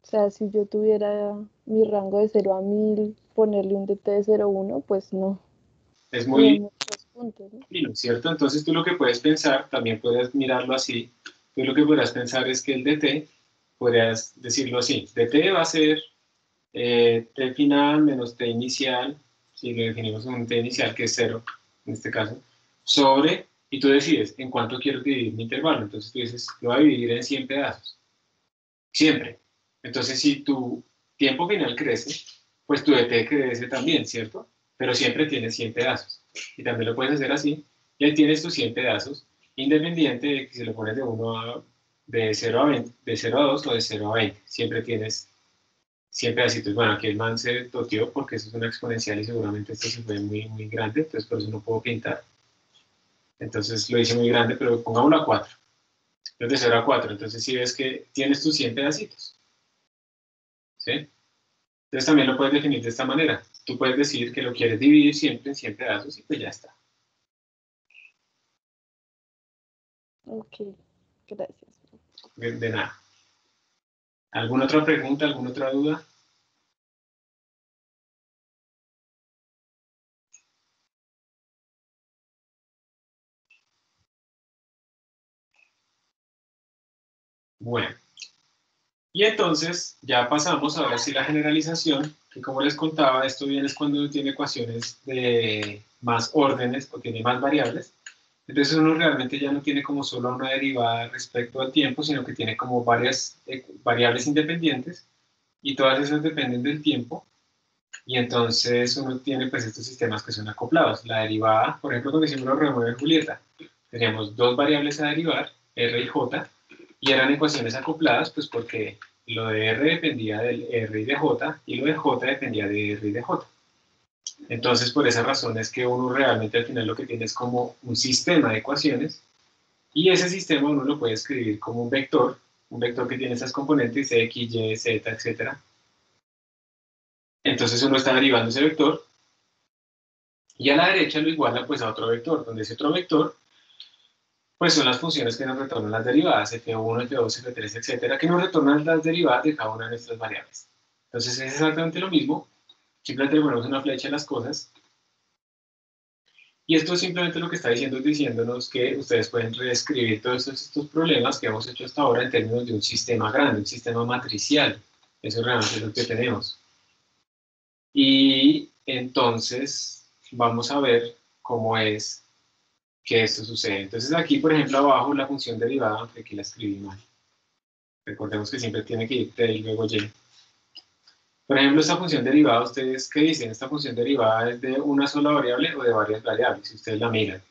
sea, si yo tuviera mi rango de 0 a 1000, ponerle un DT de 0 a 1, pues no. Es Muy muchos puntos, ¿no? ¿cierto? Entonces tú lo que puedes pensar, también puedes mirarlo así, tú lo que podrás pensar es que el DT, podrías decirlo así, DT va a ser eh, T final menos T inicial, si lo definimos como un T inicial que es 0, en este caso, sobre, y tú decides en cuánto quiero dividir mi intervalo, entonces tú dices, lo voy a dividir en 100 pedazos, siempre. Entonces si tu tiempo final crece, pues tu DT crece también, ¿cierto? Pero siempre tienes 100 pedazos. Y también lo puedes hacer así, y ahí tienes tus 100 pedazos, independiente de que si lo pones de 1 a, de 0 a 20, de 0 a 2 o de 0 a 20, siempre tienes 100 pedacitos. Bueno, aquí el man se toteó porque eso es una exponencial y seguramente esto se fue muy, muy grande, entonces por eso no puedo pintar. Entonces lo hice muy grande, pero pongámoslo a 4. Es de 0 a 4, entonces si ves que tienes tus 100 pedacitos. ¿Sí? Entonces también lo puedes definir de esta manera. Tú puedes decir que lo quieres dividir siempre en 100 pedazos y pues ya está. Ok, gracias. De, de nada. ¿Alguna otra pregunta? ¿Alguna otra duda? Bueno. Y entonces ya pasamos a ver si la generalización, que como les contaba, esto viene es cuando uno tiene ecuaciones de más órdenes o tiene más variables. Entonces uno realmente ya no tiene como solo una derivada respecto al tiempo, sino que tiene como varias eh, variables independientes y todas esas dependen del tiempo. Y entonces uno tiene pues estos sistemas que son acoplados. La derivada, por ejemplo, cuando hicimos los y Julieta, teníamos dos variables a derivar, R y J, y eran ecuaciones acopladas, pues porque lo de R dependía del R y de J, y lo de J dependía de R y de J. Entonces, por esa razón es que uno realmente al final lo que tiene es como un sistema de ecuaciones, y ese sistema uno lo puede escribir como un vector, un vector que tiene esas componentes X, Y, Z, etc. Entonces uno está derivando ese vector, y a la derecha lo iguala pues a otro vector, donde ese otro vector pues son las funciones que nos retornan las derivadas, f1, f2, f3, etcétera, que nos retornan las derivadas de cada una de nuestras variables. Entonces es exactamente lo mismo, simplemente le ponemos una flecha a las cosas. Y esto simplemente lo que está diciendo es diciéndonos que ustedes pueden reescribir todos estos, estos problemas que hemos hecho hasta ahora en términos de un sistema grande, un sistema matricial. Eso realmente es lo que tenemos. Y entonces vamos a ver cómo es que esto sucede. Entonces aquí, por ejemplo, abajo la función derivada, aunque aquí la escribí mal. Recordemos que siempre tiene que ir T y luego Y. Por ejemplo, esta función derivada, ¿ustedes qué dicen? ¿Esta función derivada es de una sola variable o de varias variables? Si ustedes la miran.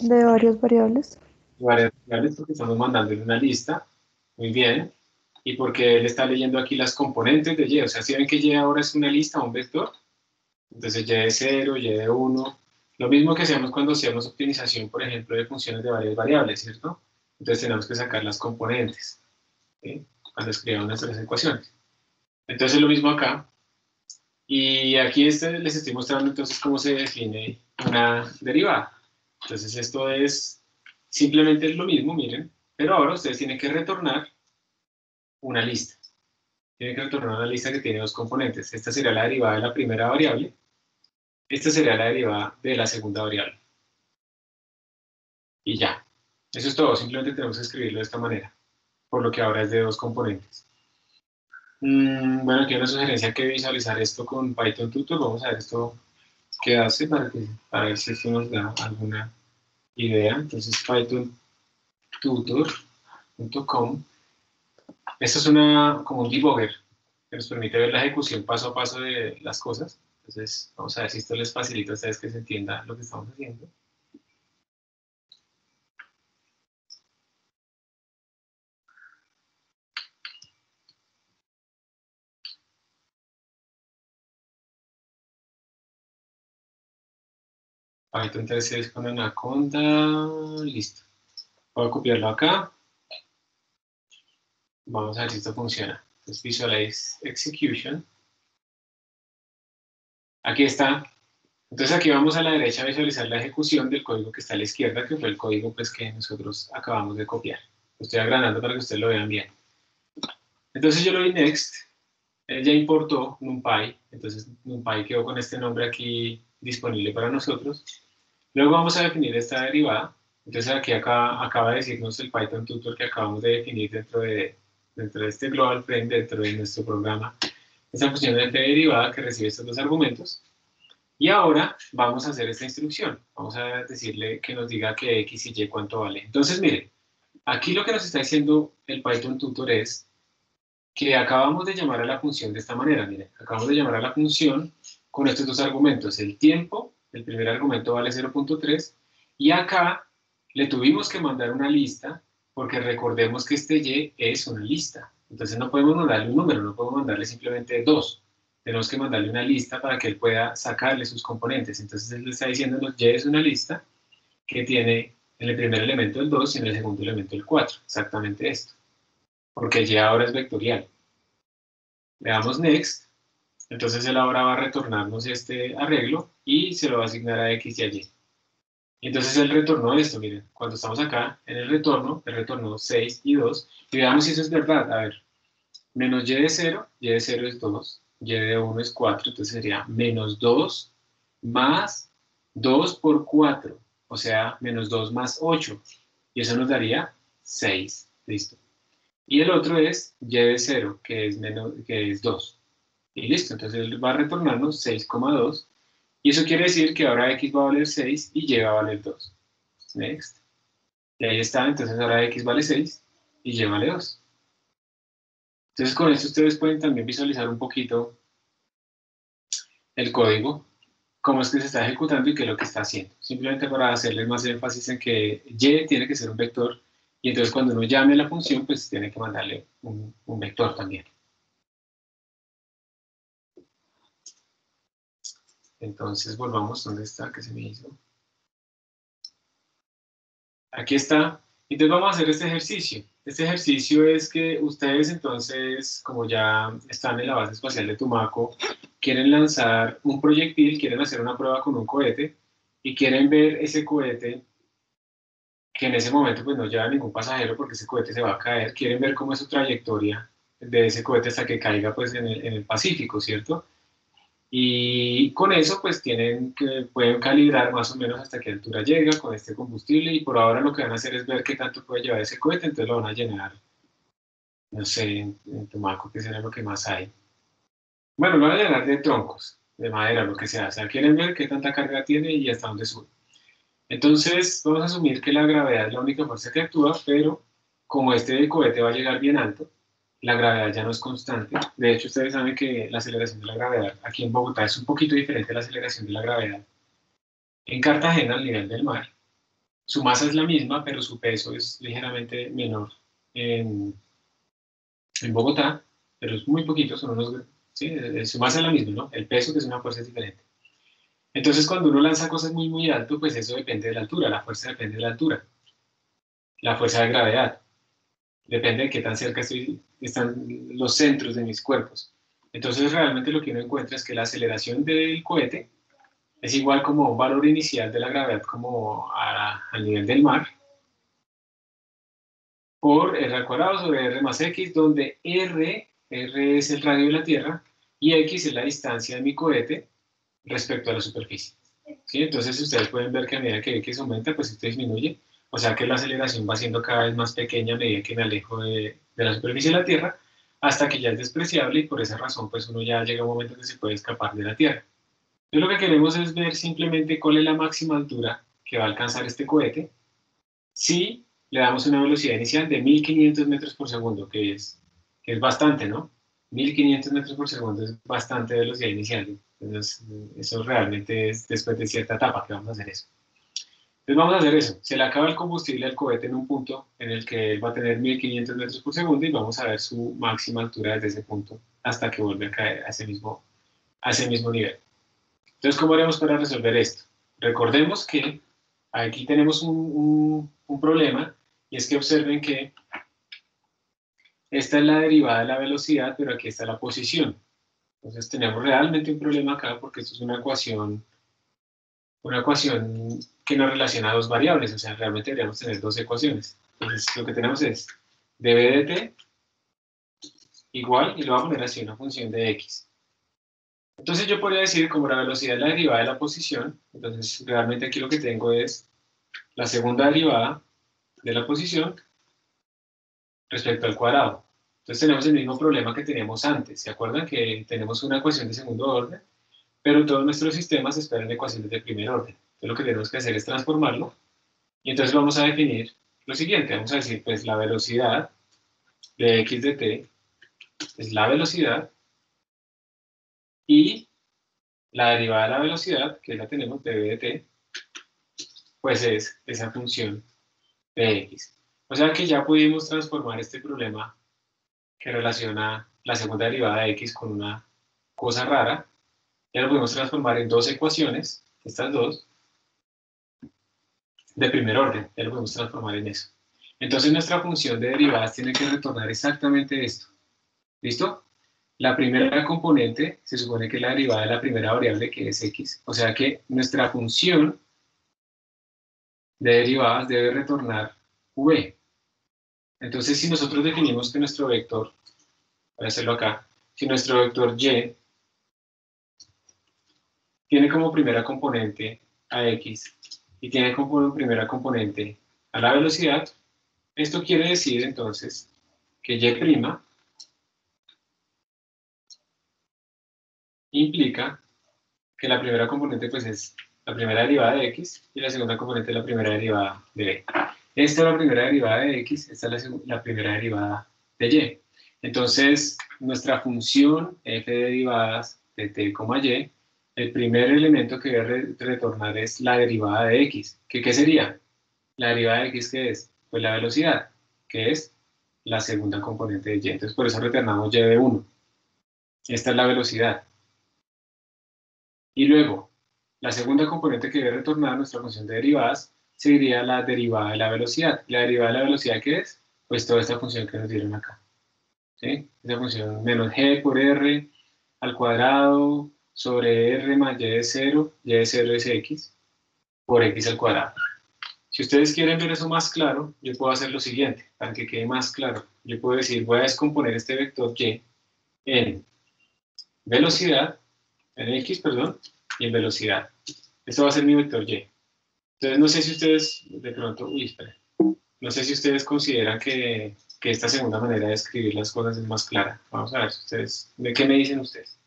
De varias variables. Varias variables porque estamos mandándole una lista. Muy bien. Y porque él está leyendo aquí las componentes de Y. O sea, si ven que Y ahora es una lista, un vector. Entonces Y de 0, Y de 1. Lo mismo que hacíamos cuando hacíamos optimización, por ejemplo, de funciones de varias variables, ¿cierto? Entonces tenemos que sacar las componentes ¿sí? cuando escribamos nuestras ecuaciones. Entonces es lo mismo acá. Y aquí este, les estoy mostrando entonces cómo se define una derivada. Entonces esto es simplemente lo mismo, miren, pero ahora ustedes tienen que retornar una lista. Tienen que retornar una lista que tiene dos componentes. Esta sería la derivada de la primera variable. Esta sería la derivada de la segunda variable. Y ya. Eso es todo. Simplemente tenemos que escribirlo de esta manera. Por lo que ahora es de dos componentes. Mm, bueno, aquí hay una sugerencia que visualizar esto con Python Tutor. Vamos a ver esto qué hace para, que, para ver si esto nos da alguna idea. Entonces, Python Esto es una, como un debugger que nos permite ver la ejecución paso a paso de las cosas. Entonces, vamos a ver si esto les facilita a ustedes que se entienda lo que estamos haciendo. Python 3 con Anaconda, listo. Voy a copiarlo acá. Vamos a ver si esto funciona. Entonces, Visualize Execution. Aquí está. Entonces aquí vamos a la derecha a visualizar la ejecución del código que está a la izquierda, que fue el código pues, que nosotros acabamos de copiar. Lo estoy agrandando para que ustedes lo vean bien. Entonces yo lo doy Next. Él ya importó NumPy. Entonces NumPy quedó con este nombre aquí disponible para nosotros. Luego vamos a definir esta derivada. Entonces aquí acá, acaba de decirnos el Python tutor que acabamos de definir dentro de, dentro de este global frame, dentro de nuestro programa, esa función de f derivada que recibe estos dos argumentos. Y ahora vamos a hacer esta instrucción. Vamos a decirle que nos diga que x y y cuánto vale. Entonces, miren, aquí lo que nos está diciendo el Python tutor es que acabamos de llamar a la función de esta manera. Miren, acabamos de llamar a la función con estos dos argumentos, el tiempo, el primer argumento vale 0.3, y acá le tuvimos que mandar una lista, porque recordemos que este y es una lista. Entonces no podemos mandarle un número, no podemos mandarle simplemente 2. Tenemos que mandarle una lista para que él pueda sacarle sus componentes. Entonces él le está diciendo, y es una lista que tiene en el primer elemento el 2 y en el segundo elemento el 4. Exactamente esto. Porque y ahora es vectorial. Le damos next entonces él ahora va a retornarnos este arreglo y se lo va a asignar a x y a y. Entonces él retornó esto, miren, cuando estamos acá en el retorno, él retornó 6 y 2. Y veamos si eso es verdad. A ver, menos y de 0, y de 0 es 2, y de 1 es 4, entonces sería menos 2 más 2 por 4, o sea, menos 2 más 8. Y eso nos daría 6, listo. Y el otro es y de 0, que es, menos, que es 2. Y listo, entonces él va a retornarnos 6,2. Y eso quiere decir que ahora x va a valer 6 y y va a valer 2. Next. Y ahí está, entonces ahora x vale 6 y y vale 2. Entonces con esto ustedes pueden también visualizar un poquito el código, cómo es que se está ejecutando y qué es lo que está haciendo. Simplemente para hacerles más énfasis en que y tiene que ser un vector y entonces cuando uno llame a la función, pues tiene que mandarle un, un vector también. Entonces volvamos, ¿dónde está? ¿Qué se me hizo? Aquí está. Entonces vamos a hacer este ejercicio. Este ejercicio es que ustedes entonces, como ya están en la base espacial de Tumaco, quieren lanzar un proyectil, quieren hacer una prueba con un cohete y quieren ver ese cohete que en ese momento pues no lleva ningún pasajero porque ese cohete se va a caer, quieren ver cómo es su trayectoria de ese cohete hasta que caiga pues en el Pacífico, ¿cierto? Y con eso pues tienen que, pueden calibrar más o menos hasta qué altura llega con este combustible y por ahora lo que van a hacer es ver qué tanto puede llevar ese cohete, entonces lo van a llenar, no sé, en, en que será lo que más hay. Bueno, lo van a llenar de troncos, de madera, lo que sea, o sea, quieren ver qué tanta carga tiene y hasta dónde sube. Entonces vamos a asumir que la gravedad es la única fuerza que actúa, pero como este cohete va a llegar bien alto, la gravedad ya no es constante. De hecho, ustedes saben que la aceleración de la gravedad aquí en Bogotá es un poquito diferente a la aceleración de la gravedad en Cartagena, al nivel del mar. Su masa es la misma, pero su peso es ligeramente menor en, en Bogotá, pero es muy poquito, son unos, ¿sí? su masa es la misma, ¿no? El peso que es una fuerza es diferente. Entonces, cuando uno lanza cosas muy, muy alto, pues eso depende de la altura, la fuerza depende de la altura, la fuerza de gravedad depende de qué tan cerca están los centros de mis cuerpos. Entonces realmente lo que uno encuentra es que la aceleración del cohete es igual como un valor inicial de la gravedad como al nivel del mar por R al cuadrado sobre R más X, donde R, R es el radio de la Tierra y X es la distancia de mi cohete respecto a la superficie. ¿Sí? Entonces ustedes pueden ver que a medida que X aumenta, pues esto disminuye o sea que la aceleración va siendo cada vez más pequeña a medida que me alejo de, la superficie de la Tierra, hasta que ya es despreciable y por esa razón pues uno ya llega a un momento en que se puede escapar de la Tierra. Entonces lo que queremos es ver simplemente cuál es la máxima altura que va a alcanzar este cohete si le damos una velocidad inicial de 1500 metros por segundo, que es, que es bastante, ¿no? 1500 metros por segundo es bastante velocidad inicial. Entonces, eso realmente es después de cierta etapa que vamos a hacer eso. Entonces vamos a hacer eso. Se le acaba el combustible al cohete en un punto en el que él va a tener 1500 metros por segundo y vamos a ver su máxima altura desde ese punto hasta que vuelve a caer a ese mismo, a ese mismo nivel. Entonces, ¿cómo haremos para resolver esto? Recordemos que aquí tenemos un, un, un problema y es que observen que esta es la derivada de la velocidad, pero aquí está la posición. Entonces tenemos realmente un problema acá porque esto es una ecuación, una ecuación que nos relaciona a dos variables, o sea, realmente deberíamos tener dos ecuaciones. Entonces lo que tenemos es dv de t igual, y lo voy a poner así, una función de x. Entonces yo podría decir, como la velocidad es la derivada de la posición, entonces realmente aquí lo que tengo es la segunda derivada de la posición respecto al cuadrado. Entonces tenemos el mismo problema que teníamos antes. ¿Se acuerdan que tenemos una ecuación de segundo orden? Pero todos nuestros sistemas esperan ecuaciones de primer orden. Entonces lo que tenemos que hacer es transformarlo. Y entonces vamos a definir lo siguiente. Vamos a decir, pues la velocidad de x de t es la velocidad y la derivada de la velocidad, que la tenemos, de v de t, pues es esa función de x. O sea que ya pudimos transformar este problema que relaciona la segunda derivada de x con una cosa rara. Ya lo podemos transformar en dos ecuaciones, estas dos, de primer orden. Ya lo podemos transformar en eso. Entonces nuestra función de derivadas tiene que retornar exactamente esto. ¿Listo? La primera componente se supone que es la derivada de la primera variable que es x. O sea que nuestra función de derivadas debe retornar v. Entonces, si nosotros definimos que nuestro vector, voy a hacerlo acá, si nuestro vector y tiene como primera componente a x y tiene como primera componente a la velocidad, esto quiere decir entonces que y' implica que la primera componente pues es la primera derivada de x y la segunda componente es la primera derivada de b. Esta es la primera derivada de x, esta es la, primera derivada de y. Entonces, nuestra función f de derivadas de t, y, el primer elemento que debe retornar es la derivada de x. ¿Qué, ¿Qué sería? La derivada de x, ¿qué es? Pues la velocidad, que es la segunda componente de y. Entonces, por eso retornamos y de 1. Esta es la velocidad. Y luego, la segunda componente que debe retornar nuestra función de derivadas sería la derivada de la velocidad. ¿La derivada de la velocidad qué es? Pues toda esta función que nos dieron acá. ¿Sí? Esa función menos g por r al cuadrado sobre r más y de 0, y de 0 es x, por x al cuadrado. Si ustedes quieren ver eso más claro, yo puedo hacer lo siguiente, para que quede más claro. Yo puedo decir, voy a descomponer este vector y en velocidad, en x, perdón, y en velocidad. Esto va a ser mi vector y. Entonces, no sé si ustedes, de pronto, uy, espera, no sé si ustedes consideran que, que, esta segunda manera de escribir las cosas es más clara. Vamos a ver si ustedes, ¿de qué me dicen ustedes?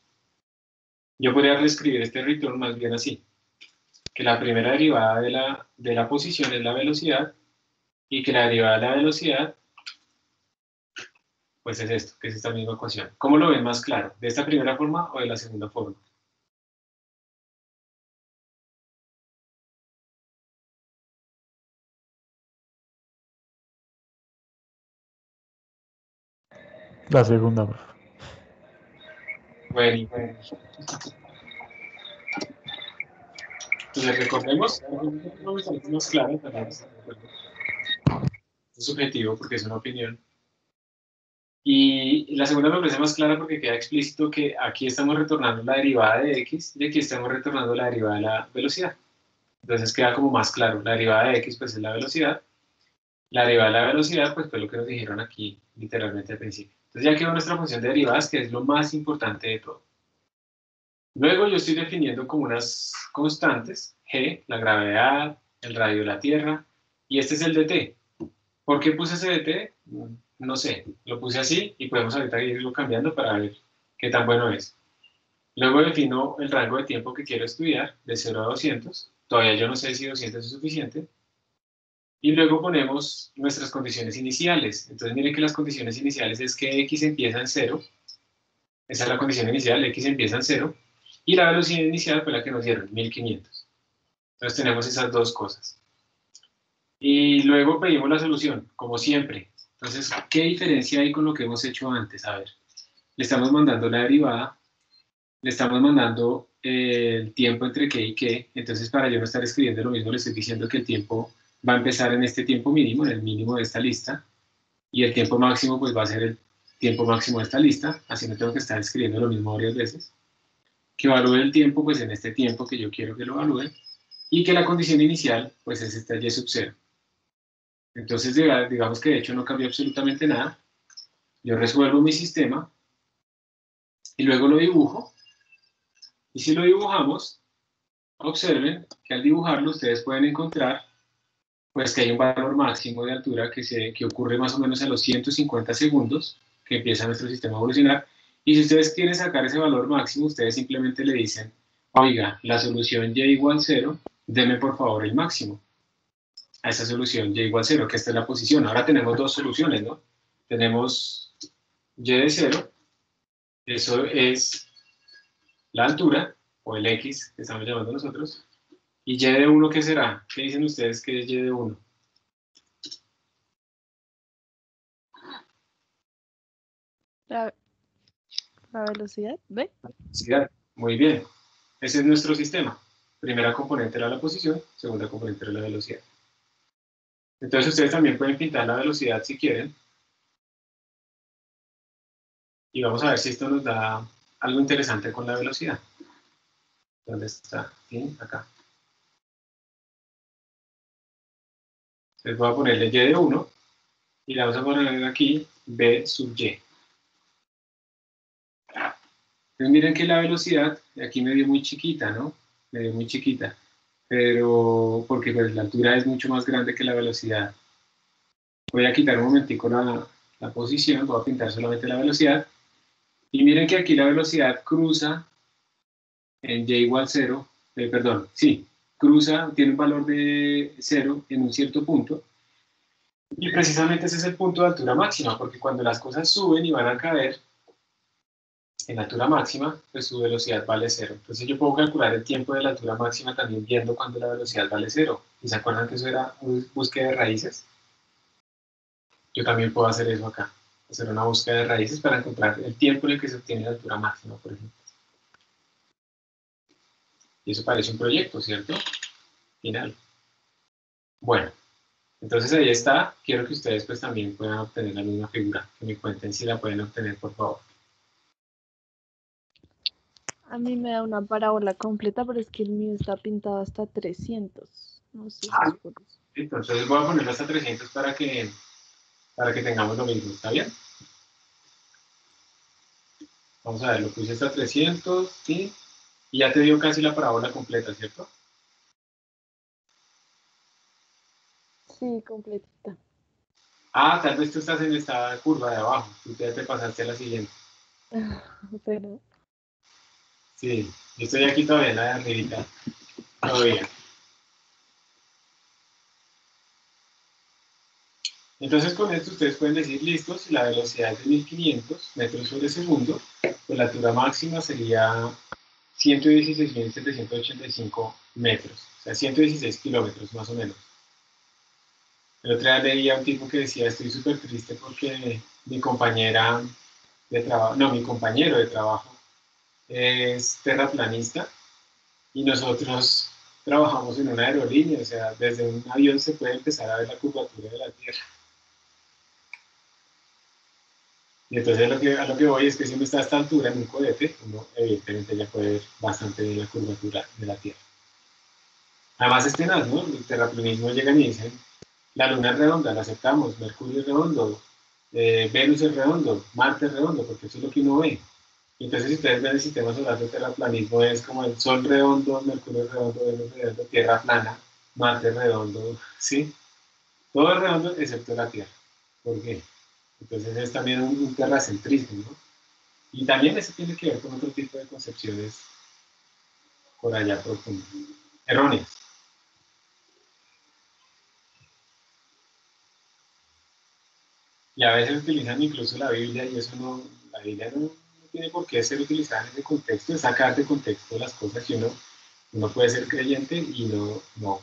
Yo podría reescribir este return más bien así, que la primera derivada de la, de la posición es la velocidad y que la derivada de la velocidad pues es esto, que es esta misma ecuación. ¿Cómo lo ven más claro? ¿De esta primera forma o de la segunda forma? La segunda, favor. Bueno. Entonces, recordemos, me parece más claro, es subjetivo porque es una opinión. Y la segunda me parece más clara porque queda explícito que aquí estamos retornando la derivada de x y aquí estamos retornando la derivada de la velocidad. Entonces queda como más claro, la derivada de x pues es la velocidad, la derivada de la velocidad pues fue lo que nos dijeron aquí literalmente al principio. Entonces ya quedó nuestra función de derivadas, que es lo más importante de todo. Luego yo estoy definiendo como unas constantes, g, la gravedad, el radio de la Tierra, y este es el dt. ¿Por qué puse ese dt? No sé, lo puse así y podemos ahorita irlo cambiando para ver qué tan bueno es. Luego defino el rango de tiempo que quiero estudiar, de 0 a 200. Todavía yo no sé si 200 es suficiente, y luego ponemos nuestras condiciones iniciales. Entonces miren que las condiciones iniciales es que x empieza en 0. Esa es la condición inicial, x empieza en 0. Y la velocidad inicial fue la que nos dieron, 1500. Entonces tenemos esas dos cosas. Y luego pedimos la solución, como siempre. Entonces, ¿qué diferencia hay con lo que hemos hecho antes? A ver, le estamos mandando la derivada, le estamos mandando eh, el tiempo entre qué y qué. Entonces, para yo no estar escribiendo lo mismo, le estoy diciendo que el tiempo va a empezar en este tiempo mínimo, en el mínimo de esta lista, y el tiempo máximo pues va a ser el tiempo máximo de esta lista, así no tengo que estar escribiendo lo mismo varias veces. Que evalúe el tiempo pues en este tiempo que yo quiero que lo evalúe, y que la condición inicial pues es esta y sub 0. Entonces, digamos que de hecho no cambió absolutamente nada. Yo resuelvo mi sistema y luego lo dibujo. Y si lo dibujamos, observen que al dibujarlo ustedes pueden encontrar pues que hay un valor máximo de altura que, se, que ocurre más o menos a los 150 segundos que empieza nuestro sistema a evolucionar. Y si ustedes quieren sacar ese valor máximo, ustedes simplemente le dicen, oiga, la solución y igual 0, deme por favor el máximo a esa solución y igual 0, que esta es la posición. Ahora tenemos dos soluciones, ¿no? Tenemos y de 0, eso es la altura, o el x que estamos llamando nosotros, y y de 1, ¿qué será? ¿Qué dicen ustedes que es y de 1? La, la velocidad, ¿ve? Velocidad, muy bien. Ese es nuestro sistema. Primera componente era la posición, segunda componente era la velocidad. Entonces ustedes también pueden pintar la velocidad si quieren. Y vamos a ver si esto nos da algo interesante con la velocidad. ¿Dónde está? ¿Sí? Acá. Entonces voy a ponerle y de 1 y le vamos a poner aquí b sub y. Entonces miren que la velocidad aquí me dio muy chiquita, ¿no? Me dio muy chiquita pero porque pues, la altura es mucho más grande que la velocidad. Voy a quitar un momentico la, la posición, voy a pintar solamente la velocidad, y miren que aquí la velocidad cruza en y igual 0, eh, perdón, sí, cruza, tiene un valor de 0 en un cierto punto, y precisamente ese es el punto de altura máxima, porque cuando las cosas suben y van a caer, en altura máxima, pues su velocidad vale cero. Entonces yo puedo calcular el tiempo de la altura máxima también viendo cuando la velocidad vale cero. ¿Y se acuerdan que eso era búsqueda de raíces? Yo también puedo hacer eso acá. Hacer una búsqueda de raíces para encontrar el tiempo en el que se obtiene la altura máxima, por ejemplo. Y eso parece un proyecto, ¿cierto? Final. Bueno, entonces ahí está. Quiero que ustedes pues también puedan obtener la misma figura. Que me cuenten si la pueden obtener, por favor. A mí me da una parábola completa, pero es que el mío está pintado hasta 300. No sé si Ah. es por eso. Entonces voy a ponerlo hasta 300 para que, para que tengamos lo mismo, ¿está bien? Vamos a ver, lo puse hasta 300, ¿sí? Y ya te dio casi la parábola completa, ¿cierto? Sí, completita. Ah, tal vez tú estás en esta curva de abajo, tú ya te pasaste a la siguiente. Pero Sí, yo estoy aquí todavía en la de arribita, todavía. Entonces con esto ustedes pueden decir, listo, si la velocidad es de 1500 metros sobre segundo, pues la altura máxima sería 116.785 metros, o sea, 116 kilómetros más o menos. El otro día leía a un tipo que decía, estoy súper triste porque mi compañera de trabajo, no, mi compañero de trabajo es terraplanista y nosotros trabajamos en una aerolínea, o sea, desde un avión se puede empezar a ver la curvatura de la Tierra. Y entonces lo que, a lo que voy es que si uno está a esta altura en un cohete, uno evidentemente ya puede ver bastante bien la curvatura de la Tierra. Además es tenaz, ¿no? El terraplanismo llegan y dicen, la Luna es redonda, la aceptamos, Mercurio es redondo, eh, Venus es redondo, Marte es redondo, porque eso es lo que uno ve. Entonces, si ustedes ven el sistema solar de terraplanismo, es como el Sol redondo, Mercurio redondo, Venus redondo, Tierra plana, Marte redondo, ¿sí? Todo es redondo excepto la Tierra. ¿Por qué? Entonces es también un, un terracentrismo, ¿no? Y también eso tiene que ver con otro tipo de concepciones por allá profundas, erróneas. Y a veces utilizan incluso la Biblia y eso no, la Biblia no, tiene por qué ser utilizada en ese contexto, es sacar de contexto las cosas y uno, uno puede ser creyente y no, no,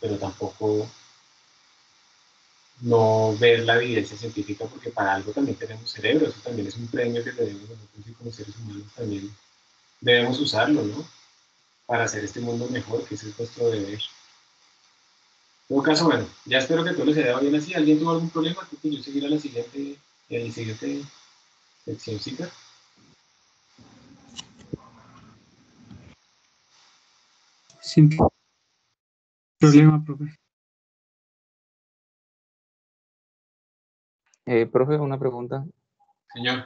pero tampoco no ver la evidencia científica porque para algo también tenemos cerebro, eso también es un premio que tenemos nosotros y como seres humanos también debemos usarlo, ¿no? Para hacer este mundo mejor, que ese es nuestro deber. En todo caso, bueno, ya espero que todo les haya bien así. ¿Alguien tuvo algún problema? Creo que yo seguir a la siguiente, a la siguiente seccióncita. Sin problema, profe. Eh, profe, una pregunta. Señor.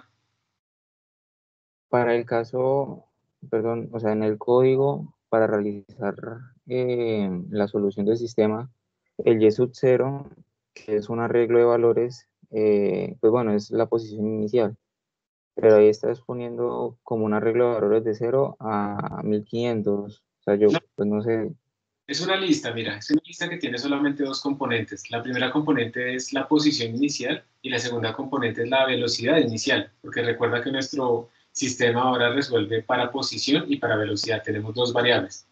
Para el caso, perdón, o sea, en el código para realizar eh, la solución del sistema, el y sub 0, que es un arreglo de valores, eh, pues bueno, es la posición inicial. Pero ahí estás poniendo como un arreglo de valores de 0 a 1500. O sea, yo, pues no sé, Es una lista, mira, es una lista que tiene solamente dos componentes. La primera componente es la posición inicial y la segunda componente es la velocidad inicial, porque recuerda que nuestro sistema ahora resuelve para posición y para velocidad. Tenemos dos variables.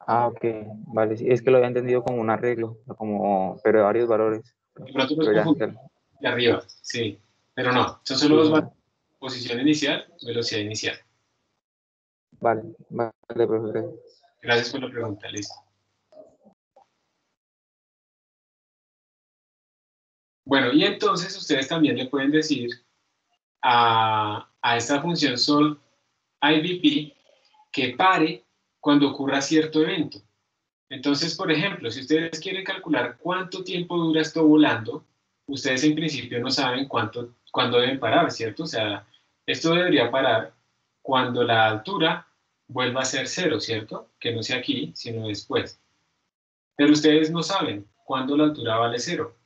Ah, ok, vale, sí, es que lo había entendido como un arreglo, como, pero de varios valores. De pronto nos de arriba, sí, pero no, son solo dos variables. Posición inicial, velocidad inicial. Vale, vale, profe, gracias. Por la pregunta, listo. Bueno, y entonces ustedes también le pueden decir a, a esta función sol IVP que pare cuando ocurra cierto evento. Entonces, por ejemplo, si ustedes quieren calcular cuánto tiempo dura esto volando, ustedes en principio no saben cuánto, cuándo deben parar, ¿cierto? O sea, esto debería parar cuando la altura vuelva a ser cero, ¿cierto? Que no sea aquí, sino después. Pero ustedes no saben cuándo la altura vale cero.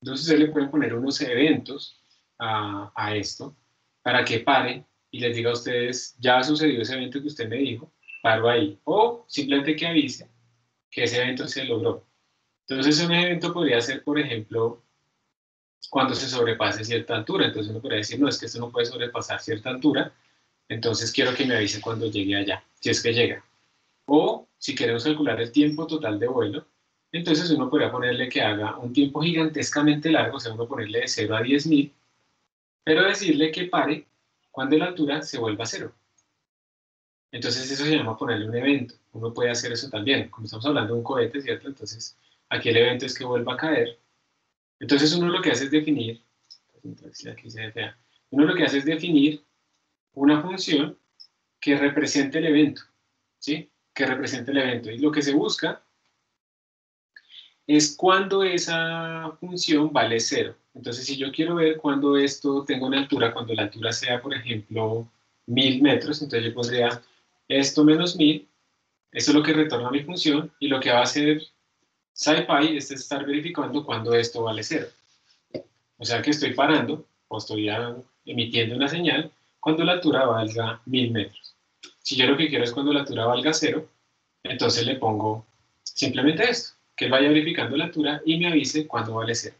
Entonces ustedes le pueden poner unos eventos a, esto para que pare y les diga a ustedes, ya ha sucedido ese evento que usted me dijo, paro ahí. O simplemente que avise que ese evento se logró. Entonces un evento podría ser, por ejemplo, cuando se sobrepase cierta altura. Entonces uno podría decir, no, es que esto no puede sobrepasar cierta altura, entonces quiero que me avise cuando llegue allá, si es que llega. O si queremos calcular el tiempo total de vuelo, entonces uno podría ponerle que haga un tiempo gigantescamente largo, o sea, uno ponerle de 0 a 10.000, pero decirle que pare cuando la altura se vuelva a cero. Entonces eso se llama ponerle un evento. Uno puede hacer eso también. Como estamos hablando de un cohete, ¿cierto? Entonces aquí el evento es que vuelva a caer. Entonces uno lo que hace es definir, uno lo que hace es definir una función que represente el evento, ¿sí? Que represente el evento. Y lo que se busca es cuando esa función vale cero. Entonces, si yo quiero ver cuando esto tenga una altura, cuando la altura sea, por ejemplo, mil metros, entonces yo pondría esto menos mil, eso es lo que retorna mi función, y lo que va a hacer SciPy es estar verificando cuando esto vale cero. O sea que estoy parando, o estoy emitiendo una señal, cuando la altura valga mil metros. Si yo lo que quiero es cuando la altura valga cero, entonces le pongo simplemente esto, que él vaya verificando la altura y me avise cuando vale cero.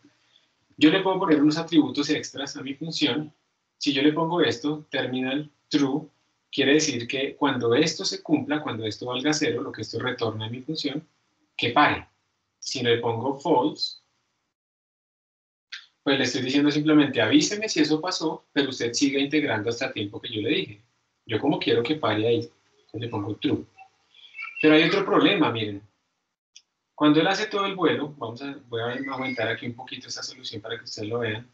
Yo le puedo poner unos atributos extras a mi función. Si yo le pongo esto, terminal true, quiere decir que cuando esto se cumpla, cuando esto valga cero, lo que esto retorna a mi función, que pare. Si le pongo false, pues le estoy diciendo simplemente avíseme si eso pasó, pero usted siga integrando hasta el tiempo que yo le dije. Yo como quiero que pare ahí, le pongo true. Pero hay otro problema, miren. Cuando él hace todo el vuelo, vamos a, voy a aumentar aquí un poquito esta solución para que ustedes lo vean,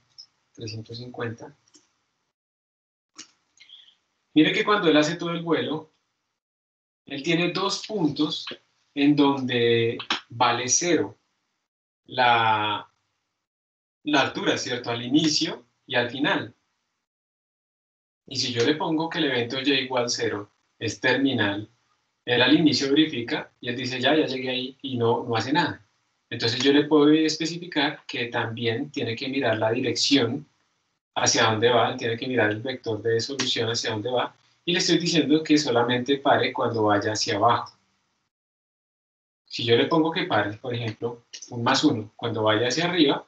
350. Mire que cuando él hace todo el vuelo, él tiene dos puntos en donde vale cero la, la altura, ¿cierto? Al inicio y al final. Y si yo le pongo que el evento y igual cero es terminal, él al inicio verifica y él dice, ya, ya llegué ahí y no, no hace nada. Entonces yo le puedo especificar que también tiene que mirar la dirección hacia dónde va, tiene que mirar el vector de solución hacia dónde va, y le estoy diciendo que solamente pare cuando vaya hacia abajo. Si yo le pongo que pare, por ejemplo, un más uno, cuando vaya hacia arriba,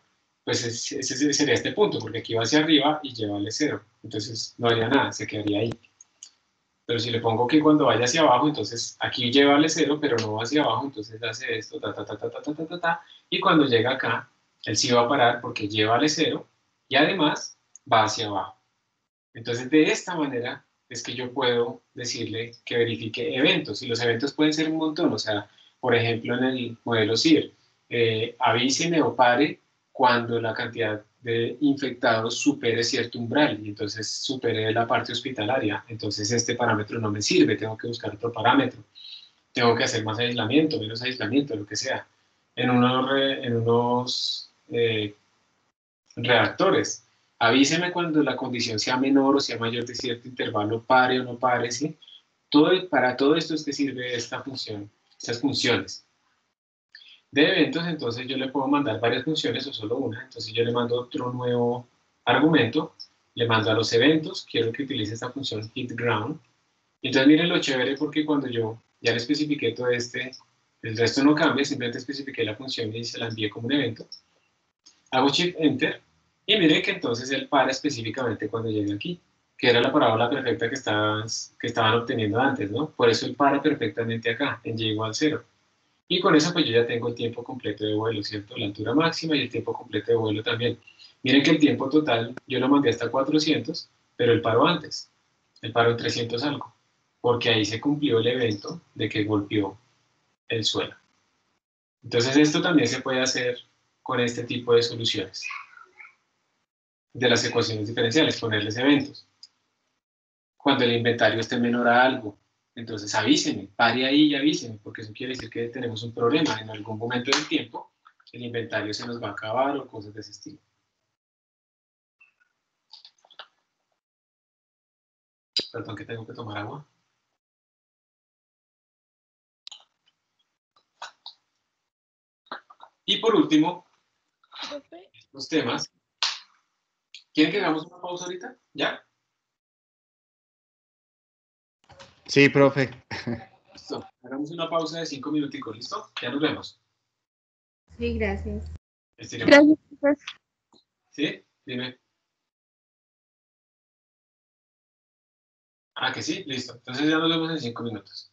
pues ese sería este punto, porque aquí va hacia arriba y lleva cero. Entonces no haría nada, se quedaría ahí. Pero si le pongo que cuando vaya hacia abajo, entonces aquí lleva cero, pero no va hacia abajo, entonces hace esto, ta, ta, ta, ta, ta, ta, ta, ta, ta, y cuando llega acá, él sí va a parar porque lleva cero y además va hacia abajo. Entonces de esta manera es que yo puedo decirle que verifique eventos, y los eventos pueden ser un montón, o sea, por ejemplo en el modelo CIR, eh, avíseme o pare cuando la cantidad de infectados supere cierto umbral y entonces supere la parte hospitalaria. Entonces este parámetro no me sirve, tengo que buscar otro parámetro. Tengo que hacer más aislamiento, menos aislamiento, lo que sea. En unos, en unos eh, avíseme cuando la condición sea menor o sea mayor de cierto intervalo, pare o no pare, ¿sí? Todo, para todo esto es que sirve esta función, estas funciones de eventos, entonces yo le puedo mandar varias funciones o solo una. Entonces yo le mando otro nuevo argumento, le mando a los eventos, quiero que utilice esta función hitGround. Entonces miren lo chévere porque cuando yo ya le especifiqué todo este, el resto no cambia, simplemente especifiqué la función y se la envié como un evento. Hago Shift Enter y miren que entonces él para específicamente cuando llegue aquí, que era la parábola perfecta que, estaban, que estaban obteniendo antes, ¿no? Por eso él para perfectamente acá, en y igual 0. Y con eso pues yo ya tengo el tiempo completo de vuelo, ¿cierto? La altura máxima y el tiempo completo de vuelo también. Miren que el tiempo total yo lo mandé hasta 400, pero el paro antes, el paro en 300 algo, porque ahí se cumplió el evento de que golpeó el suelo. Entonces esto también se puede hacer con este tipo de soluciones de las ecuaciones diferenciales, ponerles eventos. Cuando el inventario esté menor a algo, entonces avísenme, pare ahí y avísenme, porque eso quiere decir que tenemos un problema. En algún momento del tiempo, el inventario se nos va a acabar o cosas de ese estilo. Perdón que tengo que tomar agua. Y por último, los temas. ¿Quieren que hagamos una pausa ahorita? ¿Ya? Sí, profe. Listo. Hagamos una pausa de cinco minuticos, ¿listo? Ya nos vemos. Sí, gracias. Estiremos. Gracias. ¿Sí? Dime. Ah, que sí, listo. Entonces ya nos vemos en cinco minutos.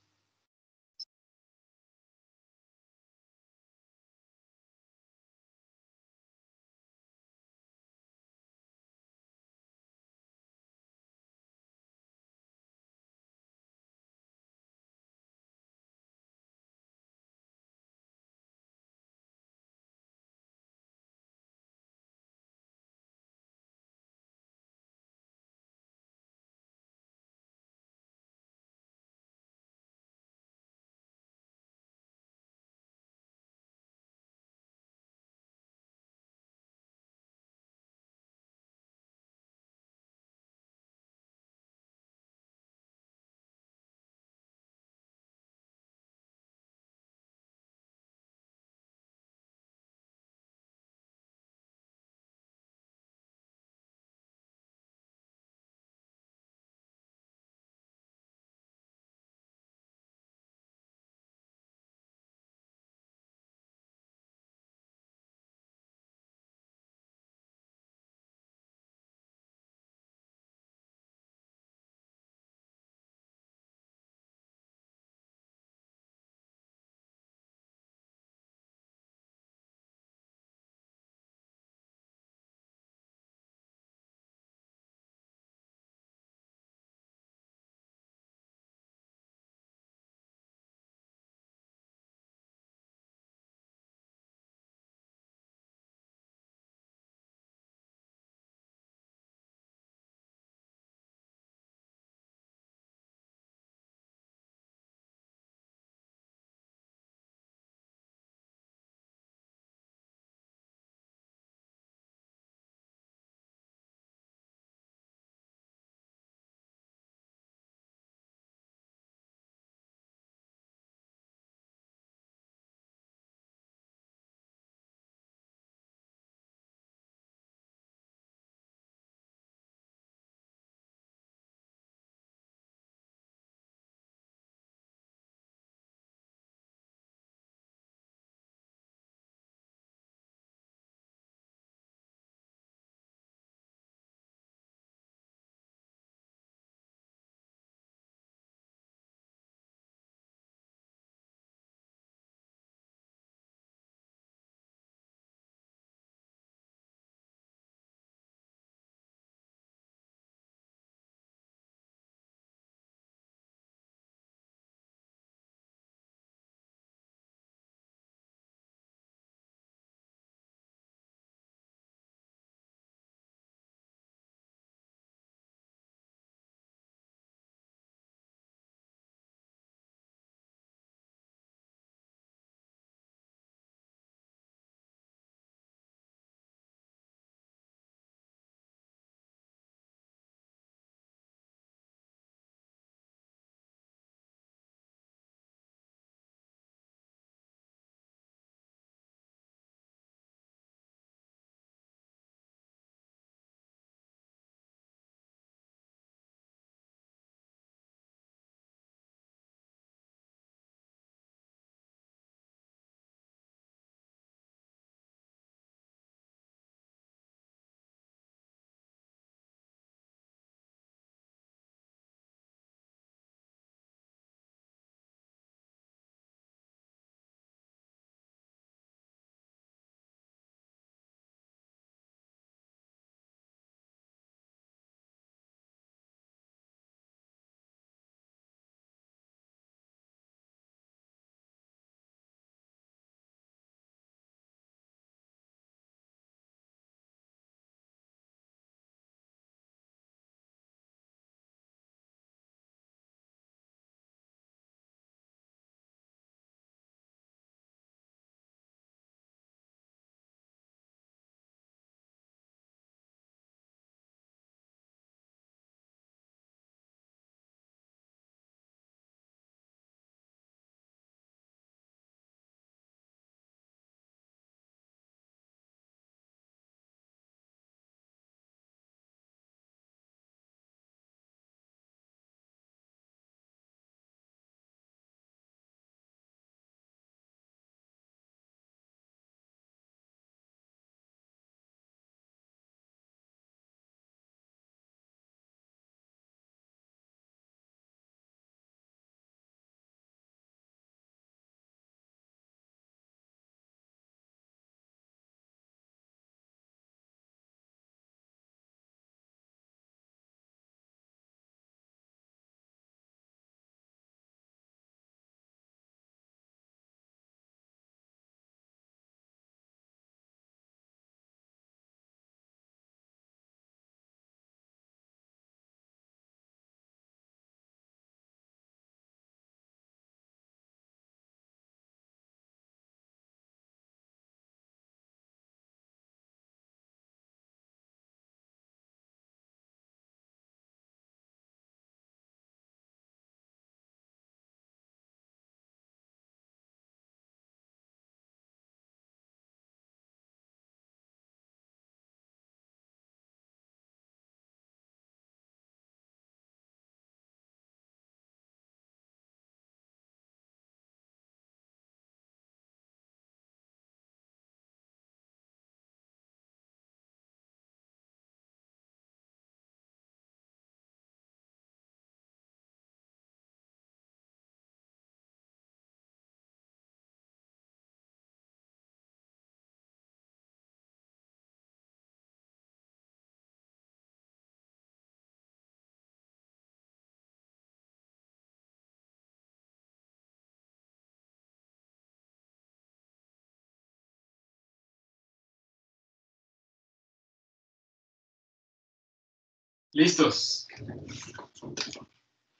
Listos.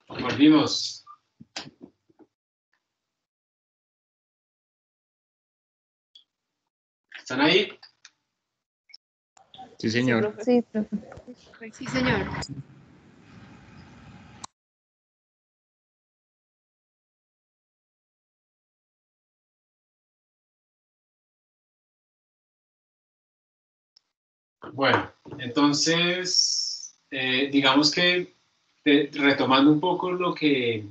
Volvimos. ¿Están ahí? Sí, señor. Sí, profe. Sí, señor. Bueno, entonces, eh, digamos que retomando un poco lo que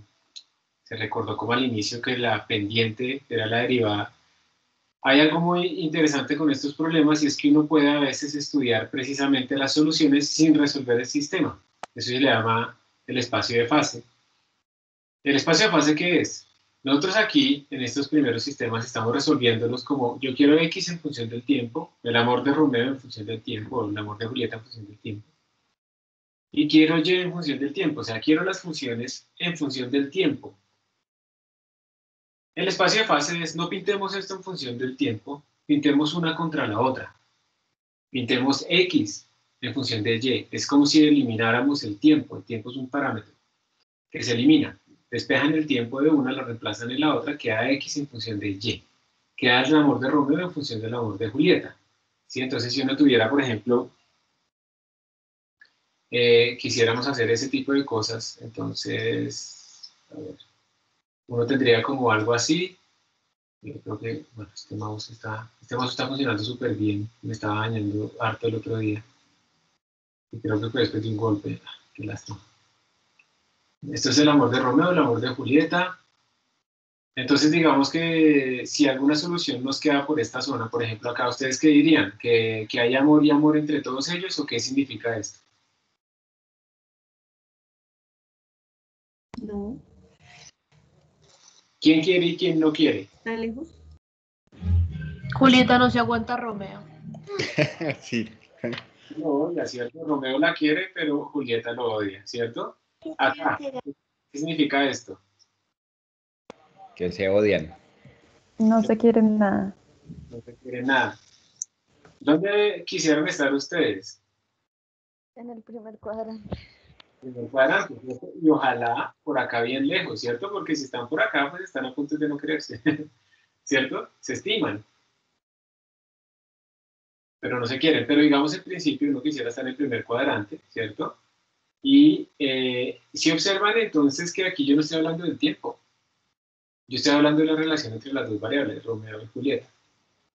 se recordó como al inicio, que la pendiente era la derivada, hay algo muy interesante con estos problemas y es que uno puede a veces estudiar precisamente las soluciones sin resolver el sistema. Eso se le llama el espacio de fase. ¿El espacio de fase qué es? Nosotros aquí, en estos primeros sistemas, estamos resolviéndolos como yo quiero X en función del tiempo, el amor de Romeo en función del tiempo, el amor de Julieta en función del tiempo. Y quiero Y en función del tiempo, o sea, quiero las funciones en función del tiempo. El espacio de fase es, no pintemos esto en función del tiempo, pintemos una contra la otra. Pintemos X en función de Y. Es como si elimináramos el tiempo. El tiempo es un parámetro que se elimina despejan el tiempo de una, la reemplazan en la otra, queda X en función de Y. Queda el amor de Romeo en función del amor de Julieta. ¿Sí? Entonces, si uno tuviera, por ejemplo, eh, quisiéramos hacer ese tipo de cosas, entonces, a ver, uno tendría como algo así. Yo creo que, bueno, este mouse está, este mouse está funcionando súper bien. Me estaba dañando harto el otro día. Y creo que después de un golpe. Ah, qué lástima. Esto es el amor de Romeo, el amor de Julieta. Entonces, digamos que si alguna solución nos queda por esta zona, por ejemplo, acá, ¿ustedes qué dirían? ¿Que, que hay amor y amor entre todos ellos o qué significa esto? No. ¿Quién quiere y quién no quiere? ¿Está lejos? Julieta no se aguanta a Romeo. sí. No, ya cierto, Romeo la quiere, pero Julieta lo odia, ¿cierto? Acá, ¿qué significa esto? Que se odian. No se quieren nada. No se quiere nada. ¿Dónde quisieran estar ustedes? En el primer cuadrante. El cuadrante. Y ojalá por acá bien lejos, ¿cierto? Porque si están por acá, pues están a punto de no quererse, ¿cierto? Se estiman. Pero no se quieren. Pero digamos, en principio uno quisiera estar en el primer cuadrante, ¿cierto? Y eh, si observan entonces que aquí yo no estoy hablando del tiempo, yo estoy hablando de la relación entre las dos variables, Romeo y Julieta.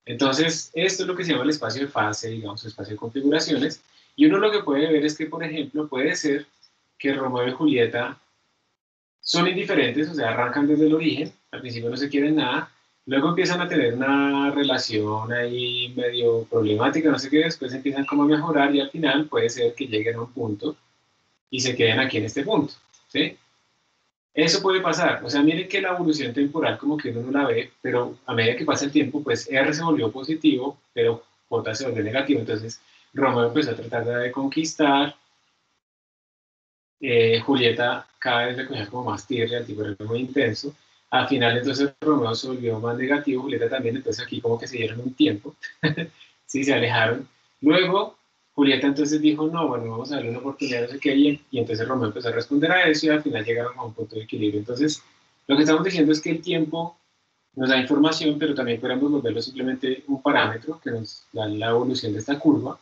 Entonces, esto es lo que se llama el espacio de fase, digamos, el espacio de configuraciones. Y uno lo que puede ver es que, por ejemplo, puede ser que Romeo y Julieta son indiferentes, o sea, arrancan desde el origen, al principio no se quieren nada, luego empiezan a tener una relación ahí medio problemática, no sé qué, después empiezan como a mejorar y al final puede ser que lleguen a un punto y se queden aquí en este punto, ¿sí? Eso puede pasar, o sea, miren que la evolución temporal como que uno no la ve, pero a medida que pasa el tiempo, pues R se volvió positivo, pero J se volvió negativo, entonces Romeo empezó a tratar de conquistar, eh, Julieta cada vez le cogía como más tierra, el tipo era muy intenso, al final entonces Romeo se volvió más negativo, Julieta también, entonces aquí como que se dieron un tiempo, sí, se alejaron, luego Julieta entonces dijo, no, bueno, vamos a darle una oportunidad, no sé qué, y, y entonces Romeo empezó a responder a eso y al final llegaron a un punto de equilibrio. Entonces, lo que estamos diciendo es que el tiempo nos da información, pero también podemos volverlo simplemente un parámetro que nos da la evolución de esta curva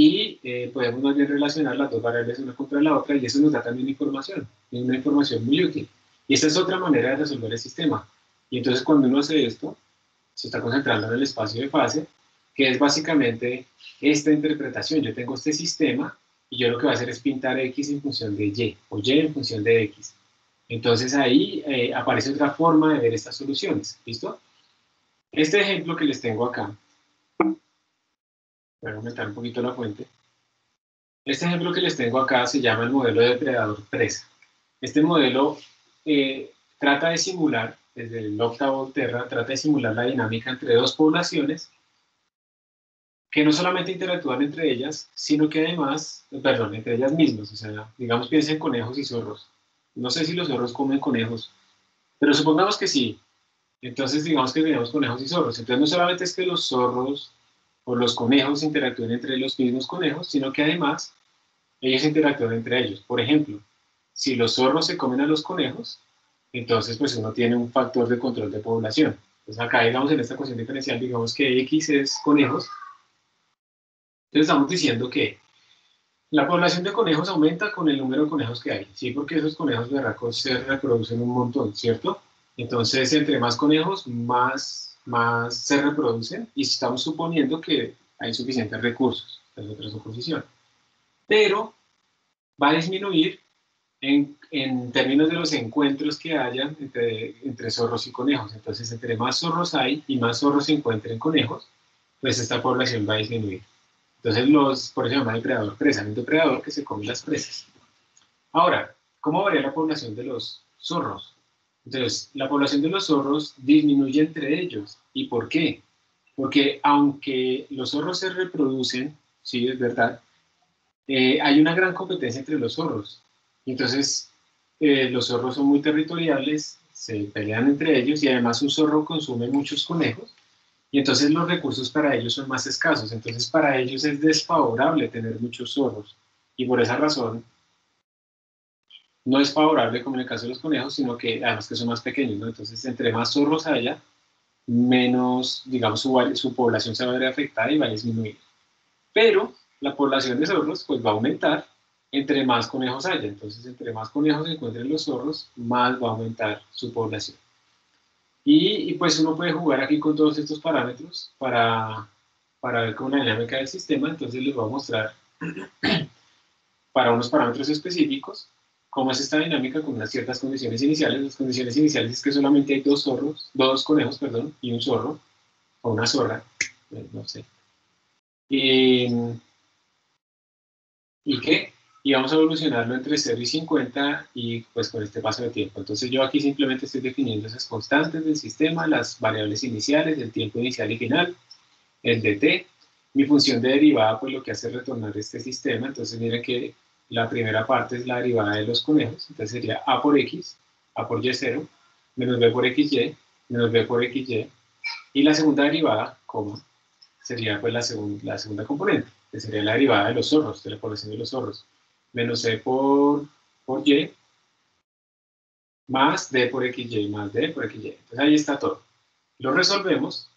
y eh, podemos más bien relacionar las dos variables una contra la otra y eso nos da también información, y una información muy útil. Y esta es otra manera de resolver el sistema. Y entonces cuando uno hace esto, se está concentrando en el espacio de fase, que es básicamente esta interpretación. Yo tengo este sistema y yo lo que voy a hacer es pintar X en función de Y o Y en función de X. Entonces ahí eh, aparece otra forma de ver estas soluciones. ¿Listo? Este ejemplo que les tengo acá, voy a aumentar un poquito la fuente. Este ejemplo que les tengo acá se llama el modelo de depredador-presa. Este modelo eh, trata de simular, desde el octavo Terra, trata de simular la dinámica entre dos poblaciones que no solamente interactúan entre ellas, sino que además, perdón, entre ellas mismas, o sea, digamos piensen conejos y zorros. No sé si los zorros comen conejos, pero supongamos que sí. Entonces digamos que tenemos conejos y zorros. Entonces no solamente es que los zorros o los conejos interactúen entre los mismos conejos, sino que además ellos interactúan entre ellos. Por ejemplo, si los zorros se comen a los conejos, entonces pues uno tiene un factor de control de población. Entonces acá, digamos, en esta ecuación diferencial, digamos que X es conejos. Entonces estamos diciendo que la población de conejos aumenta con el número de conejos que hay, ¿sí? Porque esos conejos berracos se reproducen un montón, ¿cierto? Entonces, entre más conejos, más, más se reproducen y estamos suponiendo que hay suficientes recursos, es otra suposición. Pero va a disminuir en, en, términos de los encuentros que haya entre, entre zorros y conejos. Entonces, entre más zorros hay y más zorros se encuentren conejos, pues esta población va a disminuir. Entonces, los, por eso se llama depredador presa, un depredador que se come las presas. Ahora, ¿cómo varía la población de los zorros? Entonces, la población de los zorros disminuye entre ellos. ¿Y por qué? Porque aunque los zorros se reproducen, sí, es verdad, eh, hay una gran competencia entre los zorros. Entonces, eh, los zorros son muy territoriales, se pelean entre ellos y además un zorro consume muchos conejos y entonces los recursos para ellos son más escasos. Entonces para ellos es desfavorable tener muchos zorros. Y por esa razón no es favorable como en el caso de los conejos, sino que además que son más pequeños. ¿no? Entonces entre más zorros haya, menos, digamos, su, su población se va a ver afectada y va a disminuir. Pero la población de zorros pues va a aumentar entre más conejos haya. Entonces entre más conejos se encuentren los zorros, más va a aumentar su población. Y, pues uno puede jugar aquí con todos estos parámetros para, para ver con la dinámica del sistema. Entonces les voy a mostrar para unos parámetros específicos cómo es esta dinámica con unas ciertas condiciones iniciales. Las condiciones iniciales es que solamente hay dos zorros, dos conejos, perdón, y un zorro, o una zorra, eh, no sé. Y, ¿Y qué? y vamos a evolucionarlo entre 0 y 50 y pues con este paso de tiempo. Entonces yo aquí simplemente estoy definiendo esas constantes del sistema, las variables iniciales, el tiempo inicial y final, el dt. Mi función de derivada pues lo que hace es retornar este sistema, entonces miren que la primera parte es la derivada de los conejos, entonces sería a por x, a por y0, menos b por xy, menos b por xy, y la segunda derivada, coma, sería pues la, la segunda componente, que sería la derivada de los zorros, de la población de los zorros menos c por, por y más d por xy más d por xy. Entonces ahí está todo. Lo resolvemos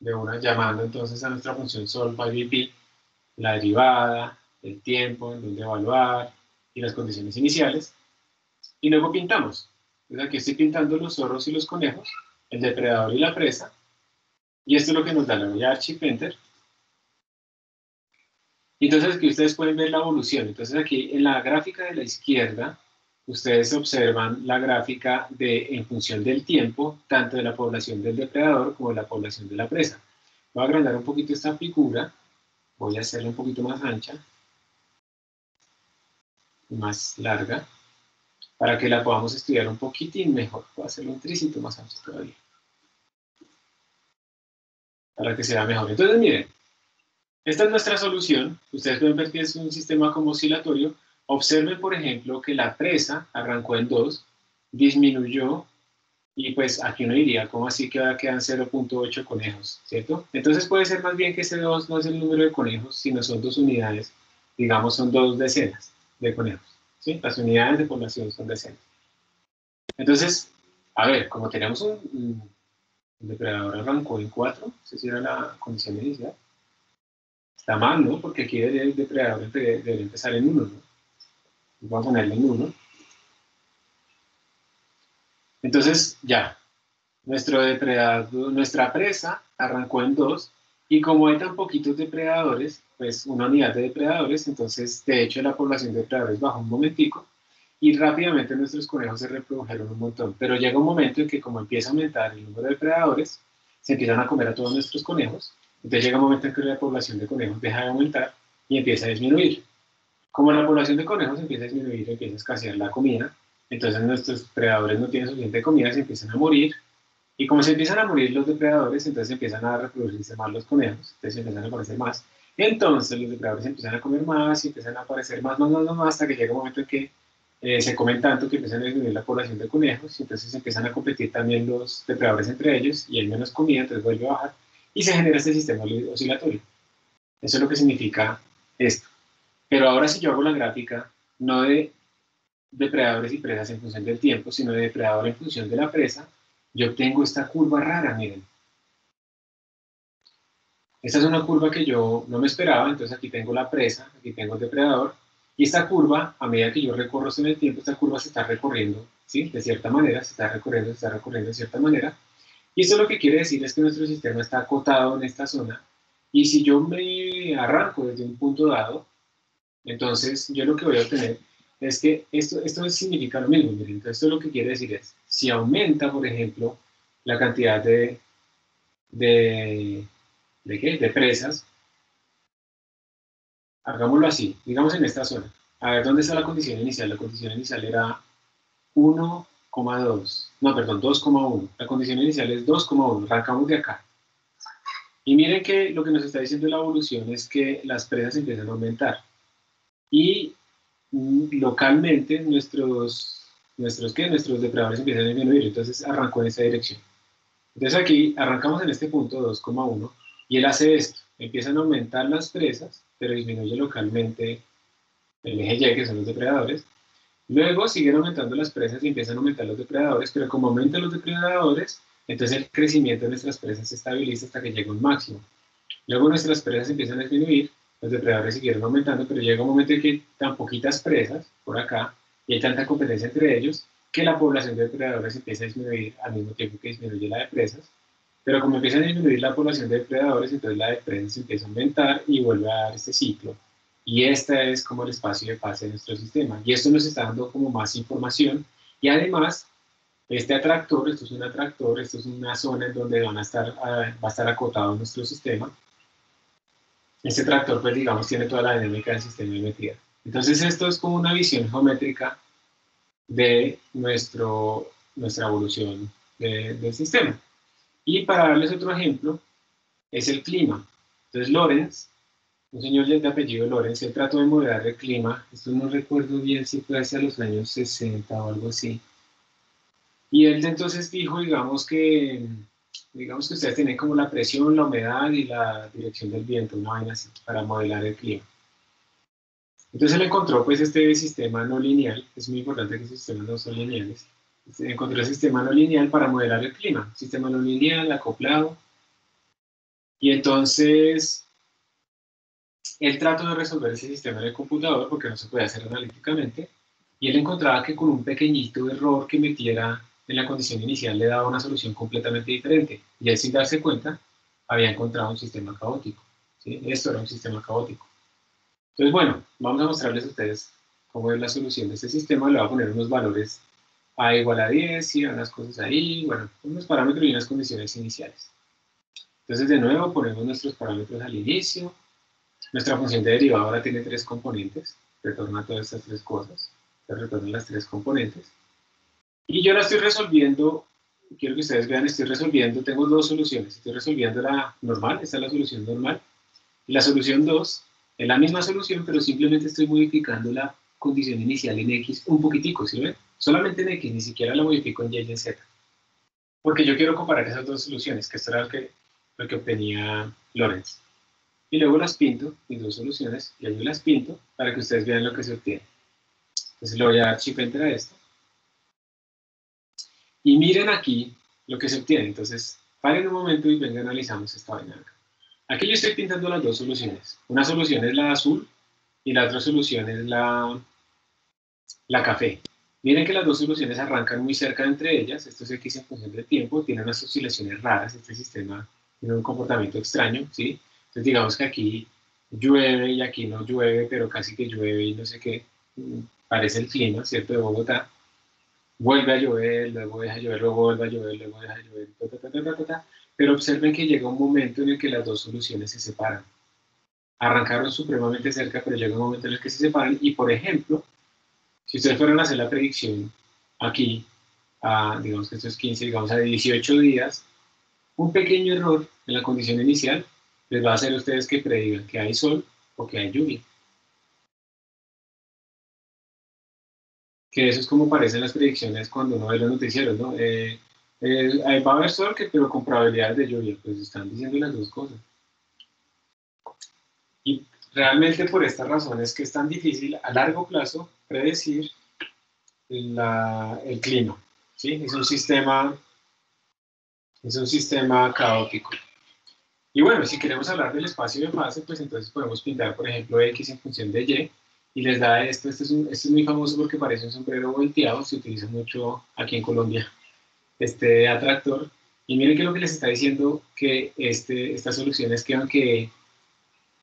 de una llamando entonces a nuestra función solve by vp la derivada, el tiempo en donde evaluar y las condiciones iniciales. Y luego pintamos. Entonces aquí estoy pintando los zorros y los conejos, el depredador y la presa. Y esto es lo que nos da la voy a dar Enter entonces aquí ustedes pueden ver la evolución. Entonces aquí en la gráfica de la izquierda, ustedes observan la gráfica de, en función del tiempo, tanto de la población del depredador como de la población de la presa. Voy a agrandar un poquito esta figura, voy a hacerla un poquito más ancha, más larga, para que la podamos estudiar un poquitín mejor. Voy a hacerlo un tricito más ancho todavía. Para que sea mejor. Entonces miren, esta es nuestra solución. Ustedes pueden ver que es un sistema como oscilatorio. Observen, por ejemplo, que la presa arrancó en 2, disminuyó, y pues aquí uno diría, ¿cómo así que quedan 0.8 conejos? ¿Cierto? Entonces puede ser más bien que ese 2 no es el número de conejos, sino son dos unidades, digamos son dos decenas de conejos. ¿sí? Las unidades de población son decenas. Entonces, a ver, como tenemos un, un depredador arrancó en 4, esa era la condición inicial, está mal, ¿no? Porque aquí el depredador debe empezar en 1, ¿no? Vamos a ponerle en 1. Entonces, ya, nuestro depredador, nuestra presa arrancó en 2 y como hay tan poquitos depredadores, pues una unidad de depredadores, entonces de hecho la población de depredadores bajó un momentico y rápidamente nuestros conejos se reprodujeron un montón. Pero llega un momento en que como empieza a aumentar el número de depredadores, se empiezan a comer a todos nuestros conejos entonces llega un momento en que la población de conejos deja de aumentar y empieza a disminuir. Como la población de conejos empieza a disminuir, empieza a escasear la comida, entonces nuestros predadores no tienen suficiente comida, se empiezan a morir. Y como se empiezan a morir los depredadores, entonces empiezan a reproducirse más los conejos, entonces empiezan a aparecer más. Entonces los depredadores empiezan a comer más y empiezan a aparecer más, más, más, más, hasta que llega un momento en que eh, se comen tanto que empiezan a disminuir la población de conejos y entonces empiezan a competir también los depredadores entre ellos y hay menos comida, entonces vuelve a bajar y se genera este sistema oscilatorio. Eso es lo que significa esto. Pero ahora si yo hago la gráfica, no de depredadores y presas en función del tiempo, sino de depredador en función de la presa, yo obtengo esta curva rara, miren. Esta es una curva que yo no me esperaba, entonces aquí tengo la presa, aquí tengo el depredador, y esta curva, a medida que yo recorro en el tiempo, esta curva se está recorriendo, ¿sí? De cierta manera, se está recorriendo, se está recorriendo de cierta manera. Y esto lo que quiere decir es que nuestro sistema está acotado en esta zona, y si yo me arranco desde un punto dado, entonces yo lo que voy a obtener es que esto, esto significa lo mismo, miren, entonces esto lo que quiere decir es, si aumenta, por ejemplo, la cantidad de, de, ¿de qué? De presas, hagámoslo así, digamos en esta zona. A ver, ¿dónde está la condición inicial? La condición inicial era 1,2, no, perdón, 2,1. La condición inicial es 2,1, arrancamos de acá. Y miren que lo que nos está diciendo la evolución es que las presas empiezan a aumentar. Y localmente nuestros, nuestros, ¿qué? nuestros depredadores empiezan a disminuir, entonces arrancó en esa dirección. Entonces aquí arrancamos en este punto 2,1 y él hace esto, empiezan a aumentar las presas, pero disminuye localmente el eje Y, que son los depredadores. Luego siguen aumentando las presas y empiezan a aumentar los depredadores, pero como aumentan los depredadores, entonces el crecimiento de nuestras presas se estabiliza hasta que llega un máximo. Luego nuestras presas empiezan a disminuir, los depredadores siguieron aumentando, pero llega un momento en que tan poquitas presas por acá y hay tanta competencia entre ellos que la población de depredadores empieza a disminuir al mismo tiempo que disminuye la de presas. Pero como empieza a disminuir la población de depredadores, entonces la de presas empieza a aumentar y vuelve a dar este ciclo. Y este es como el espacio de fase de nuestro sistema. Y esto nos está dando como más información. Y además, este atractor, esto es un atractor, esto es una zona en donde van a estar, ah, va a estar acotado nuestro sistema. Este tractor, pues digamos, tiene toda la dinámica del sistema metida. Entonces esto es como una visión geométrica de nuestro, nuestra evolución del sistema. Y para darles otro ejemplo, es el clima. Entonces Lorenz, un señor de apellido Lorenz, él trató de modelar el clima, esto no recuerdo bien si fue hacia los años 60 o algo así, y él entonces dijo, digamos que, digamos que ustedes tienen como la presión, la humedad y la dirección del viento, una vaina así, para modelar el clima. Entonces él encontró pues este sistema no lineal, es muy importante que los sistemas no son lineales, encontró el sistema no lineal para modelar el clima, sistema no lineal, acoplado, y entonces él trató de resolver ese sistema en el computador porque no se puede hacer analíticamente, y él encontraba que con un pequeñito error que metiera en la condición inicial le daba una solución completamente diferente. Y él sin darse cuenta había encontrado un sistema caótico. ¿sí? Esto era un sistema caótico. Entonces, bueno, vamos a mostrarles a ustedes cómo es la solución de este sistema. Le voy a poner unos valores a igual a 10 y unas cosas ahí, bueno, unos parámetros y unas condiciones iniciales. Entonces, de nuevo, ponemos nuestros parámetros al inicio. Nuestra función de derivada ahora tiene tres componentes. Retorna todas estas tres cosas. retorna las tres componentes. Y yo la estoy resolviendo, quiero que ustedes vean, estoy resolviendo, tengo dos soluciones. Estoy resolviendo la normal, esta es la solución normal. La solución 2 es la misma solución, pero simplemente estoy modificando la condición inicial en X un poquitico, ¿sí ven? Solamente en X, ni siquiera la modifico en Y y en Z. Porque yo quiero comparar esas dos soluciones, que esto era lo que, lo que obtenía Lorenz. Y luego las pinto, mis dos soluciones, y yo las pinto para que ustedes vean lo que se obtiene. Entonces le voy a dar chip enter a esto. Y miren aquí lo que se obtiene. Entonces, paren un momento y vengan, analizamos esta vaina acá. Aquí yo estoy pintando las dos soluciones. Una solución es la azul y la otra solución es la, la café. Miren que las dos soluciones arrancan muy cerca entre ellas. Esto es X en función del tiempo. Tiene unas oscilaciones raras. Este sistema tiene un comportamiento extraño, ¿sí? Entonces digamos que aquí llueve y aquí no llueve, pero casi que llueve y no sé qué. Mm, parece el clima, ¿cierto? De Bogotá vuelve a llover, luego deja llover, luego vuelve a llover, luego deja llover, pero observen que llega un momento en el que las dos soluciones se separan. Arrancaron supremamente cerca, pero llega un momento en el que se separan y, por ejemplo, si ustedes fueran a hacer la predicción aquí, a, digamos que esto es 15, digamos a 18 días, un pequeño error en la condición inicial les va a hacer a ustedes que predigan que hay sol o que hay lluvia. Que eso es como parecen las predicciones cuando uno ve los noticieros, ¿no? Eh, eh, va a haber sol, pero con probabilidades de lluvia, pues están diciendo las dos cosas. Y realmente por estas razones que es tan difícil a largo plazo predecir la- el clima. ¿sí? Es un sistema es un sistema caótico. Y bueno, si queremos hablar del espacio de fase, pues entonces podemos pintar, por ejemplo, X en función de Y, y les da esto, este es, un- este es muy famoso porque parece un sombrero volteado, se utiliza mucho aquí en Colombia, este atractor, y miren que lo que les está diciendo que este, estas soluciones que aunque,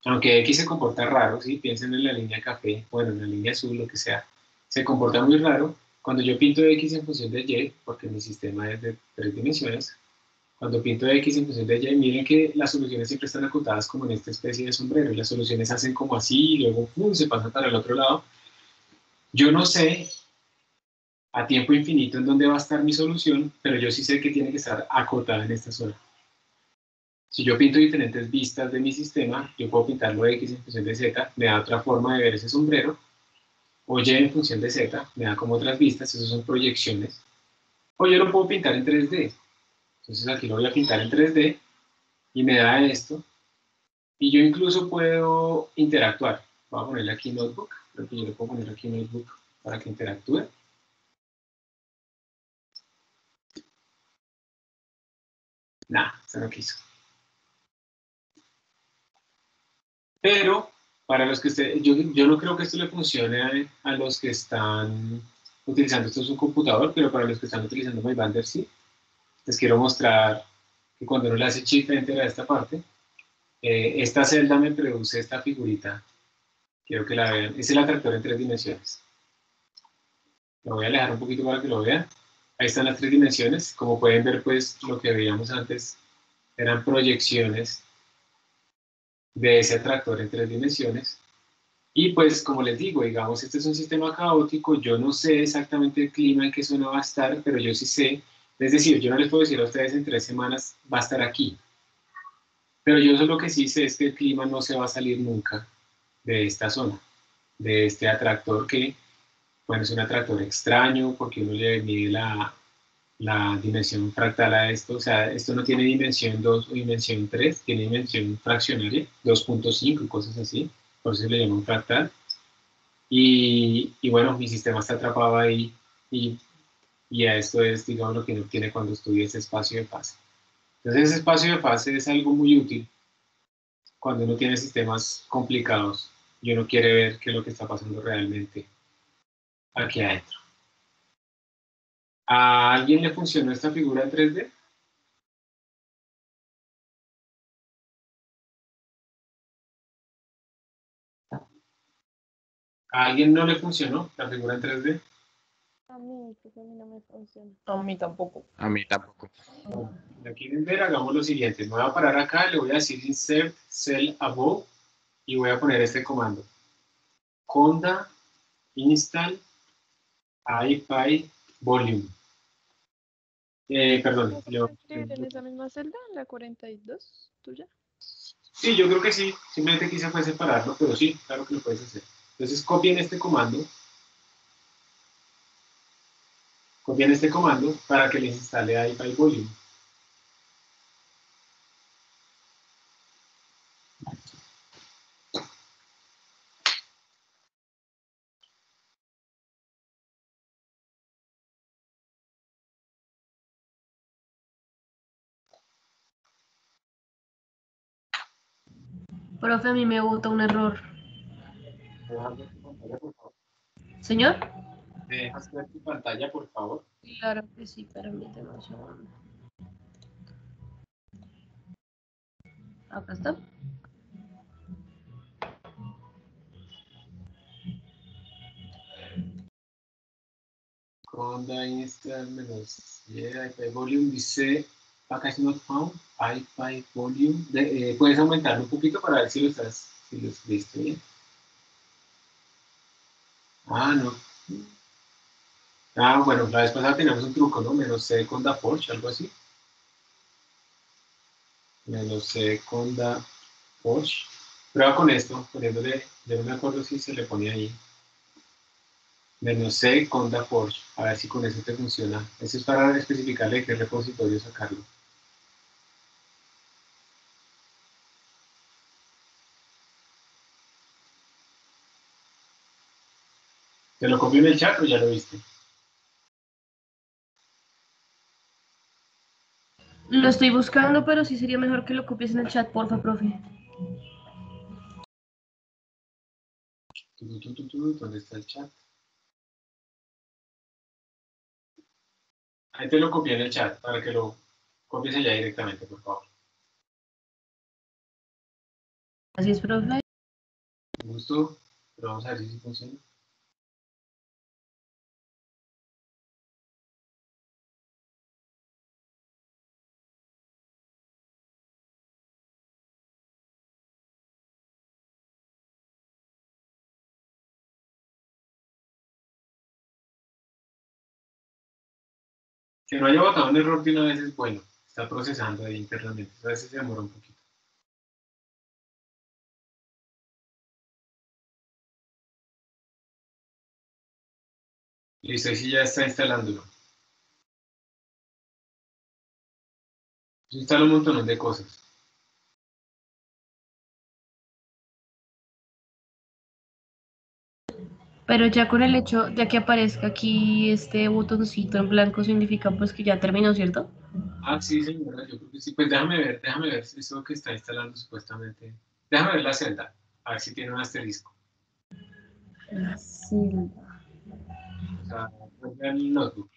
aunque X se comporta raro, ¿sí? piensen en la línea café, bueno, en la línea azul, lo que sea, se comporta muy raro, cuando yo pinto X en función de Y, porque mi sistema es de tres dimensiones, cuando pinto X en función de Y, miren que las soluciones siempre están acotadas como en esta especie de sombrero, y las soluciones hacen como así, y luego ¡pum! se pasan para el otro lado. Yo no sé a tiempo infinito en dónde va a estar mi solución, pero yo sí sé que tiene que estar acotada en esta zona. Si yo pinto diferentes vistas de mi sistema, yo puedo pintarlo X en función de Z, me da otra forma de ver ese sombrero, o Y en función de Z, me da como otras vistas, esas son proyecciones, o yo lo puedo pintar en 3D. Entonces aquí lo voy a pintar en 3D y me da esto. Y yo incluso puedo interactuar. Voy a ponerle aquí Notebook, creo que yo le puedo poner aquí Notebook para que interactúe. Nah, se no quiso. Pero para los que usted, yo, yo no creo que esto le funcione a, a los que están utilizando esto es un computador, pero para los que están utilizando MyBander sí. Les quiero mostrar que cuando uno le hace shift enter a esta parte, eh, esta celda me produce esta figurita. Quiero que la vean. Es el atractor en tres dimensiones. Lo voy a alejar un poquito para que lo vean. Ahí están las tres dimensiones. Como pueden ver, pues lo que veíamos antes eran proyecciones de ese atractor en tres dimensiones. Y pues, como les digo, digamos, este es un sistema caótico, yo no sé exactamente el clima en qué zona va a estar, pero yo sí sé, es decir, yo no les puedo decir a ustedes en tres semanas va a estar aquí. Pero yo solo que sí sé es que el clima no se va a salir nunca de esta zona, de este atractor que, bueno, es un atractor extraño porque uno le mide la, dimensión fractal a esto, o sea, esto no tiene dimensión 2 o dimensión 3, tiene dimensión fraccionaria, 2.5 y cosas así, por eso le llama un fractal. Y, y bueno, mi sistema está atrapado ahí y, y a esto es, digamos, lo que uno tiene cuando estudia ese espacio de fase. Entonces, ese espacio de fase es algo muy útil cuando uno tiene sistemas complicados y uno quiere ver qué es lo que está pasando realmente aquí adentro. ¿A alguien le funcionó esta figura en 3D? ¿A alguien no le funcionó la figura en 3D? A mí, pues a mí no me funciona. A mí tampoco. A mí tampoco. ¿La quieren ver? Hagamos lo siguiente. Me voy a parar acá, le voy a decir insert cell above y voy a poner este comando. Conda install ipy volume. Eh, perdón, ¿No se yo, escribir en esa misma celda, en la 42 tuya? sí, yo creo que sí. Simplemente quise fue separarlo, pero sí, claro que lo puedes hacer. Entonces copien este comando. Copien este comando para que les instale ipy volume. Profe, a mí me bota un error. ¿Señor? ¿Me dejas ver tu pantalla, por favor? Claro que sí, permíteme un segundo. Acá está. Conda install menos yeah, volume dice package not found ipy volume De- eh, puedes aumentarlo un poquito para ver si lo estás si lo escribiste bien ah no Ah, bueno, la vez pasada teníamos un truco, ¿no? Menos C conda Porsche, algo así. Menos C conda Porsche. Prueba con esto, poniéndole, yo no me acuerdo si se le pone ahí. Menos C conda Porsche. A ver si con eso te funciona. Eso es para especificarle qué repositorio sacarlo. ¿Te lo copio en el chat o ya lo viste? Lo estoy buscando, pero sí sería mejor que lo copies en el chat, porfa, profe. ¿Dónde está el chat? Ahí te lo copié en el chat para que lo copies allá directamente, por favor. Así es, profe. Un gusto, pero vamos a ver si funciona. Que no haya botado un error de una vez es bueno. Está procesando ahí internamente. A veces se demora un poquito. Listo, ahí ya está instalándolo. Instala un montón de cosas. Pero ya con el hecho de que aparezca aquí este botoncito en blanco significa pues que ya terminó, ¿cierto? Ah, sí, señora, yo creo que sí. Pues déjame ver, déjame ver eso que está instalando supuestamente. Déjame ver la celda, a ver si tiene un asterisco. Sí. O sea, vuelve al notebook.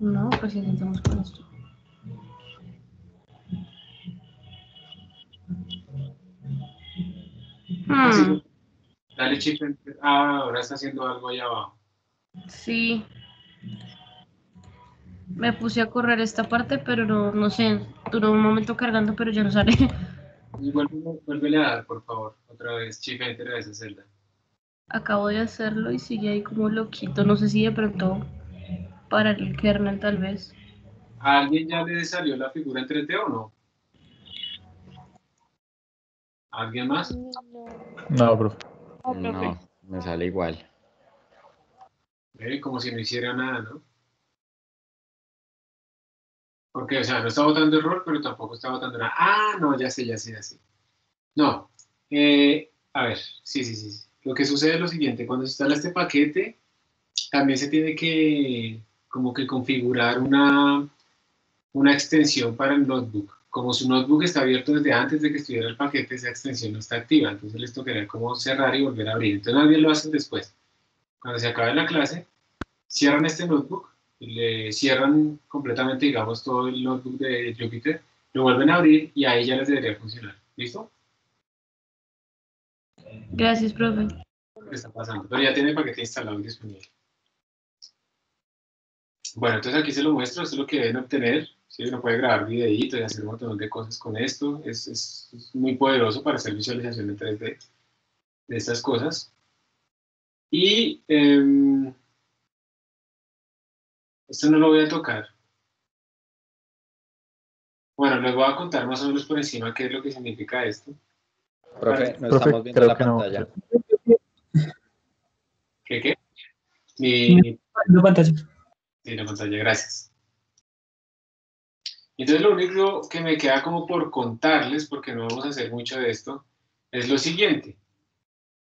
No, pues intentamos con esto. Hmm. Dale chip. enter. Ah, ahora está haciendo algo allá abajo. sí. Me puse a correr esta parte, pero no, no sé. Duró un momento cargando, pero ya no sale. Vuélvele a dar, por favor, otra vez, chip enter a esa celda. Acabo de hacerlo y sigue ahí como loquito. No sé si de pronto para el kernel tal vez. ¿A alguien ya le salió la figura en 3D o no? ¿A ¿Alguien más? No. Profe. No, me sale igual. Eh, como si no hiciera nada, ¿no? Porque, o sea, no está botando error, pero tampoco está botando nada. Ah, no, ya sé, ya sé, ya sé. No. eh, a ver, sí, sí, sí. sí. Lo que sucede es lo siguiente, cuando se instala este paquete, también se tiene que como que configurar una, una extensión para el notebook. Como su notebook está abierto desde antes de que estuviera el paquete, esa extensión no está activa, entonces les tocaría como cerrar y volver a abrir. Entonces más bien lo hacen después. Cuando se acabe la clase, cierran este notebook, le cierran completamente, digamos, todo el notebook de Jupyter, lo vuelven a abrir y ahí ya les debería funcionar. ¿Listo? Gracias, profe. ¿Qué está pasando? Pero ya tiene el paquete instalado y disponible. Bueno, entonces aquí se lo muestro, esto es lo que deben obtener. ¿Sí? Uno puede grabar videitos y hacer un montón de cosas con esto. Es, es- es muy poderoso para hacer visualización en 3D de estas cosas. Y em, esto no lo voy a tocar. Bueno, les voy a contar más o menos por encima qué es lo que significa esto. Profe, no Profe, estamos viendo creo la que no. pantalla. ¿Qué qué? Mi, La pantalla. Sí, la pantalla, gracias. Entonces lo único que me queda como por contarles, porque no vamos a hacer mucho de esto, es lo siguiente.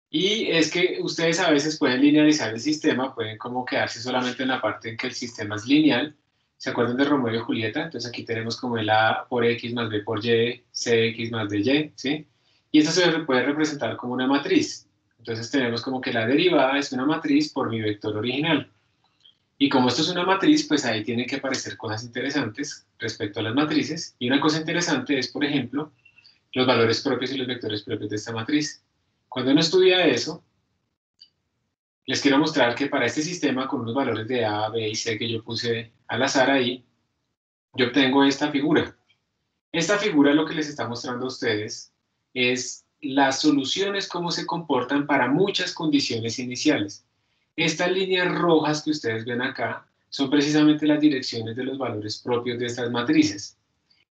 Y es que ustedes a veces pueden linealizar el sistema, pueden como quedarse solamente en la parte en que el sistema es lineal. ¿Se acuerdan de Romeo y Julieta? Entonces aquí tenemos como el A por X más B por Y, CX más DY, ¿sí? Y esto se puede representar como una matriz. Entonces tenemos como que la derivada es una matriz por mi vector original. Y como esto es una matriz, pues ahí tienen que aparecer cosas interesantes respecto a las matrices. Y una cosa interesante es, por ejemplo, los valores propios y los vectores propios de esta matriz. Cuando uno estudia eso, les quiero mostrar que para este sistema, con unos valores de A, B y C que yo puse al azar ahí, yo obtengo esta figura. Esta figura lo que les está mostrando a ustedes es las soluciones, cómo se comportan para muchas condiciones iniciales. Estas líneas rojas que ustedes ven acá son precisamente las direcciones de los valores propios de estas matrices.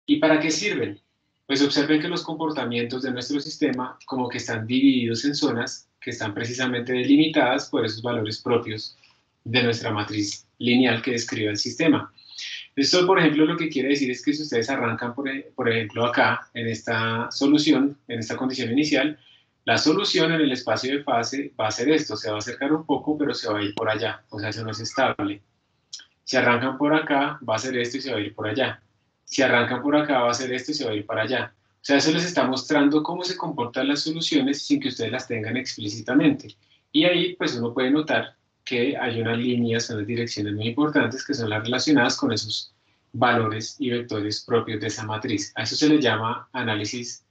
¿Y para qué sirven? Pues observen que los comportamientos de nuestro sistema como que están divididos en zonas que están precisamente delimitadas por esos valores propios de nuestra matriz lineal que describe el sistema. Esto, por ejemplo, lo que quiere decir es que si ustedes arrancan, por, e- por ejemplo, acá, en esta solución, en esta condición inicial, la solución en el espacio de fase va a ser esto, se va a acercar un poco, pero se va a ir por allá, o sea, eso no es estable. Si arrancan por acá, va a ser esto y se va a ir por allá. Si arrancan por acá, va a ser esto y se va a ir para allá. O sea, eso les está mostrando cómo se comportan las soluciones sin que ustedes las tengan explícitamente. Y ahí, pues uno puede notar que hay unas líneas, unas direcciones muy importantes que son las relacionadas con esos valores y vectores propios de esa matriz. A eso se le llama análisis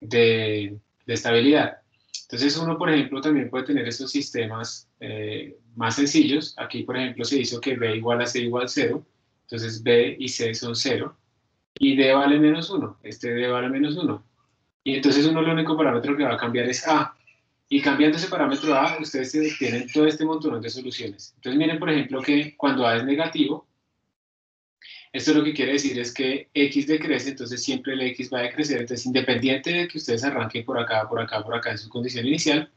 de, de estabilidad. Entonces uno, por ejemplo, también puede tener estos sistemas eh, más sencillos. Aquí, por ejemplo, se hizo que B igual a C igual a 0. Entonces B y C son 0. Y D vale menos 1. Este D vale menos 1. Y entonces uno el único parámetro que va a cambiar es A. Y cambiando ese parámetro A, ustedes tienen todo este montón de soluciones. Entonces miren, por ejemplo, que cuando A es negativo, esto lo que quiere decir es que X decrece, entonces siempre el X va a decrecer. Entonces, independiente de que ustedes arranquen por acá, por acá, por acá en su condición inicial,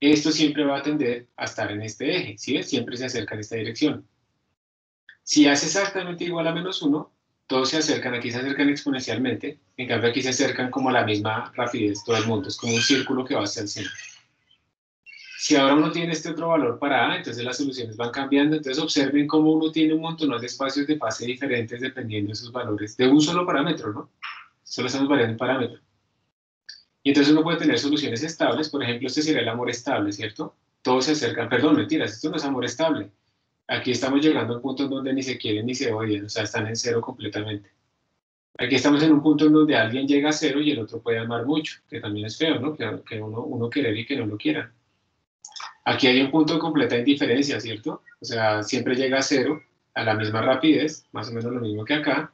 esto siempre va a tender a estar en este eje, ¿sí? Siempre se acerca en esta dirección. Si hace exactamente igual a menos 1, todos se acercan, aquí se acercan exponencialmente, en cambio aquí se acercan como a la misma rapidez todo el mundo, es como un círculo que va hacia el centro. Si ahora uno tiene este otro valor para A, entonces las soluciones van cambiando. Entonces observen cómo uno tiene un montón de espacios de fase diferentes dependiendo de sus valores, de un solo parámetro, ¿no? Solo estamos variando un parámetro. Y entonces uno puede tener soluciones estables, por ejemplo, este sería el amor estable, ¿cierto? Todos se acercan, perdón, mentiras, esto no es amor estable. Aquí estamos llegando a un punto en donde ni se quieren ni se odian, o sea, están en cero completamente. Aquí estamos en un punto en donde alguien llega a cero y el otro puede amar mucho, que también es feo, ¿no? Que, que uno, uno querer y que no lo quiera. Aquí hay un punto de completa indiferencia, ¿cierto? O sea, siempre llega a cero a la misma rapidez, más o menos lo mismo que acá,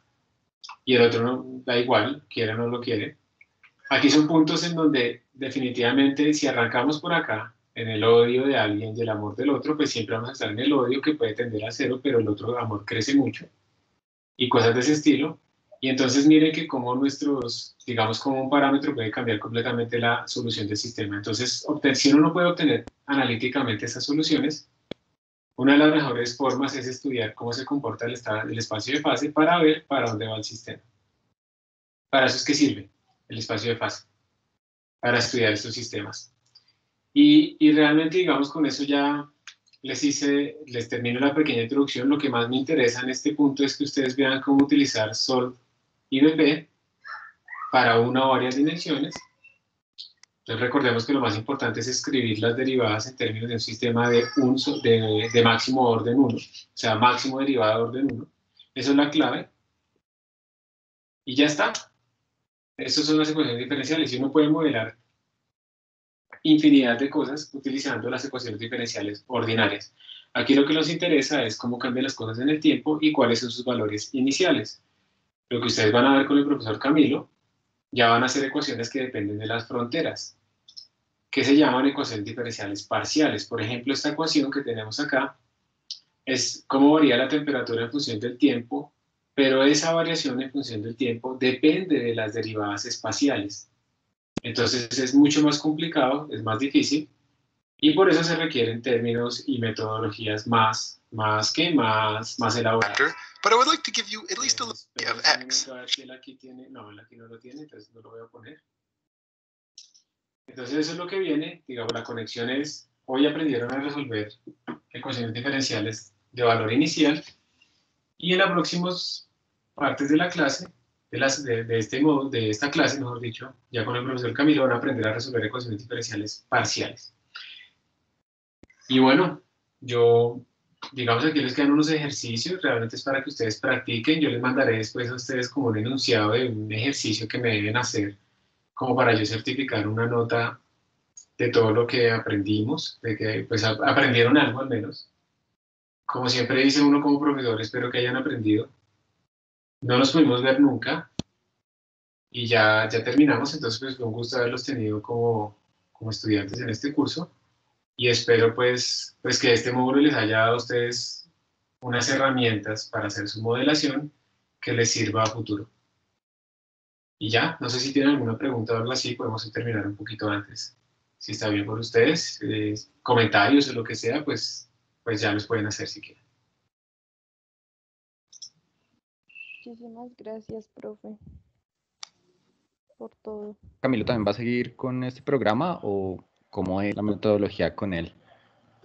y el otro no da igual, quiere o no lo quiere. Aquí son puntos en donde definitivamente si arrancamos por acá, en el odio de alguien y el amor del otro, pues siempre vamos a estar en el odio que puede tender a cero, pero el otro amor crece mucho, y cosas de ese estilo. Y entonces miren que como nuestros, digamos, como un parámetro puede cambiar completamente la solución del sistema. Entonces, si uno no puede obtener analíticamente esas soluciones, una de las mejores formas es estudiar cómo se comporta el, estado, el espacio de fase para ver para dónde va el sistema. Para eso es que sirve el espacio de fase, para estudiar estos sistemas. Y, y realmente, digamos, con eso ya les hice, les termino la pequeña introducción. Lo que más me interesa en este punto es que ustedes vean cómo utilizar SOLV y BP para una o varias dimensiones. Entonces recordemos que lo más importante es escribir las derivadas en términos de un sistema de, un, de, de máximo orden 1, o sea, máximo derivada de orden 1. Eso es la clave. Y ya está. Estas son las ecuaciones diferenciales y uno puede modelar infinidad de cosas utilizando las ecuaciones diferenciales ordinarias. Aquí lo que nos interesa es cómo cambian las cosas en el tiempo y cuáles son sus valores iniciales. Lo que ustedes van a ver con el profesor Camilo ya van a ser ecuaciones que dependen de las fronteras, que se llaman ecuaciones diferenciales parciales. Por ejemplo, esta ecuación que tenemos acá es cómo varía la temperatura en función del tiempo, pero esa variación en función del tiempo depende de las derivadas espaciales. Entonces es mucho más complicado, es más difícil, y por eso se requieren términos y metodologías más, más que más, más elaboradas. But I would like to give you at least a little idea of x. Aquí tiene, no, él aquí no lo tiene, entonces no lo voy a poner. Entonces eso es lo que viene, digamos, la conexión es, hoy aprendieron a resolver ecuaciones diferenciales de valor inicial, y en las próximas partes de la clase de, las, de, de, este modo, de esta clase, mejor dicho, ya con el profesor Camilo van a aprender a resolver ecuaciones diferenciales parciales. Y bueno, yo, digamos aquí les quedan unos ejercicios, realmente es para que ustedes practiquen, yo les mandaré después a ustedes como un enunciado de un ejercicio que me deben hacer, como para yo certificar una nota de todo lo que aprendimos, de que pues aprendieron algo al menos. Como siempre dice uno como profesor, espero que hayan aprendido. No nos pudimos ver nunca y ya, ya terminamos, entonces pues fue un gusto haberlos tenido como, como estudiantes en este curso y espero pues, pues que este módulo les haya dado a ustedes unas herramientas para hacer su modelación que les sirva a futuro. Y ya, no sé si tienen alguna pregunta o algo así, podemos terminar un poquito antes. Si está bien por ustedes, eh, comentarios o lo que sea, pues, pues ya los pueden hacer si quieren. Muchísimas gracias, profe, por todo. Camilo también va a seguir con este programa o cómo es la metodología con él.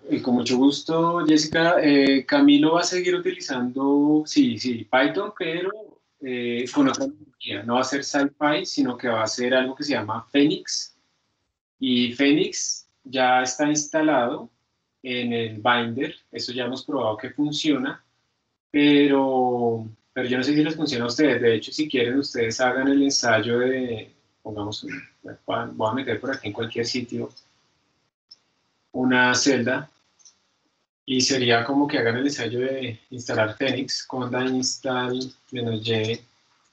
Y con mucho gusto, Jessica. Eh, Camilo va a seguir utilizando, sí, sí, Python, pero eh, con otra tecnología. No va a ser SciPy, sino que va a ser algo que se llama Phoenix. Y Phoenix ya está instalado en el binder. Eso ya hemos probado que funciona. Pero, pero yo no sé si les funciona a ustedes. De hecho, si quieren, ustedes hagan el ensayo de, pongamos, voy a meter por aquí en cualquier sitio una celda y sería como que hagan el ensayo de instalar Phoenix, conda install menos y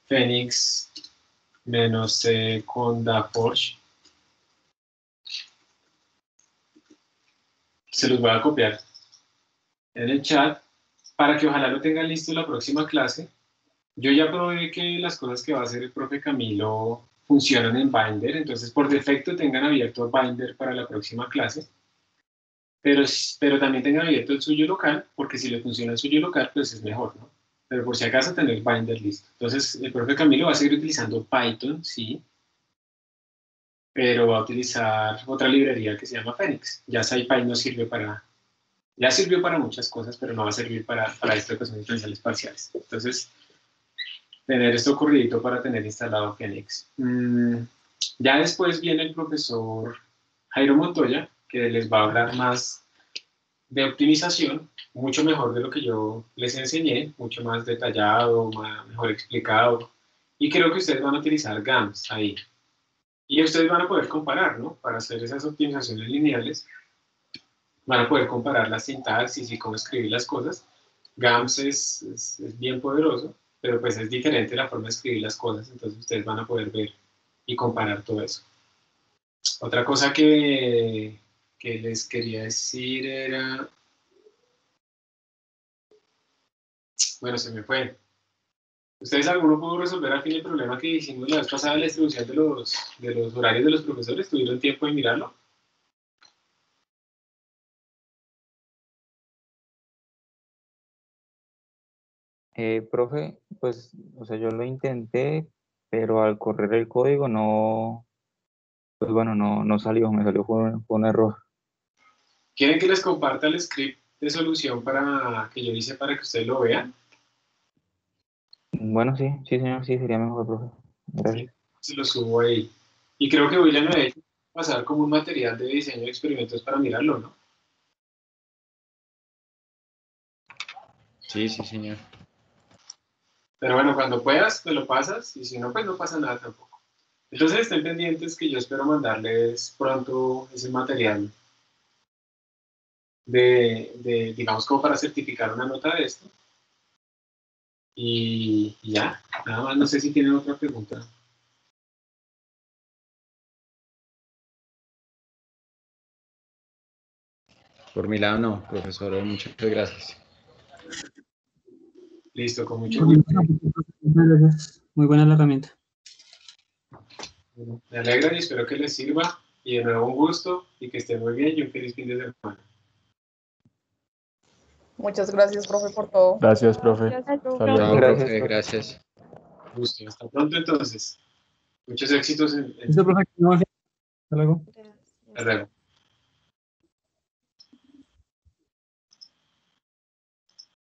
Phoenix menos conda Porsche. Se los voy a copiar en el chat para que ojalá lo tengan listo la próxima clase. Yo ya probé que las cosas que va a hacer el profe Camilo funcionan en Binder, entonces por defecto tengan abierto Binder para la próxima clase pero, pero también tenga abierto el suyo local, porque si le funciona el suyo local, pues es mejor, ¿no? Pero por si acaso tener binder listo. Entonces, el profe Camilo va a seguir utilizando Python, sí, pero va a utilizar otra librería que se llama Phoenix. Ya SciPy no sirve para, ya sirvió para muchas cosas, pero no va a servir para, para esto que son diferenciales parciales. Entonces, tener esto corridito para tener instalado Phoenix. Mm, ya después viene el profesor Jairo Montoya, que les va a hablar más de optimización, mucho mejor de lo que yo les enseñé, mucho más detallado, más, mejor explicado. Y creo que ustedes van a utilizar GAMS ahí. Y ustedes van a poder comparar, ¿no? Para hacer esas optimizaciones lineales, van a poder comparar la sintaxis y cómo escribir las cosas. GAMS es, es, es bien poderoso, pero pues es diferente la forma de escribir las cosas, entonces ustedes van a poder ver y comparar todo eso. Otra cosa que, que les quería decir era... Bueno, se me fue. ¿Ustedes alguno pudo resolver fin el problema que hicimos la vez pasada la distribución de los, de los horarios de los profesores? ¿Tuvieron tiempo de mirarlo? Eh, profe, pues, o sea, yo lo intenté, pero al correr el código no, pues bueno, no, no salió, me salió por un error. ¿Quieren que les comparta el script de solución para que yo hice para que ustedes lo vean? Bueno, sí, sí, señor, sí, sería mejor, profe. Gracias. Se lo subo ahí. Y creo que William me ha pasar como un material de diseño de experimentos para mirarlo, ¿no? Sí, sí, señor. Pero bueno, cuando puedas, te lo pasas, y si no, pues no pasa nada tampoco. Entonces estén pendientes que yo espero mandarles pronto ese material de, de, digamos, como para certificar una nota de esto. Y, y ya, nada más, no sé si tienen otra pregunta. Por mi lado no, profesor, muchas gracias. Listo, con mucho gusto. Muy buena la herramienta. Me alegra y espero que les sirva. Y de nuevo un gusto y que estén muy bien y un feliz fin de semana. Muchas gracias, profe, por todo. Gracias, profe. Gracias, profe. Profe, profe. gracias. Hasta pronto entonces. Muchos éxitos en, en Hasta luego. Hasta luego.